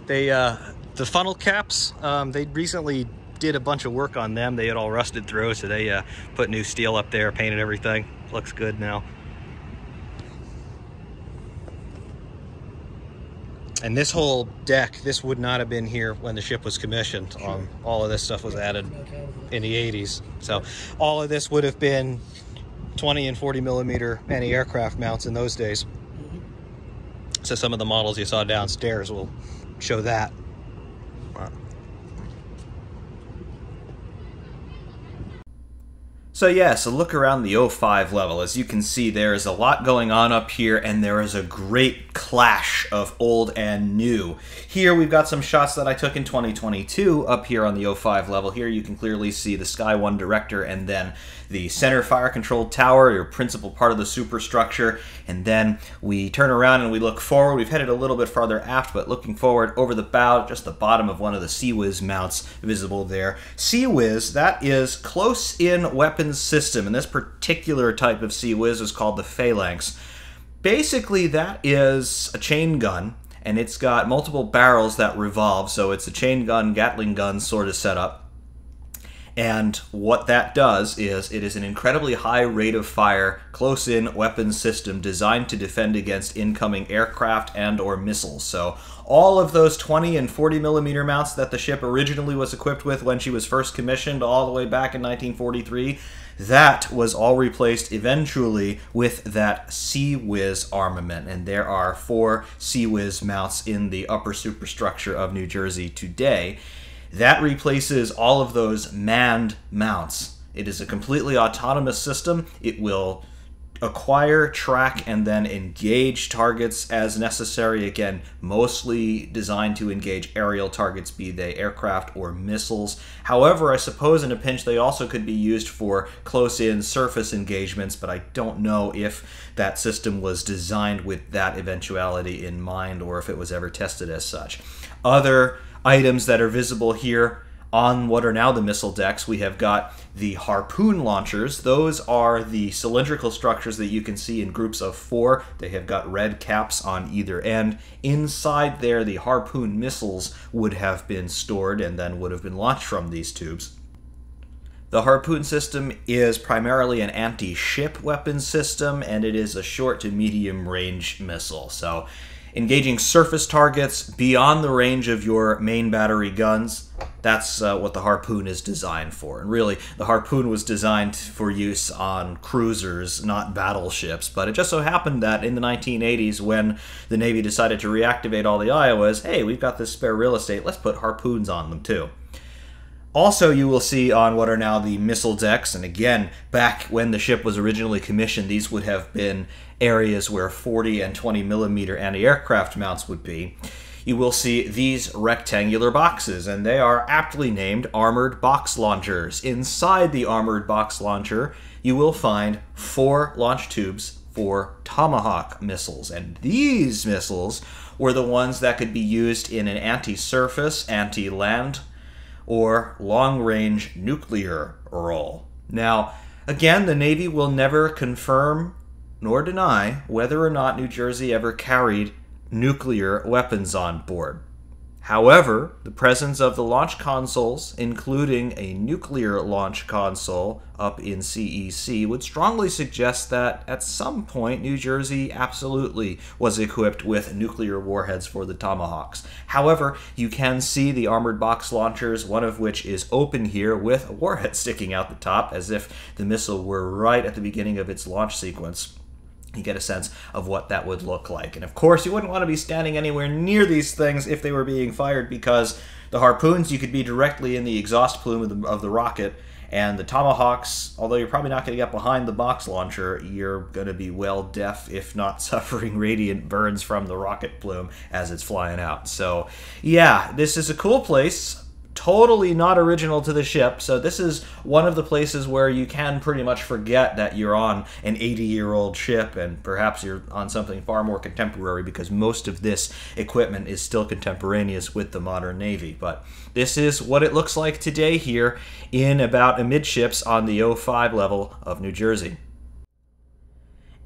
They, uh, the funnel caps, um, they recently did a bunch of work on them. They had all rusted through, so they uh, put new steel up there, painted everything. Looks good now. And this whole deck, this would not have been here when the ship was commissioned. Um, all of this stuff was added in the 80s. So all of this would have been 20 and 40 millimeter anti-aircraft mounts in those days. Mm-hmm. So some of the models you saw downstairs will show that. So yes, a look around the 05 level. As you can see, there is a lot going on up here, and there is a great clash of old and new. Here we've got some shots that I took in 2022 up here on the 05 level. Here you can clearly see the Sky 1 director and then the center fire control tower, your principal part of the superstructure, and then we turn around and we look forward. We've headed a little bit farther aft, but looking forward over the bow, just the bottom of one of the CIWS mounts visible there. CIWS, that is close-in weapons system, and this particular type of CIWS is called the Phalanx. Basically, that is a chain gun, and it's got multiple barrels that revolve, so it's a chain gun, Gatling gun sort of setup. And what that does is it is an incredibly high rate of fire, close-in weapons system designed to defend against incoming aircraft and or missiles. So all of those 20 and 40 millimeter mounts that the ship originally was equipped with when she was first commissioned all the way back in 1943, that was all replaced eventually with that CIWS armament. And there are four CIWS mounts in the upper superstructure of New Jersey today. That replaces all of those manned mounts. It is a completely autonomous system. It will acquire, track, and then engage targets as necessary. Again, mostly designed to engage aerial targets, be they aircraft or missiles. However, I suppose in a pinch they also could be used for close in surface engagements, but I don't know if that system was designed with that eventuality in mind or if it was ever tested as such. Other items that are visible here on what are now the missile decks, we have got the harpoon launchers. Those are the cylindrical structures that you can see in groups of four. They have got red caps on either end. Inside there, the harpoon missiles would have been stored and then would have been launched from these tubes. The harpoon system is primarily an anti-ship weapon system, and it is a short to medium range missile. So engaging surface targets beyond the range of your main battery guns. That's uh, what the Harpoon is designed for. And really, the Harpoon was designed for use on cruisers, not battleships. But it just so happened that in the 1980s, when the Navy decided to reactivate all the Iowas, hey, we've got this spare real estate, let's put Harpoons on them too. Also, you will see on what are now the missile decks, and again, back when the ship was originally commissioned, these would have been areas where 40 and 20 millimeter anti aircraft mounts would be. you will see these rectangular boxes, and they are aptly named armored box launchers. Inside the armored box launcher, you will find four launch tubes for Tomahawk missiles, and these missiles were the ones that could be used in an anti surface, anti land, or long range nuclear role. Now, again, the Navy will never confirm nor deny whether or not New Jersey ever carried nuclear weapons on board. However, the presence of the launch consoles, including a nuclear launch console up in CEC, would strongly suggest that at some point New Jersey absolutely was equipped with nuclear warheads for the Tomahawks. However, you can see the armored box launchers, one of which is open here with a warhead sticking out the top, as if the missile were right at the beginning of its launch sequence you get a sense of what that would look like. And of course, you wouldn't want to be standing anywhere near these things if they were being fired because the harpoons, you could be directly in the exhaust plume of the, of the rocket. And the tomahawks, although you're probably not going to get behind the box launcher, you're going to be well deaf, if not suffering radiant burns from the rocket plume as it's flying out. So, yeah, this is a cool place totally not original to the ship. So this is one of the places where you can pretty much forget that you're on an 80-year-old ship and perhaps you're on something far more contemporary because most of this equipment is still contemporaneous with the modern Navy. But this is what it looks like today here in about amidships on the 05 level of New Jersey.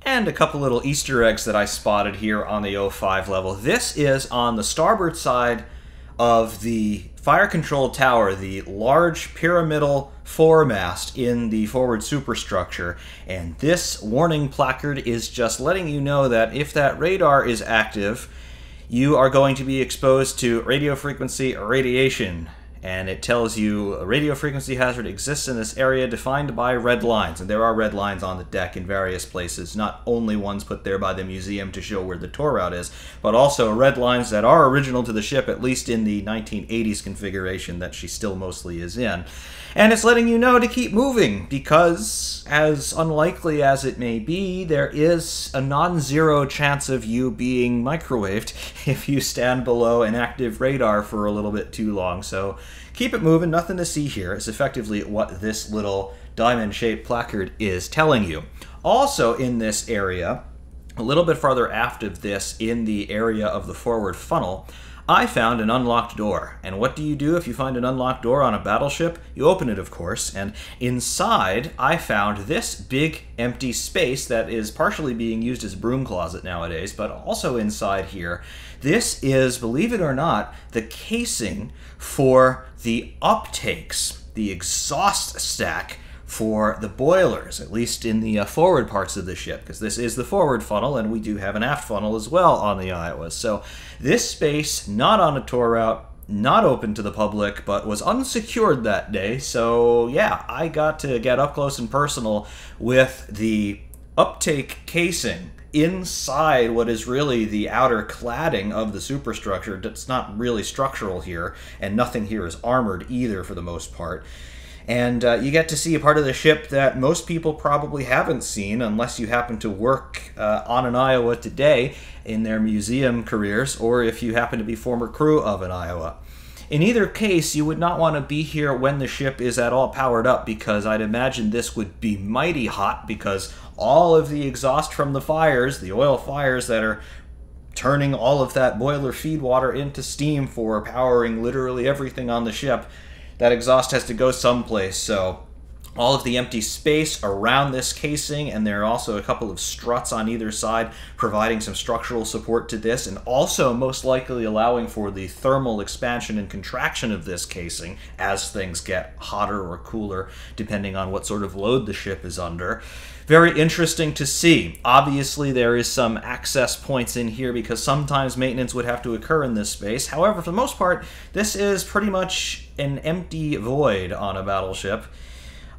And a couple little Easter eggs that I spotted here on the 05 level. This is on the starboard side of the fire control tower, the large pyramidal foremast in the forward superstructure. And this warning placard is just letting you know that if that radar is active, you are going to be exposed to radio frequency radiation and it tells you a radio frequency hazard exists in this area defined by red lines. And there are red lines on the deck in various places, not only ones put there by the museum to show where the tour route is, but also red lines that are original to the ship, at least in the 1980s configuration that she still mostly is in. And it's letting you know to keep moving because, as unlikely as it may be, there is a non zero chance of you being microwaved if you stand below an active radar for a little bit too long. So keep it moving, nothing to see here, is effectively what this little diamond shaped placard is telling you. Also, in this area, a little bit farther aft of this, in the area of the forward funnel, I found an unlocked door. And what do you do if you find an unlocked door on a battleship? You open it, of course, and inside I found this big empty space that is partially being used as a broom closet nowadays, but also inside here. This is, believe it or not, the casing for the uptakes, the exhaust stack for the boilers, at least in the uh, forward parts of the ship, because this is the forward funnel, and we do have an aft funnel as well on the Iowa. So this space, not on a tour route, not open to the public, but was unsecured that day. So yeah, I got to get up close and personal with the uptake casing inside what is really the outer cladding of the superstructure. That's not really structural here, and nothing here is armored either for the most part. And uh, you get to see a part of the ship that most people probably haven't seen unless you happen to work uh, on an Iowa today in their museum careers or if you happen to be former crew of an Iowa. In either case, you would not want to be here when the ship is at all powered up because I'd imagine this would be mighty hot because all of the exhaust from the fires, the oil fires that are turning all of that boiler feed water into steam for powering literally everything on the ship, that exhaust has to go someplace. So all of the empty space around this casing, and there are also a couple of struts on either side providing some structural support to this, and also most likely allowing for the thermal expansion and contraction of this casing as things get hotter or cooler, depending on what sort of load the ship is under. Very interesting to see. Obviously, there is some access points in here because sometimes maintenance would have to occur in this space. However, for the most part, this is pretty much an empty void on a battleship.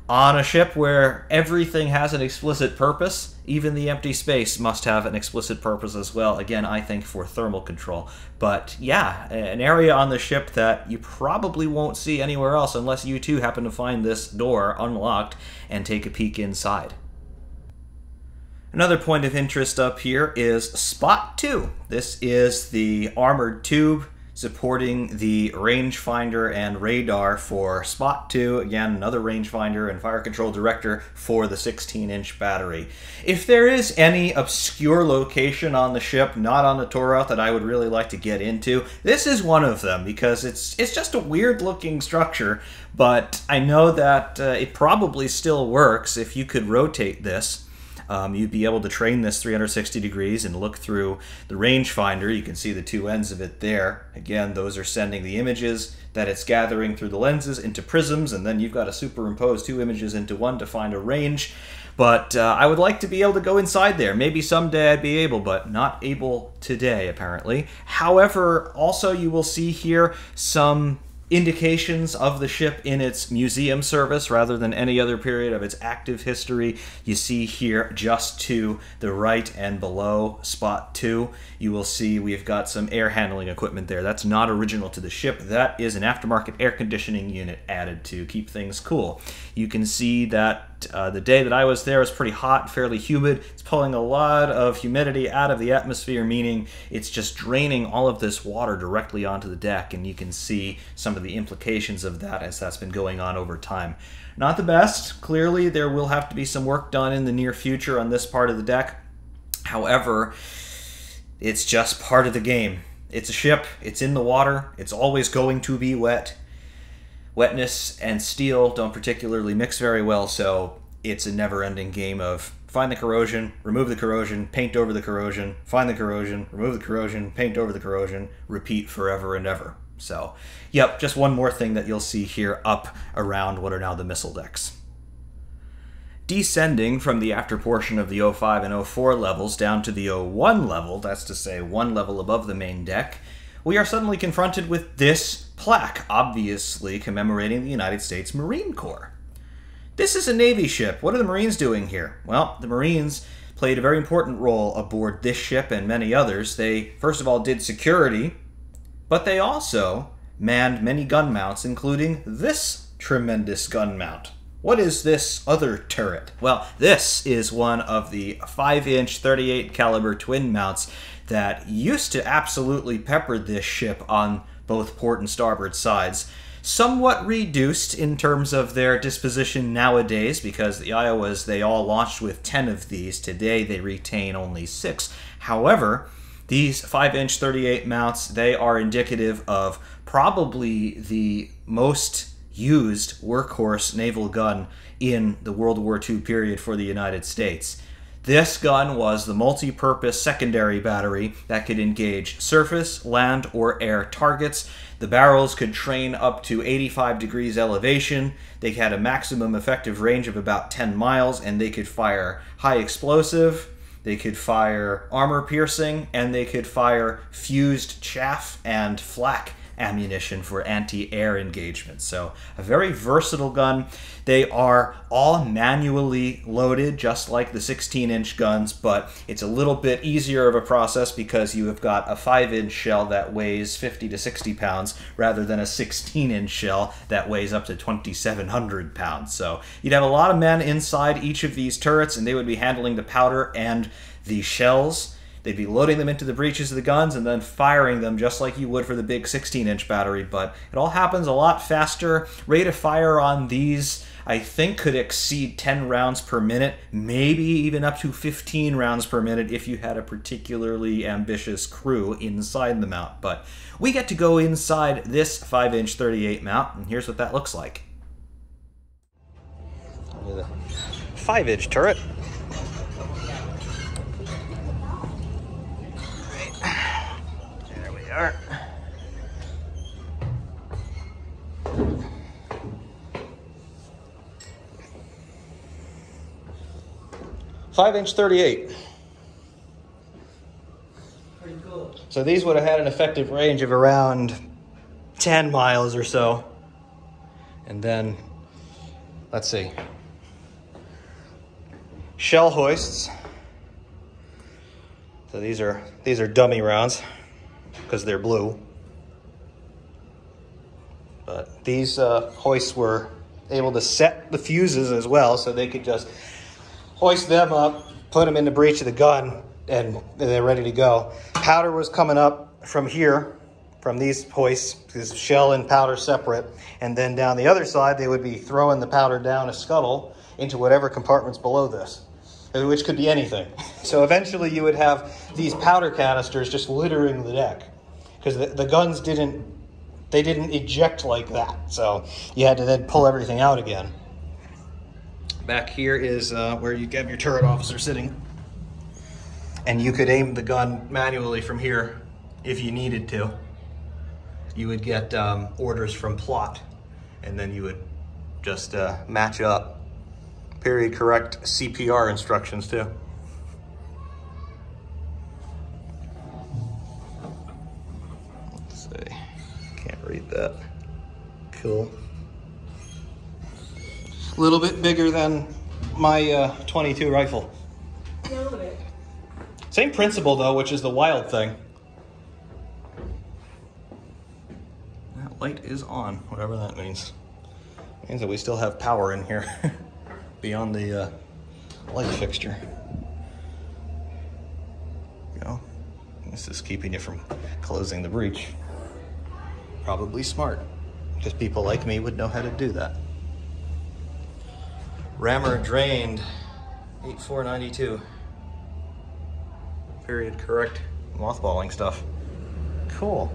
On a ship where everything has an explicit purpose, even the empty space must have an explicit purpose as well. Again, I think for thermal control. But yeah, an area on the ship that you probably won't see anywhere else unless you too happen to find this door unlocked and take a peek inside. Another point of interest up here is Spot 2. This is the armored tube supporting the rangefinder and radar for Spot 2. Again, another rangefinder and fire control director for the 16 inch battery. If there is any obscure location on the ship, not on the route, that I would really like to get into, this is one of them because it's, it's just a weird looking structure, but I know that uh, it probably still works if you could rotate this. Um, you'd be able to train this 360 degrees and look through the rangefinder. You can see the two ends of it there. Again, those are sending the images that it's gathering through the lenses into prisms, and then you've got to superimpose two images into one to find a range. But uh, I would like to be able to go inside there. Maybe someday I'd be able, but not able today, apparently. However, also you will see here some indications of the ship in its museum service rather than any other period of its active history. You see here just to the right and below spot two, you will see we've got some air handling equipment there. That's not original to the ship. That is an aftermarket air conditioning unit added to keep things cool. You can see that uh, the day that I was there was pretty hot, fairly humid. It's pulling a lot of humidity out of the atmosphere, meaning it's just draining all of this water directly onto the deck, and you can see some of the implications of that as that's been going on over time. Not the best. Clearly, there will have to be some work done in the near future on this part of the deck. However, it's just part of the game. It's a ship, it's in the water, it's always going to be wet wetness and steel don't particularly mix very well, so it's a never ending game of find the corrosion, remove the corrosion, paint over the corrosion, find the corrosion, remove the corrosion, paint over the corrosion, repeat forever and ever. So, yep, just one more thing that you'll see here up around what are now the missile decks. Descending from the after portion of the 05 and 04 levels down to the 01 level, that's to say one level above the main deck, we are suddenly confronted with this plaque, obviously commemorating the United States Marine Corps. This is a Navy ship. What are the Marines doing here? Well, the Marines played a very important role aboard this ship and many others. They, first of all, did security, but they also manned many gun mounts, including this tremendous gun mount. What is this other turret? Well, this is one of the 5-inch 38 caliber twin mounts that used to absolutely pepper this ship on both port and starboard sides. Somewhat reduced in terms of their disposition nowadays because the Iowas, they all launched with 10 of these. Today they retain only 6. However, these 5-inch 38 mounts, they are indicative of probably the most used workhorse naval gun in the World War II period for the United States. This gun was the multi-purpose secondary battery that could engage surface, land, or air targets. The barrels could train up to 85 degrees elevation. They had a maximum effective range of about 10 miles, and they could fire high explosive, they could fire armor piercing, and they could fire fused chaff and flak ammunition for anti-air engagement. So a very versatile gun. They are all manually loaded, just like the 16-inch guns, but it's a little bit easier of a process because you have got a 5-inch shell that weighs 50 to 60 pounds rather than a 16-inch shell that weighs up to 2,700 pounds. So you'd have a lot of men inside each of these turrets, and they would be handling the powder and the shells They'd be loading them into the breeches of the guns and then firing them just like you would for the big 16 inch battery, but it all happens a lot faster. Rate of fire on these, I think, could exceed 10 rounds per minute, maybe even up to 15 rounds per minute if you had a particularly ambitious crew inside the mount. But we get to go inside this 5 inch 38 mount, and here's what that looks like. 5 inch turret. Five inch 38. Cool. So these would have had an effective range of around 10 miles or so. And then, let's see, shell hoists. So these are these are dummy rounds because they're blue. But these uh, hoists were able to set the fuses as well, so they could just hoist them up, put them in the breech of the gun, and they're ready to go. Powder was coming up from here, from these hoists, this shell and powder separate, and then down the other side, they would be throwing the powder down a scuttle into whatever compartments below this, which could be anything. So eventually, you would have these powder canisters just littering the deck because the, the guns didn't they didn't eject like that. So you had to then pull everything out again. Back here is uh, where you have your turret officer sitting. And you could aim the gun manually from here if you needed to. You would get um, orders from plot, and then you would just uh, match up. Period correct CPR instructions too. Read that. Cool. A little bit bigger than my uh, 22 rifle. Same principle though, which is the wild thing. That light is on, whatever that means. means that we still have power in here beyond the uh, light fixture. You know, this is keeping you from closing the breech. Probably smart, because people like me would know how to do that. Rammer drained 8492 period correct mothballing stuff. Cool.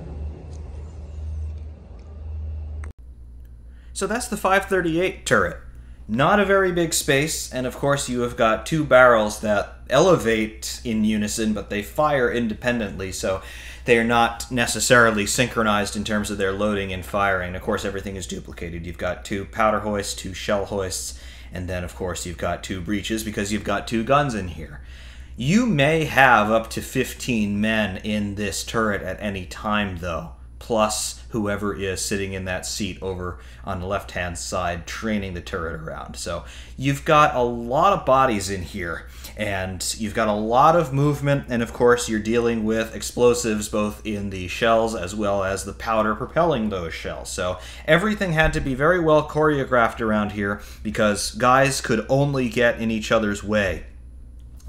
So that's the 538 turret. Not a very big space, and of course you have got two barrels that elevate in unison, but they fire independently, so they are not necessarily synchronized in terms of their loading and firing. Of course, everything is duplicated. You've got two powder hoists, two shell hoists, and then of course you've got two breeches because you've got two guns in here. You may have up to 15 men in this turret at any time, though, plus whoever is sitting in that seat over on the left hand side training the turret around. So you've got a lot of bodies in here, and you've got a lot of movement, and of course, you're dealing with explosives both in the shells as well as the powder propelling those shells. So everything had to be very well choreographed around here because guys could only get in each other's way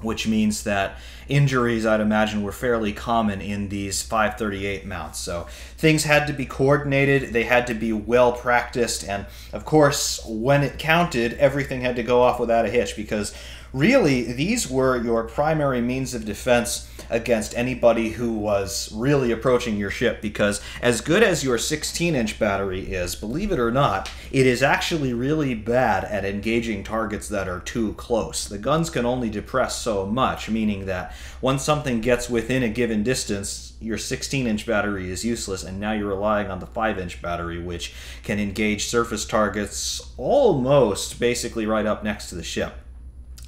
which means that injuries, I'd imagine, were fairly common in these 538 mounts. So things had to be coordinated, they had to be well practiced, and of course, when it counted, everything had to go off without a hitch because really these were your primary means of defense against anybody who was really approaching your ship because as good as your 16 inch battery is believe it or not it is actually really bad at engaging targets that are too close. The guns can only depress so much meaning that once something gets within a given distance your 16 inch battery is useless and now you're relying on the 5 inch battery which can engage surface targets almost basically right up next to the ship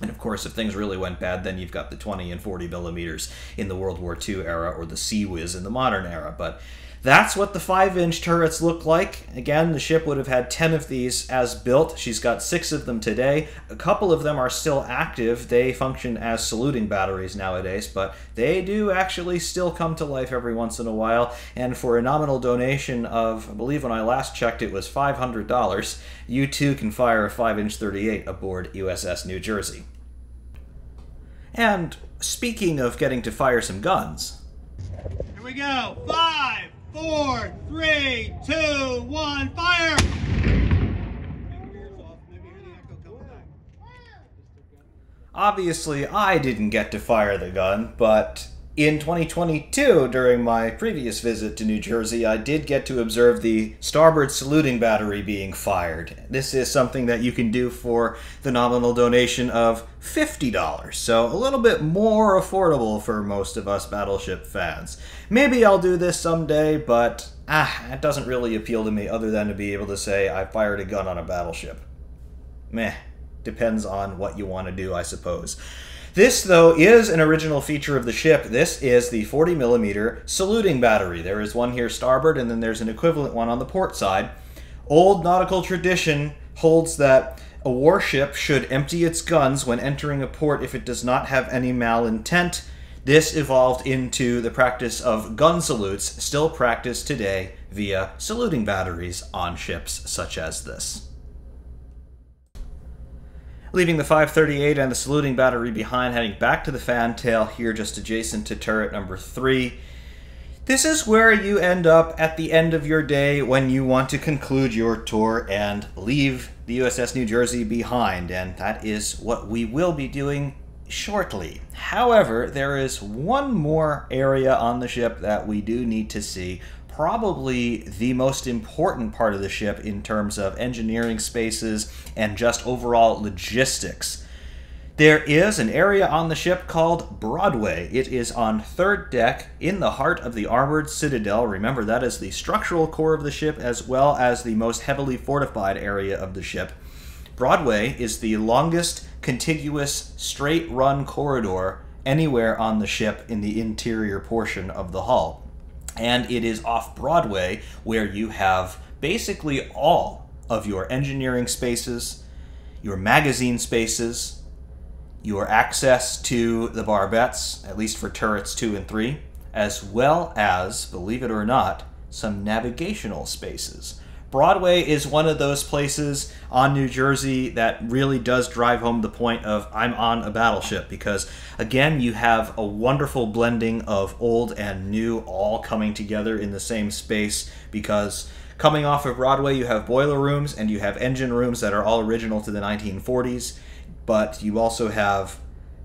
and of course, if things really went bad, then you've got the 20 and 40 millimeters in the World War II era or the CIWS in the modern era. But that's what the 5 inch turrets look like. Again, the ship would have had 10 of these as built. She's got 6 of them today. A couple of them are still active. They function as saluting batteries nowadays, but they do actually still come to life every once in a while. And for a nominal donation of, I believe when I last checked it was $500, you too can fire a 5 inch 38 aboard USS New Jersey. And speaking of getting to fire some guns, Here we go. Five, four, three, two, one, fire! Obviously, I didn't get to fire the gun, but in 2022, during my previous visit to New Jersey, I did get to observe the starboard saluting battery being fired. This is something that you can do for the nominal donation of $50, so a little bit more affordable for most of us Battleship fans. Maybe I'll do this someday, but ah, it doesn't really appeal to me other than to be able to say I fired a gun on a battleship. Meh. Depends on what you want to do, I suppose. This, though, is an original feature of the ship. This is the 40 millimeter saluting battery. There is one here starboard, and then there's an equivalent one on the port side. Old nautical tradition holds that a warship should empty its guns when entering a port if it does not have any malintent. This evolved into the practice of gun salutes, still practiced today via saluting batteries on ships such as this. Leaving the 538 and the saluting battery behind, heading back to the fantail here just adjacent to turret number 3. This is where you end up at the end of your day when you want to conclude your tour and leave the USS New Jersey behind, and that is what we will be doing shortly. However, there is one more area on the ship that we do need to see. Probably the most important part of the ship in terms of engineering spaces and just overall logistics. There is an area on the ship called Broadway. It is on third deck in the heart of the armored citadel. Remember, that is the structural core of the ship as well as the most heavily fortified area of the ship. Broadway is the longest contiguous straight run corridor anywhere on the ship in the interior portion of the hull. And it is off Broadway where you have basically all of your engineering spaces, your magazine spaces, your access to the barbettes, at least for turrets 2 and 3, as well as, believe it or not, some navigational spaces. Broadway is one of those places on New Jersey that really does drive home the point of I'm on a battleship because, again, you have a wonderful blending of old and new all coming together in the same space because coming off of Broadway, you have boiler rooms and you have engine rooms that are all original to the 1940s, but you also have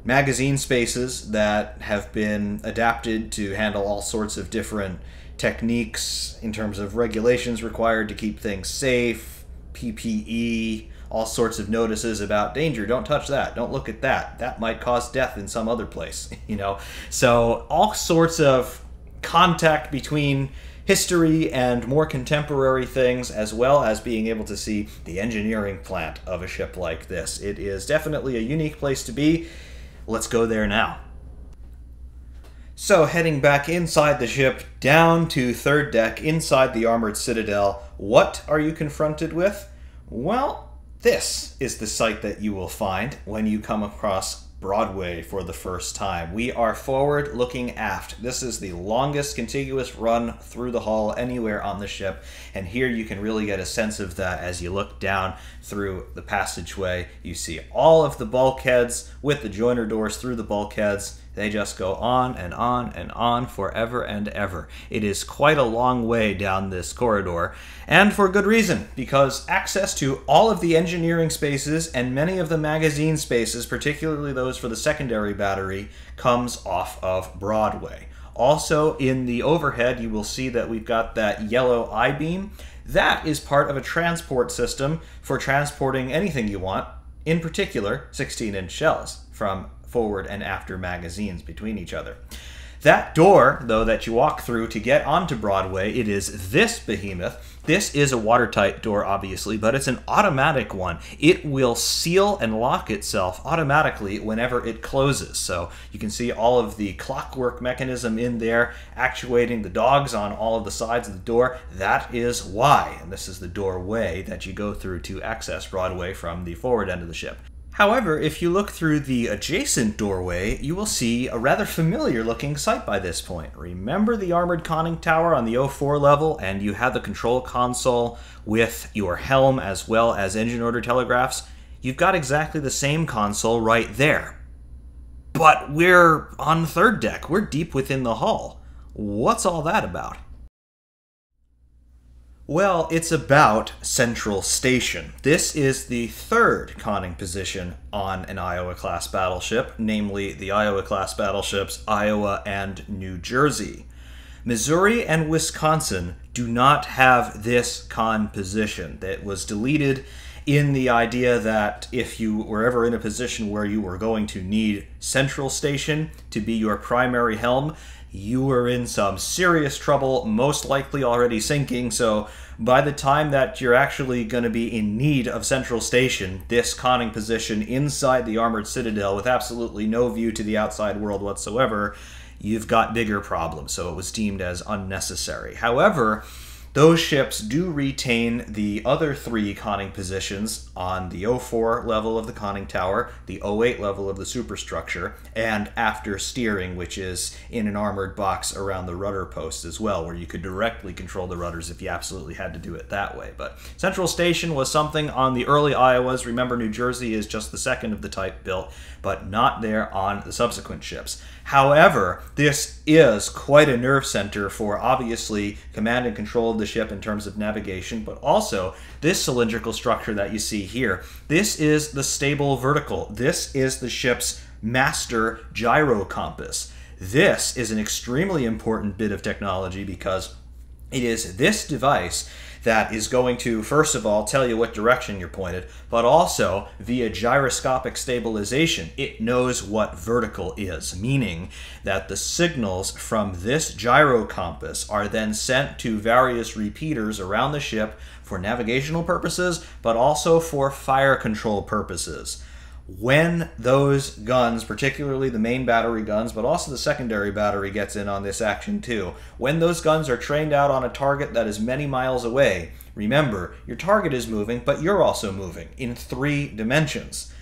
magazine spaces that have been adapted to handle all sorts of different techniques in terms of regulations required to keep things safe, PPE, all sorts of notices about danger. Don't touch that. Don't look at that. That might cause death in some other place, you know. So all sorts of contact between history and more contemporary things, as well as being able to see the engineering plant of a ship like this. It is definitely a unique place to be. Let's go there now. So, heading back inside the ship, down to third deck, inside the armored citadel, what are you confronted with? Well, this is the sight that you will find when you come across Broadway for the first time. We are forward looking aft. This is the longest contiguous run through the hull anywhere on the ship, and here you can really get a sense of that as you look down through the passageway. You see all of the bulkheads with the joiner doors through the bulkheads. They just go on and on and on forever and ever. It is quite a long way down this corridor, and for good reason, because access to all of the engineering spaces and many of the magazine spaces, particularly those for the secondary battery, comes off of Broadway. Also, in the overhead, you will see that we've got that yellow I beam. That is part of a transport system for transporting anything you want, in particular 16 inch shells from forward and after magazines between each other. That door, though, that you walk through to get onto Broadway, it is this behemoth. This is a watertight door, obviously, but it's an automatic one. It will seal and lock itself automatically whenever it closes. So you can see all of the clockwork mechanism in there actuating the dogs on all of the sides of the door. That is why, and this is the doorway that you go through to access Broadway from the forward end of the ship. However, if you look through the adjacent doorway, you will see a rather familiar looking sight by this point. Remember the armored conning tower on the 04 level, and you have the control console with your helm as well as engine order telegraphs? You've got exactly the same console right there. But we're on third deck, we're deep within the hull. What's all that about? Well, it's about Central Station. This is the third conning position on an Iowa class battleship, namely the Iowa class battleships Iowa and New Jersey. Missouri and Wisconsin do not have this con position. That was deleted in the idea that if you were ever in a position where you were going to need Central Station to be your primary helm, you were in some serious trouble, most likely already sinking. So, by the time that you're actually going to be in need of Central Station, this conning position inside the armored citadel with absolutely no view to the outside world whatsoever, you've got bigger problems. So, it was deemed as unnecessary. However, Those ships do retain the other three conning positions on the 04 level of the conning tower, the 08 level of the superstructure, and after steering, which is in an armored box around the rudder post as well, where you could directly control the rudders if you absolutely had to do it that way. But Central Station was something on the early Iowas. Remember, New Jersey is just the second of the type built, but not there on the subsequent ships. However, this is quite a nerve center for obviously command and control of the ship in terms of navigation, but also this cylindrical structure that you see here. This is the stable vertical. This is the ship's master gyro compass. This is an extremely important bit of technology because it is this device that is going to, first of all, tell you what direction you're pointed, but also via gyroscopic stabilization, it knows what vertical is, meaning that the signals from this gyro compass are then sent to various repeaters around the ship for navigational purposes, but also for fire control purposes when those guns, particularly the main battery guns, but also the secondary battery gets in on this action too, when those guns are trained out on a target that is many miles away, remember, your target is moving, but you're also moving in three dimensions.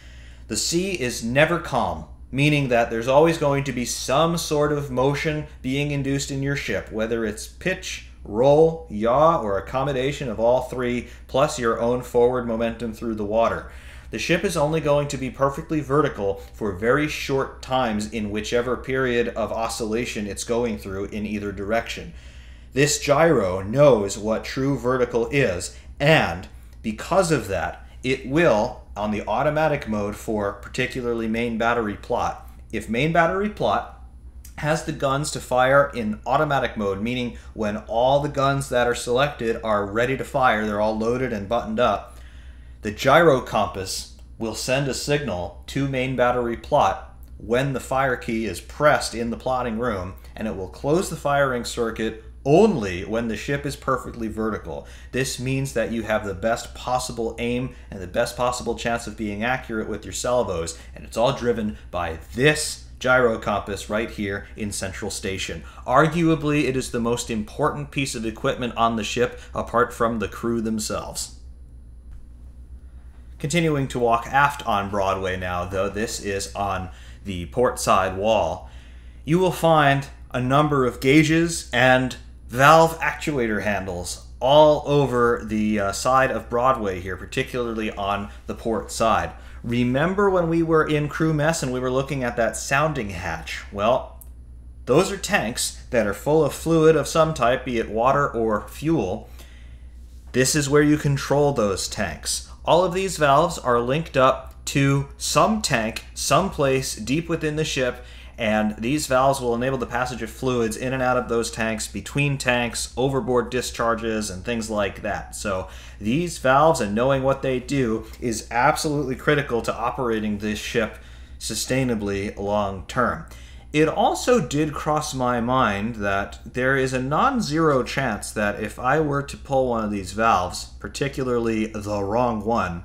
The sea is never calm, meaning that there's always going to be some sort of motion being induced in your ship, whether it's pitch, roll, yaw, or accommodation of all three, plus your own forward momentum through the water. The ship is only going to be perfectly vertical for very short times in whichever period of oscillation it's going through in either direction. This gyro knows what true vertical is, and because of that, it will, on the automatic mode for particularly main battery plot, if main battery plot has the guns to fire in automatic mode, meaning when all the guns that are selected are ready to fire, they're all loaded and buttoned up, the gyro compass will send a signal to main battery plot when the fire key is pressed in the plotting room, and it will close the firing circuit only when the ship is perfectly vertical. This means that you have the best possible aim and the best possible chance of being accurate with your salvos, and it's all driven by this gyro compass right here in Central Station. Arguably, it is the most important piece of equipment on the ship apart from the crew themselves. Continuing to walk aft on Broadway now, though this is on the port side wall, you will find a number of gauges and valve actuator handles all over the uh, side of Broadway here, particularly on the port side. Remember when we were in crew mess and we were looking at that sounding hatch? Well, those are tanks that are full of fluid of some type, be it water or fuel. This is where you control those tanks. All of these valves are linked up to some tank, someplace deep within the ship, and these valves will enable the passage of fluids in and out of those tanks, between tanks, overboard discharges, and things like that. So, these valves and knowing what they do is absolutely critical to operating this ship sustainably long term. It also did cross my mind that there is a non zero chance that if I were to pull one of these valves, particularly the wrong one,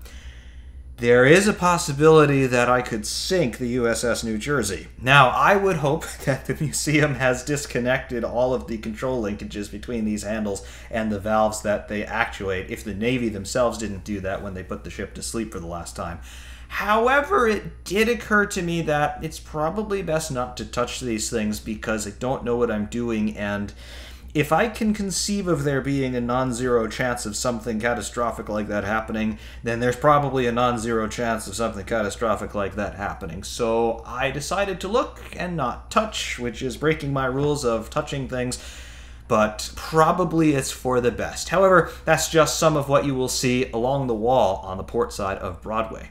there is a possibility that I could sink the USS New Jersey. Now, I would hope that the museum has disconnected all of the control linkages between these handles and the valves that they actuate, if the Navy themselves didn't do that when they put the ship to sleep for the last time. However, it did occur to me that it's probably best not to touch these things because I don't know what I'm doing, and if I can conceive of there being a non zero chance of something catastrophic like that happening, then there's probably a non zero chance of something catastrophic like that happening. So I decided to look and not touch, which is breaking my rules of touching things but probably it's for the best. However, that's just some of what you will see along the wall on the port side of Broadway.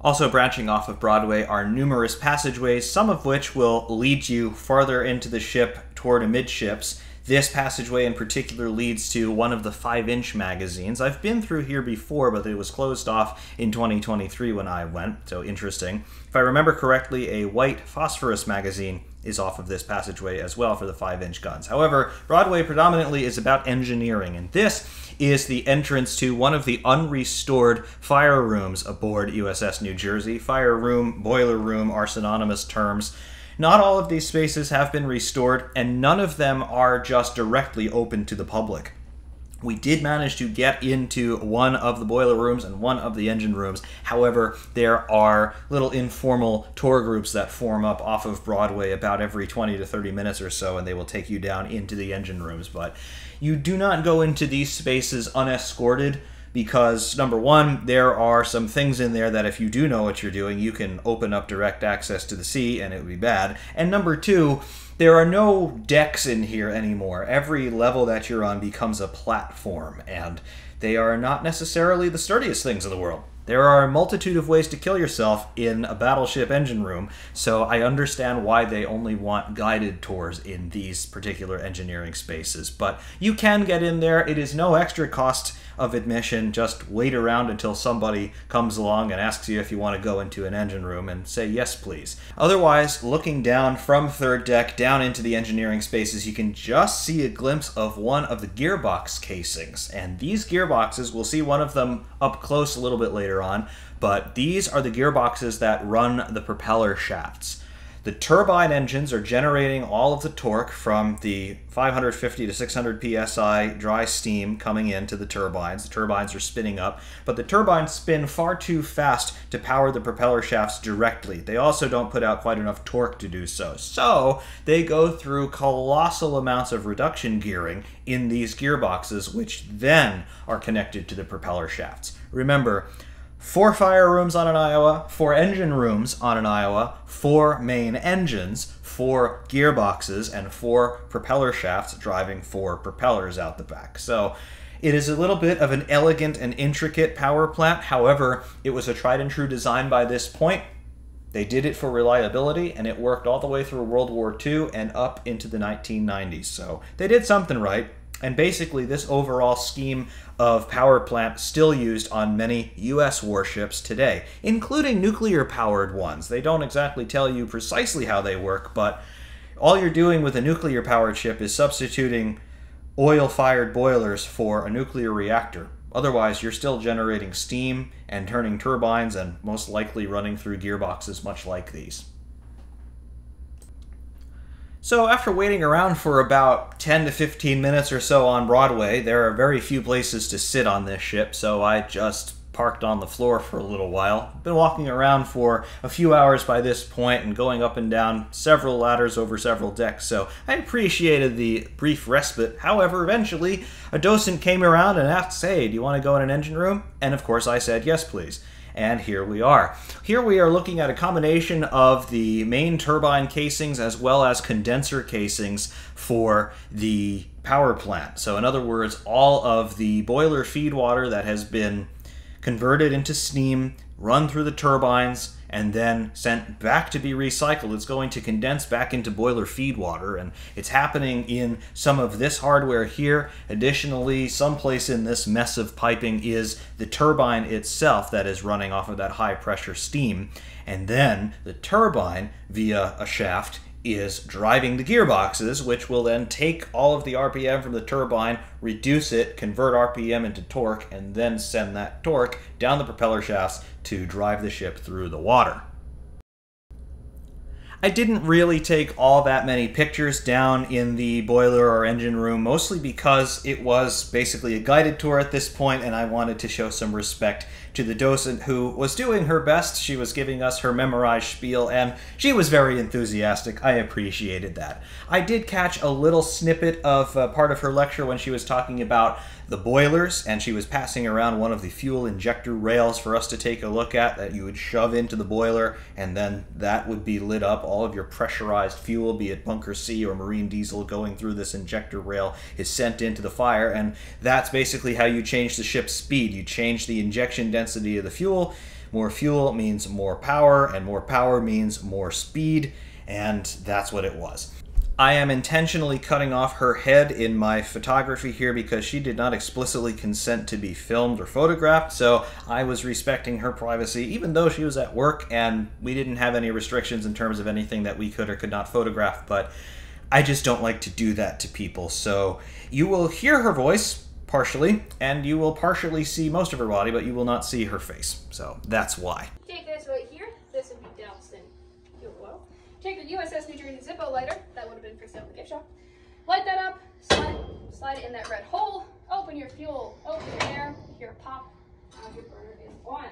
Also, branching off of Broadway are numerous passageways, some of which will lead you farther into the ship toward amidships. This passageway in particular leads to one of the 5 inch magazines. I've been through here before, but it was closed off in 2023 when I went, so interesting. If I remember correctly, a white phosphorus magazine is off of this passageway as well for the 5 inch guns. However, Broadway predominantly is about engineering, and this is the entrance to one of the unrestored fire rooms aboard USS New Jersey. Fire room, boiler room are synonymous terms. Not all of these spaces have been restored, and none of them are just directly open to the public. We did manage to get into one of the boiler rooms and one of the engine rooms. However, there are little informal tour groups that form up off of Broadway about every 20 to 30 minutes or so, and they will take you down into the engine rooms. But you do not go into these spaces unescorted because number one, there are some things in there that if you do know what you're doing, you can open up direct access to the sea and it would be bad. And number two, there are no decks in here anymore. Every level that you're on becomes a platform, and they are not necessarily the sturdiest things in the world. There are a multitude of ways to kill yourself in a battleship engine room, so I understand why they only want guided tours in these particular engineering spaces. But you can get in there, it is no extra cost of admission. Just wait around until somebody comes along and asks you if you want to go into an engine room and say yes, please. Otherwise, looking down from third deck down into the engineering spaces, you can just see a glimpse of one of the gearbox casings. And these gearboxes, we'll see one of them up close a little bit later on, but these are the gearboxes that run the propeller shafts. The turbine engines are generating all of the torque from the 550 to 600 psi dry steam coming into the turbines. The turbines are spinning up, but the turbines spin far too fast to power the propeller shafts directly. They also don't put out quite enough torque to do so. So they go through colossal amounts of reduction gearing in these gearboxes, which then are connected to the propeller shafts. Remember, four fire rooms on an Iowa, four engine rooms on an Iowa, four main engines, four gearboxes, and four propeller shafts driving four propellers out the back. So it is a little bit of an elegant and intricate power plant. However, it was a tried and true design by this point. They did it for reliability, and it worked all the way through World War II and up into the 1990s. So they did something right. And basically, this overall scheme of power plant still used on many U.S. warships today, including nuclear powered ones. They don't exactly tell you precisely how they work, but all you're doing with a nuclear powered ship is substituting oil fired boilers for a nuclear reactor. Otherwise, you're still generating steam and turning turbines and most likely running through gearboxes much like these. So, after waiting around for about 10 to 15 minutes or so on Broadway, there are very few places to sit on this ship, so I just parked on the floor for a little while. Been walking around for a few hours by this point and going up and down several ladders over several decks, so I appreciated the brief respite. However, eventually, a docent came around and asked, Hey, do you want to go in an engine room? And of course, I said, Yes, please and here we are. Here we are looking at a combination of the main turbine casings as well as condenser casings for the power plant. So in other words, all of the boiler feed water that has been converted into steam, run through the turbines, and then sent back to be recycled. It's going to condense back into boiler feed water, and it's happening in some of this hardware here. Additionally, someplace in this mess of piping is the turbine itself that is running off of that high pressure steam, and then the turbine via a shaft is driving the gearboxes, which will then take all of the RPM from the turbine, reduce it, convert RPM into torque, and then send that torque down the propeller shafts to drive the ship through the water. I didn't really take all that many pictures down in the boiler or engine room, mostly because it was basically a guided tour at this point, and I wanted to show some respect to the docent who was doing her best. She was giving us her memorized spiel, and she was very enthusiastic. I appreciated that. I did catch a little snippet of uh, part of her lecture when she was talking about the boilers, and she was passing around one of the fuel injector rails for us to take a look at that you would shove into the boiler, and then that would be lit up. All of your pressurized fuel, be it bunker C or marine diesel, going through this injector rail is sent into the fire, and that's basically how you change the ship's speed. You change the injection density of the fuel. More fuel means more power, and more power means more speed, and that's what it was. I am intentionally cutting off her head in my photography here because she did not explicitly consent to be filmed or photographed, so I was respecting her privacy even though she was at work and we didn't have any restrictions in terms of anything that we could or could not photograph, but I just don't like to do that to people. So you will hear her voice partially, and you will partially see most of her body, but you will not see her face. So that's why. Take this right here. This would be Dalston oil. take the USS New Jersey Zippo lighter, that would have been for sale in the gift shop, light that up, slide, slide it in that red hole, open your fuel, open your air, a pop, now your burner is on.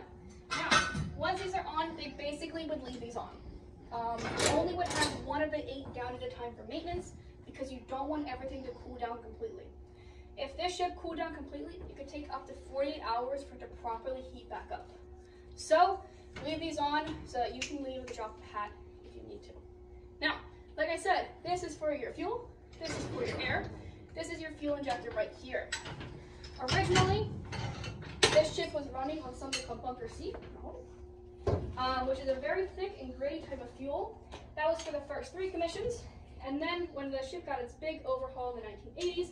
Now, once these are on, they basically would leave these on. Um, only would have one of the eight down at a time for maintenance because you don't want everything to cool down completely. If this ship cooled down completely, it could take up to 48 hours for it to properly heat back up. So, leave these on so that you can leave with a drop of hat if you need to. Now, like I said, this is for your fuel, this is for your air, this is your fuel injector right here. Originally, this ship was running on something called bunker C, um, which is a very thick and gray type of fuel. That was for the first three commissions, and then when the ship got its big overhaul in the 1980s,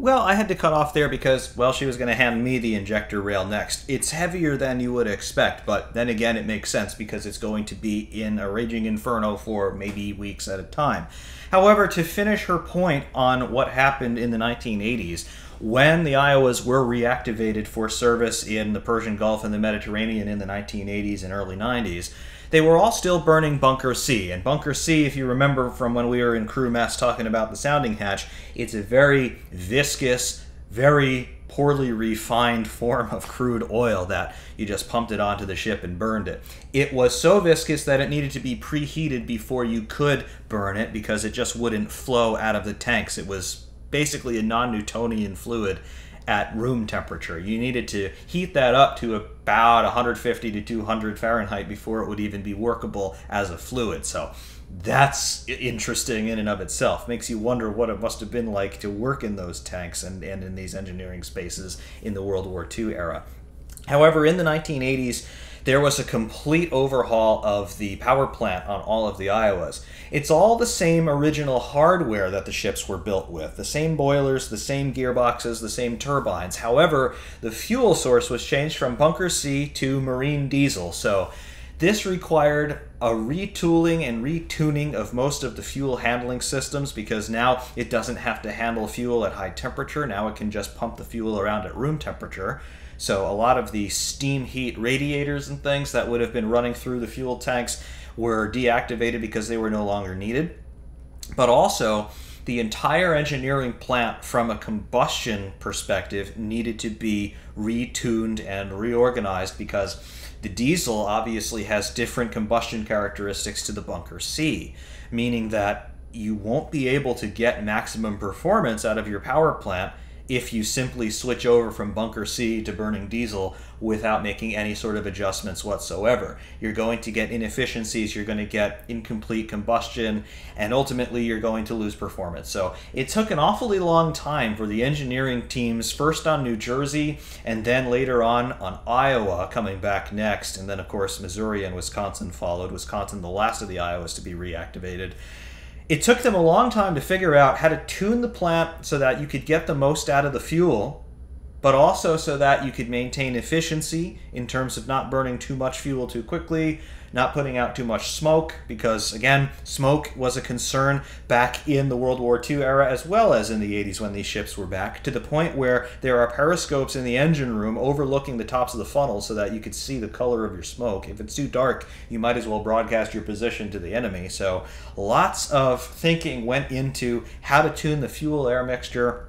Well, I had to cut off there because, well, she was going to hand me the injector rail next. It's heavier than you would expect, but then again, it makes sense because it's going to be in a raging inferno for maybe weeks at a time. However, to finish her point on what happened in the 1980s, when the Iowas were reactivated for service in the Persian Gulf and the Mediterranean in the 1980s and early 90s, they were all still burning Bunker C. And Bunker C, if you remember from when we were in crew mess talking about the sounding hatch, it's a very viscous, very poorly refined form of crude oil that you just pumped it onto the ship and burned it. It was so viscous that it needed to be preheated before you could burn it because it just wouldn't flow out of the tanks. It was basically a non Newtonian fluid at room temperature. You needed to heat that up to about 150 to 200 Fahrenheit before it would even be workable as a fluid. So that's interesting in and of itself. Makes you wonder what it must have been like to work in those tanks and, and in these engineering spaces in the World War II era. However, in the 1980s, there was a complete overhaul of the power plant on all of the Iowas. It's all the same original hardware that the ships were built with the same boilers, the same gearboxes, the same turbines. However, the fuel source was changed from bunker C to marine diesel. So, this required a retooling and retuning of most of the fuel handling systems because now it doesn't have to handle fuel at high temperature. Now it can just pump the fuel around at room temperature. So a lot of the steam heat radiators and things that would have been running through the fuel tanks were deactivated because they were no longer needed. But also, the entire engineering plant from a combustion perspective needed to be retuned and reorganized because the diesel obviously has different combustion characteristics to the bunker C, meaning that you won't be able to get maximum performance out of your power plant if you simply switch over from bunker C to burning diesel without making any sort of adjustments whatsoever. You're going to get inefficiencies, you're going to get incomplete combustion, and ultimately you're going to lose performance. So it took an awfully long time for the engineering teams, first on New Jersey and then later on on Iowa, coming back next, and then of course Missouri and Wisconsin followed. Wisconsin, the last of the Iowas to be reactivated it took them a long time to figure out how to tune the plant so that you could get the most out of the fuel, but also so that you could maintain efficiency in terms of not burning too much fuel too quickly, not putting out too much smoke, because again, smoke was a concern back in the World War II era as well as in the 80s when these ships were back, to the point where there are periscopes in the engine room overlooking the tops of the funnel so that you could see the color of your smoke. If it's too dark, you might as well broadcast your position to the enemy. So lots of thinking went into how to tune the fuel air mixture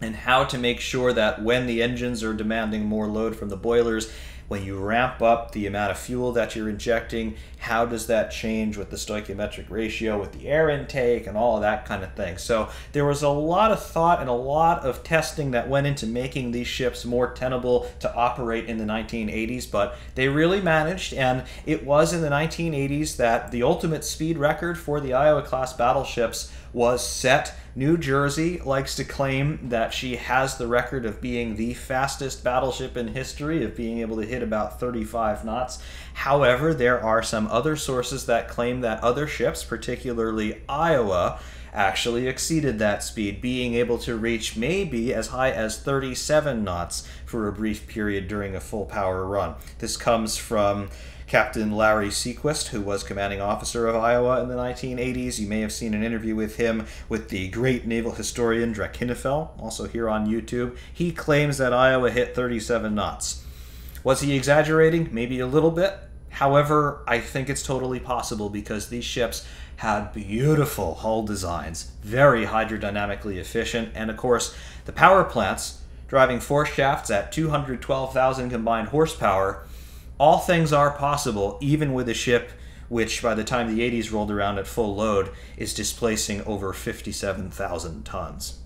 and how to make sure that when the engines are demanding more load from the boilers, when you ramp up the amount of fuel that you're injecting, how does that change with the stoichiometric ratio, with the air intake, and all of that kind of thing. So there was a lot of thought and a lot of testing that went into making these ships more tenable to operate in the 1980s, but they really managed, and it was in the 1980s that the ultimate speed record for the Iowa class battleships was set. New Jersey likes to claim that she has the record of being the fastest battleship in history, of being able to hit about 35 knots. However, there are some other sources that claim that other ships, particularly Iowa, actually exceeded that speed, being able to reach maybe as high as 37 knots for a brief period during a full power run. This comes from Captain Larry Seaquist, who was commanding officer of Iowa in the 1980s. You may have seen an interview with him with the great naval historian Drach also here on YouTube. He claims that Iowa hit 37 knots. Was he exaggerating? Maybe a little bit. However, I think it's totally possible because these ships had beautiful hull designs, very hydrodynamically efficient, and of course, the power plants driving four shafts at 212,000 combined horsepower. All things are possible, even with a ship which, by the time the 80s rolled around at full load, is displacing over 57,000 tons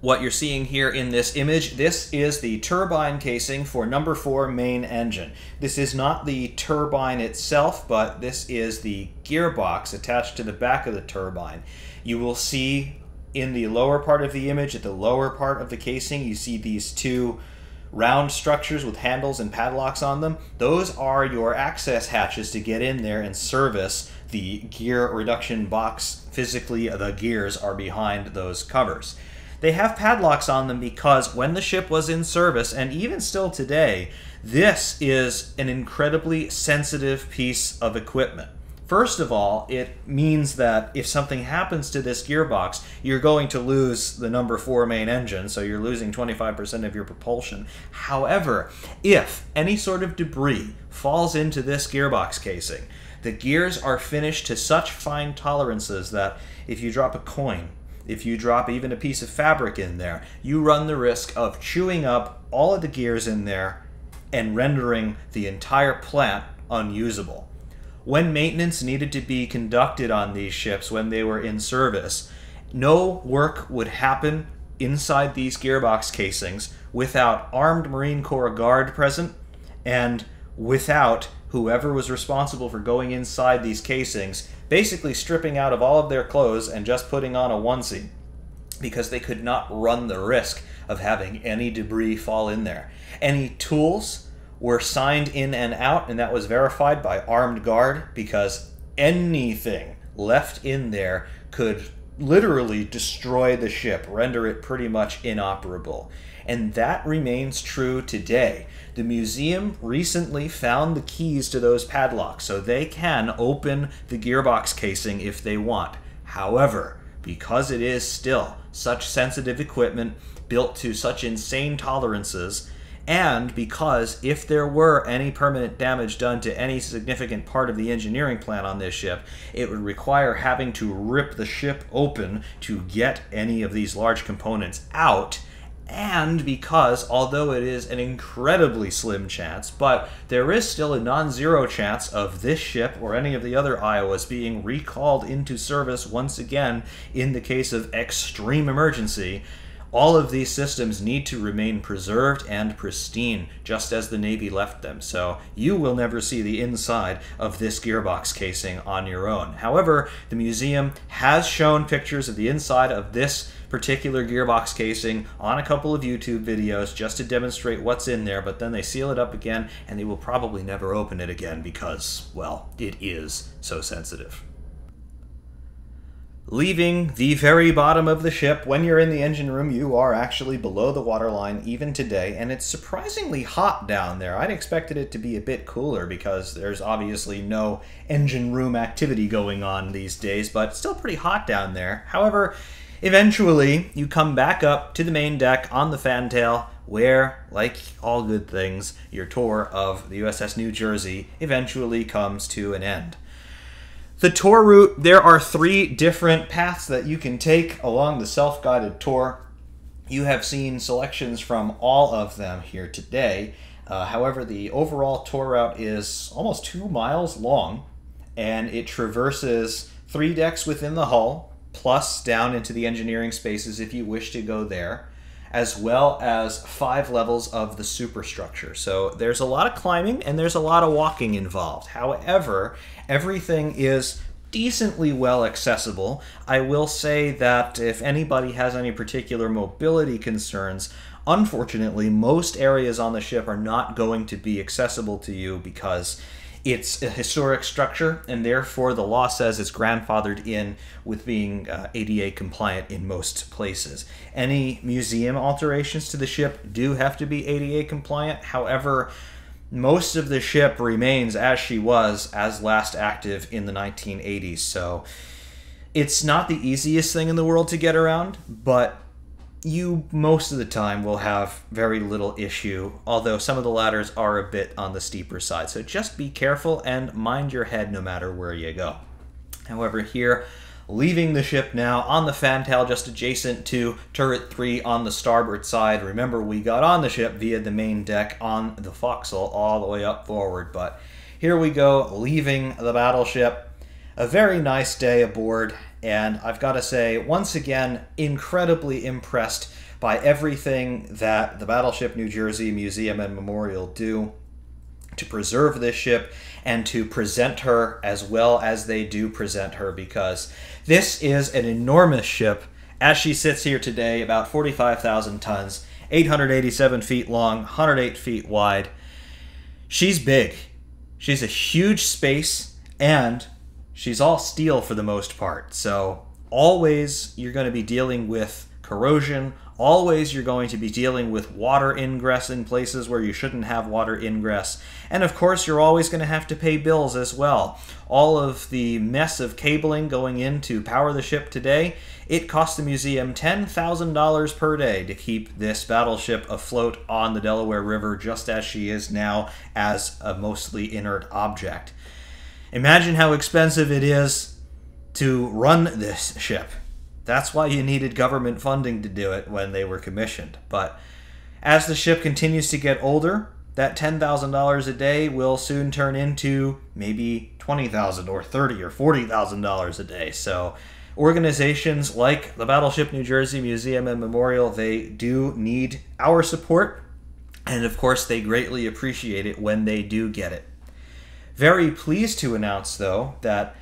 what you're seeing here in this image, this is the turbine casing for number four main engine. This is not the turbine itself, but this is the gearbox attached to the back of the turbine. You will see in the lower part of the image, at the lower part of the casing, you see these two round structures with handles and padlocks on them. Those are your access hatches to get in there and service the gear reduction box. Physically, the gears are behind those covers. They have padlocks on them because when the ship was in service, and even still today, this is an incredibly sensitive piece of equipment. First of all, it means that if something happens to this gearbox, you're going to lose the number four main engine, so you're losing 25% of your propulsion. However, if any sort of debris falls into this gearbox casing, the gears are finished to such fine tolerances that if you drop a coin if you drop even a piece of fabric in there, you run the risk of chewing up all of the gears in there and rendering the entire plant unusable. When maintenance needed to be conducted on these ships when they were in service, no work would happen inside these gearbox casings without armed Marine Corps guard present and without whoever was responsible for going inside these casings basically stripping out of all of their clothes and just putting on a onesie because they could not run the risk of having any debris fall in there. Any tools were signed in and out, and that was verified by armed guard because anything left in there could literally destroy the ship, render it pretty much inoperable. And that remains true today. The museum recently found the keys to those padlocks, so they can open the gearbox casing if they want. However, because it is still such sensitive equipment built to such insane tolerances, and because if there were any permanent damage done to any significant part of the engineering plant on this ship, it would require having to rip the ship open to get any of these large components out and because although it is an incredibly slim chance, but there is still a non zero chance of this ship or any of the other Iowas being recalled into service once again in the case of extreme emergency. All of these systems need to remain preserved and pristine, just as the Navy left them, so you will never see the inside of this gearbox casing on your own. However, the museum has shown pictures of the inside of this particular gearbox casing on a couple of YouTube videos just to demonstrate what's in there, but then they seal it up again and they will probably never open it again because, well, it is so sensitive. Leaving the very bottom of the ship, when you're in the engine room, you are actually below the waterline even today, and it's surprisingly hot down there. I'd expected it to be a bit cooler because there's obviously no engine room activity going on these days, but still pretty hot down there. However, Eventually, you come back up to the main deck on the fantail, where, like all good things, your tour of the USS New Jersey eventually comes to an end. The tour route, there are three different paths that you can take along the self guided tour. You have seen selections from all of them here today. Uh, however, the overall tour route is almost two miles long and it traverses three decks within the hull, plus down into the engineering spaces if you wish to go there, as well as five levels of the superstructure. So there's a lot of climbing and there's a lot of walking involved. However, everything is decently well accessible. I will say that if anybody has any particular mobility concerns, unfortunately, most areas on the ship are not going to be accessible to you because it's a historic structure, and therefore the law says it's grandfathered in with being uh, ADA compliant in most places. Any museum alterations to the ship do have to be ADA compliant. However, most of the ship remains as she was as last active in the 1980s. So it's not the easiest thing in the world to get around, but you most of the time will have very little issue, although some of the ladders are a bit on the steeper side. So just be careful and mind your head no matter where you go. However, here, leaving the ship now on the fantail just adjacent to turret 3 on the starboard side. Remember, we got on the ship via the main deck on the forecastle all the way up forward, but here we go, leaving the battleship. A very nice day aboard, and I've got to say, once again, incredibly impressed by everything that the Battleship New Jersey Museum and Memorial do to preserve this ship and to present her as well as they do present her because this is an enormous ship as she sits here today, about 45,000 tons, 887 feet long, 108 feet wide. She's big. She's a huge space and she's all steel for the most part. So always you're going to be dealing with corrosion. Always you're going to be dealing with water ingress in places where you shouldn't have water ingress. And of course, you're always going to have to pay bills as well. All of the mess of cabling going in to power the ship today, it cost the museum $10,000 per day to keep this battleship afloat on the Delaware River just as she is now as a mostly inert object. Imagine how expensive it is to run this ship. That's why you needed government funding to do it when they were commissioned. But as the ship continues to get older, that $10,000 a day will soon turn into maybe 20,000 or 30 or $40,000 a day. So organizations like the Battleship New Jersey Museum and Memorial, they do need our support. And of course, they greatly appreciate it when they do get it. Very pleased to announce, though, that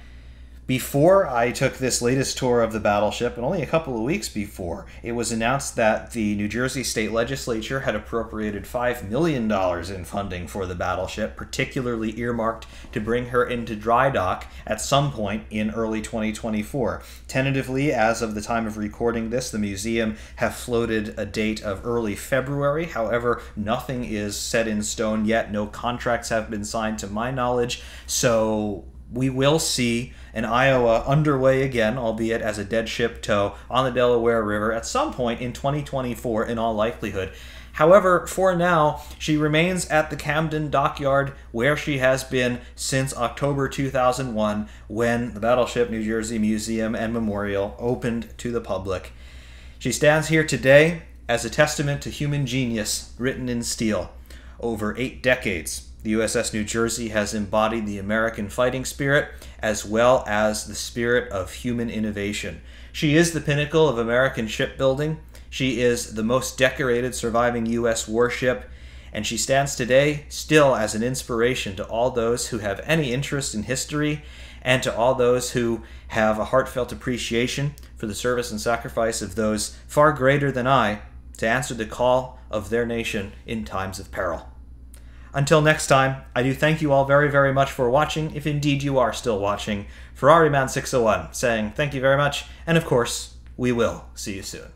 before I took this latest tour of the battleship, and only a couple of weeks before, it was announced that the New Jersey State Legislature had appropriated $5 million in funding for the battleship, particularly earmarked to bring her into dry dock at some point in early 2024. Tentatively, as of the time of recording this, the museum have floated a date of early February. However, nothing is set in stone yet. No contracts have been signed to my knowledge. So we will see an Iowa underway again, albeit as a dead ship tow, on the Delaware River at some point in 2024 in all likelihood. However, for now, she remains at the Camden dockyard where she has been since October 2001 when the Battleship New Jersey Museum and Memorial opened to the public. She stands here today as a testament to human genius written in steel. Over eight decades, the USS New Jersey has embodied the American fighting spirit as well as the spirit of human innovation. She is the pinnacle of American shipbuilding. She is the most decorated surviving U.S. warship, and she stands today still as an inspiration to all those who have any interest in history and to all those who have a heartfelt appreciation for the service and sacrifice of those far greater than I to answer the call of their nation in times of peril. Until next time, I do thank you all very, very much for watching, if indeed you are still watching. Ferrari Man 601 saying thank you very much, and of course, we will see you soon.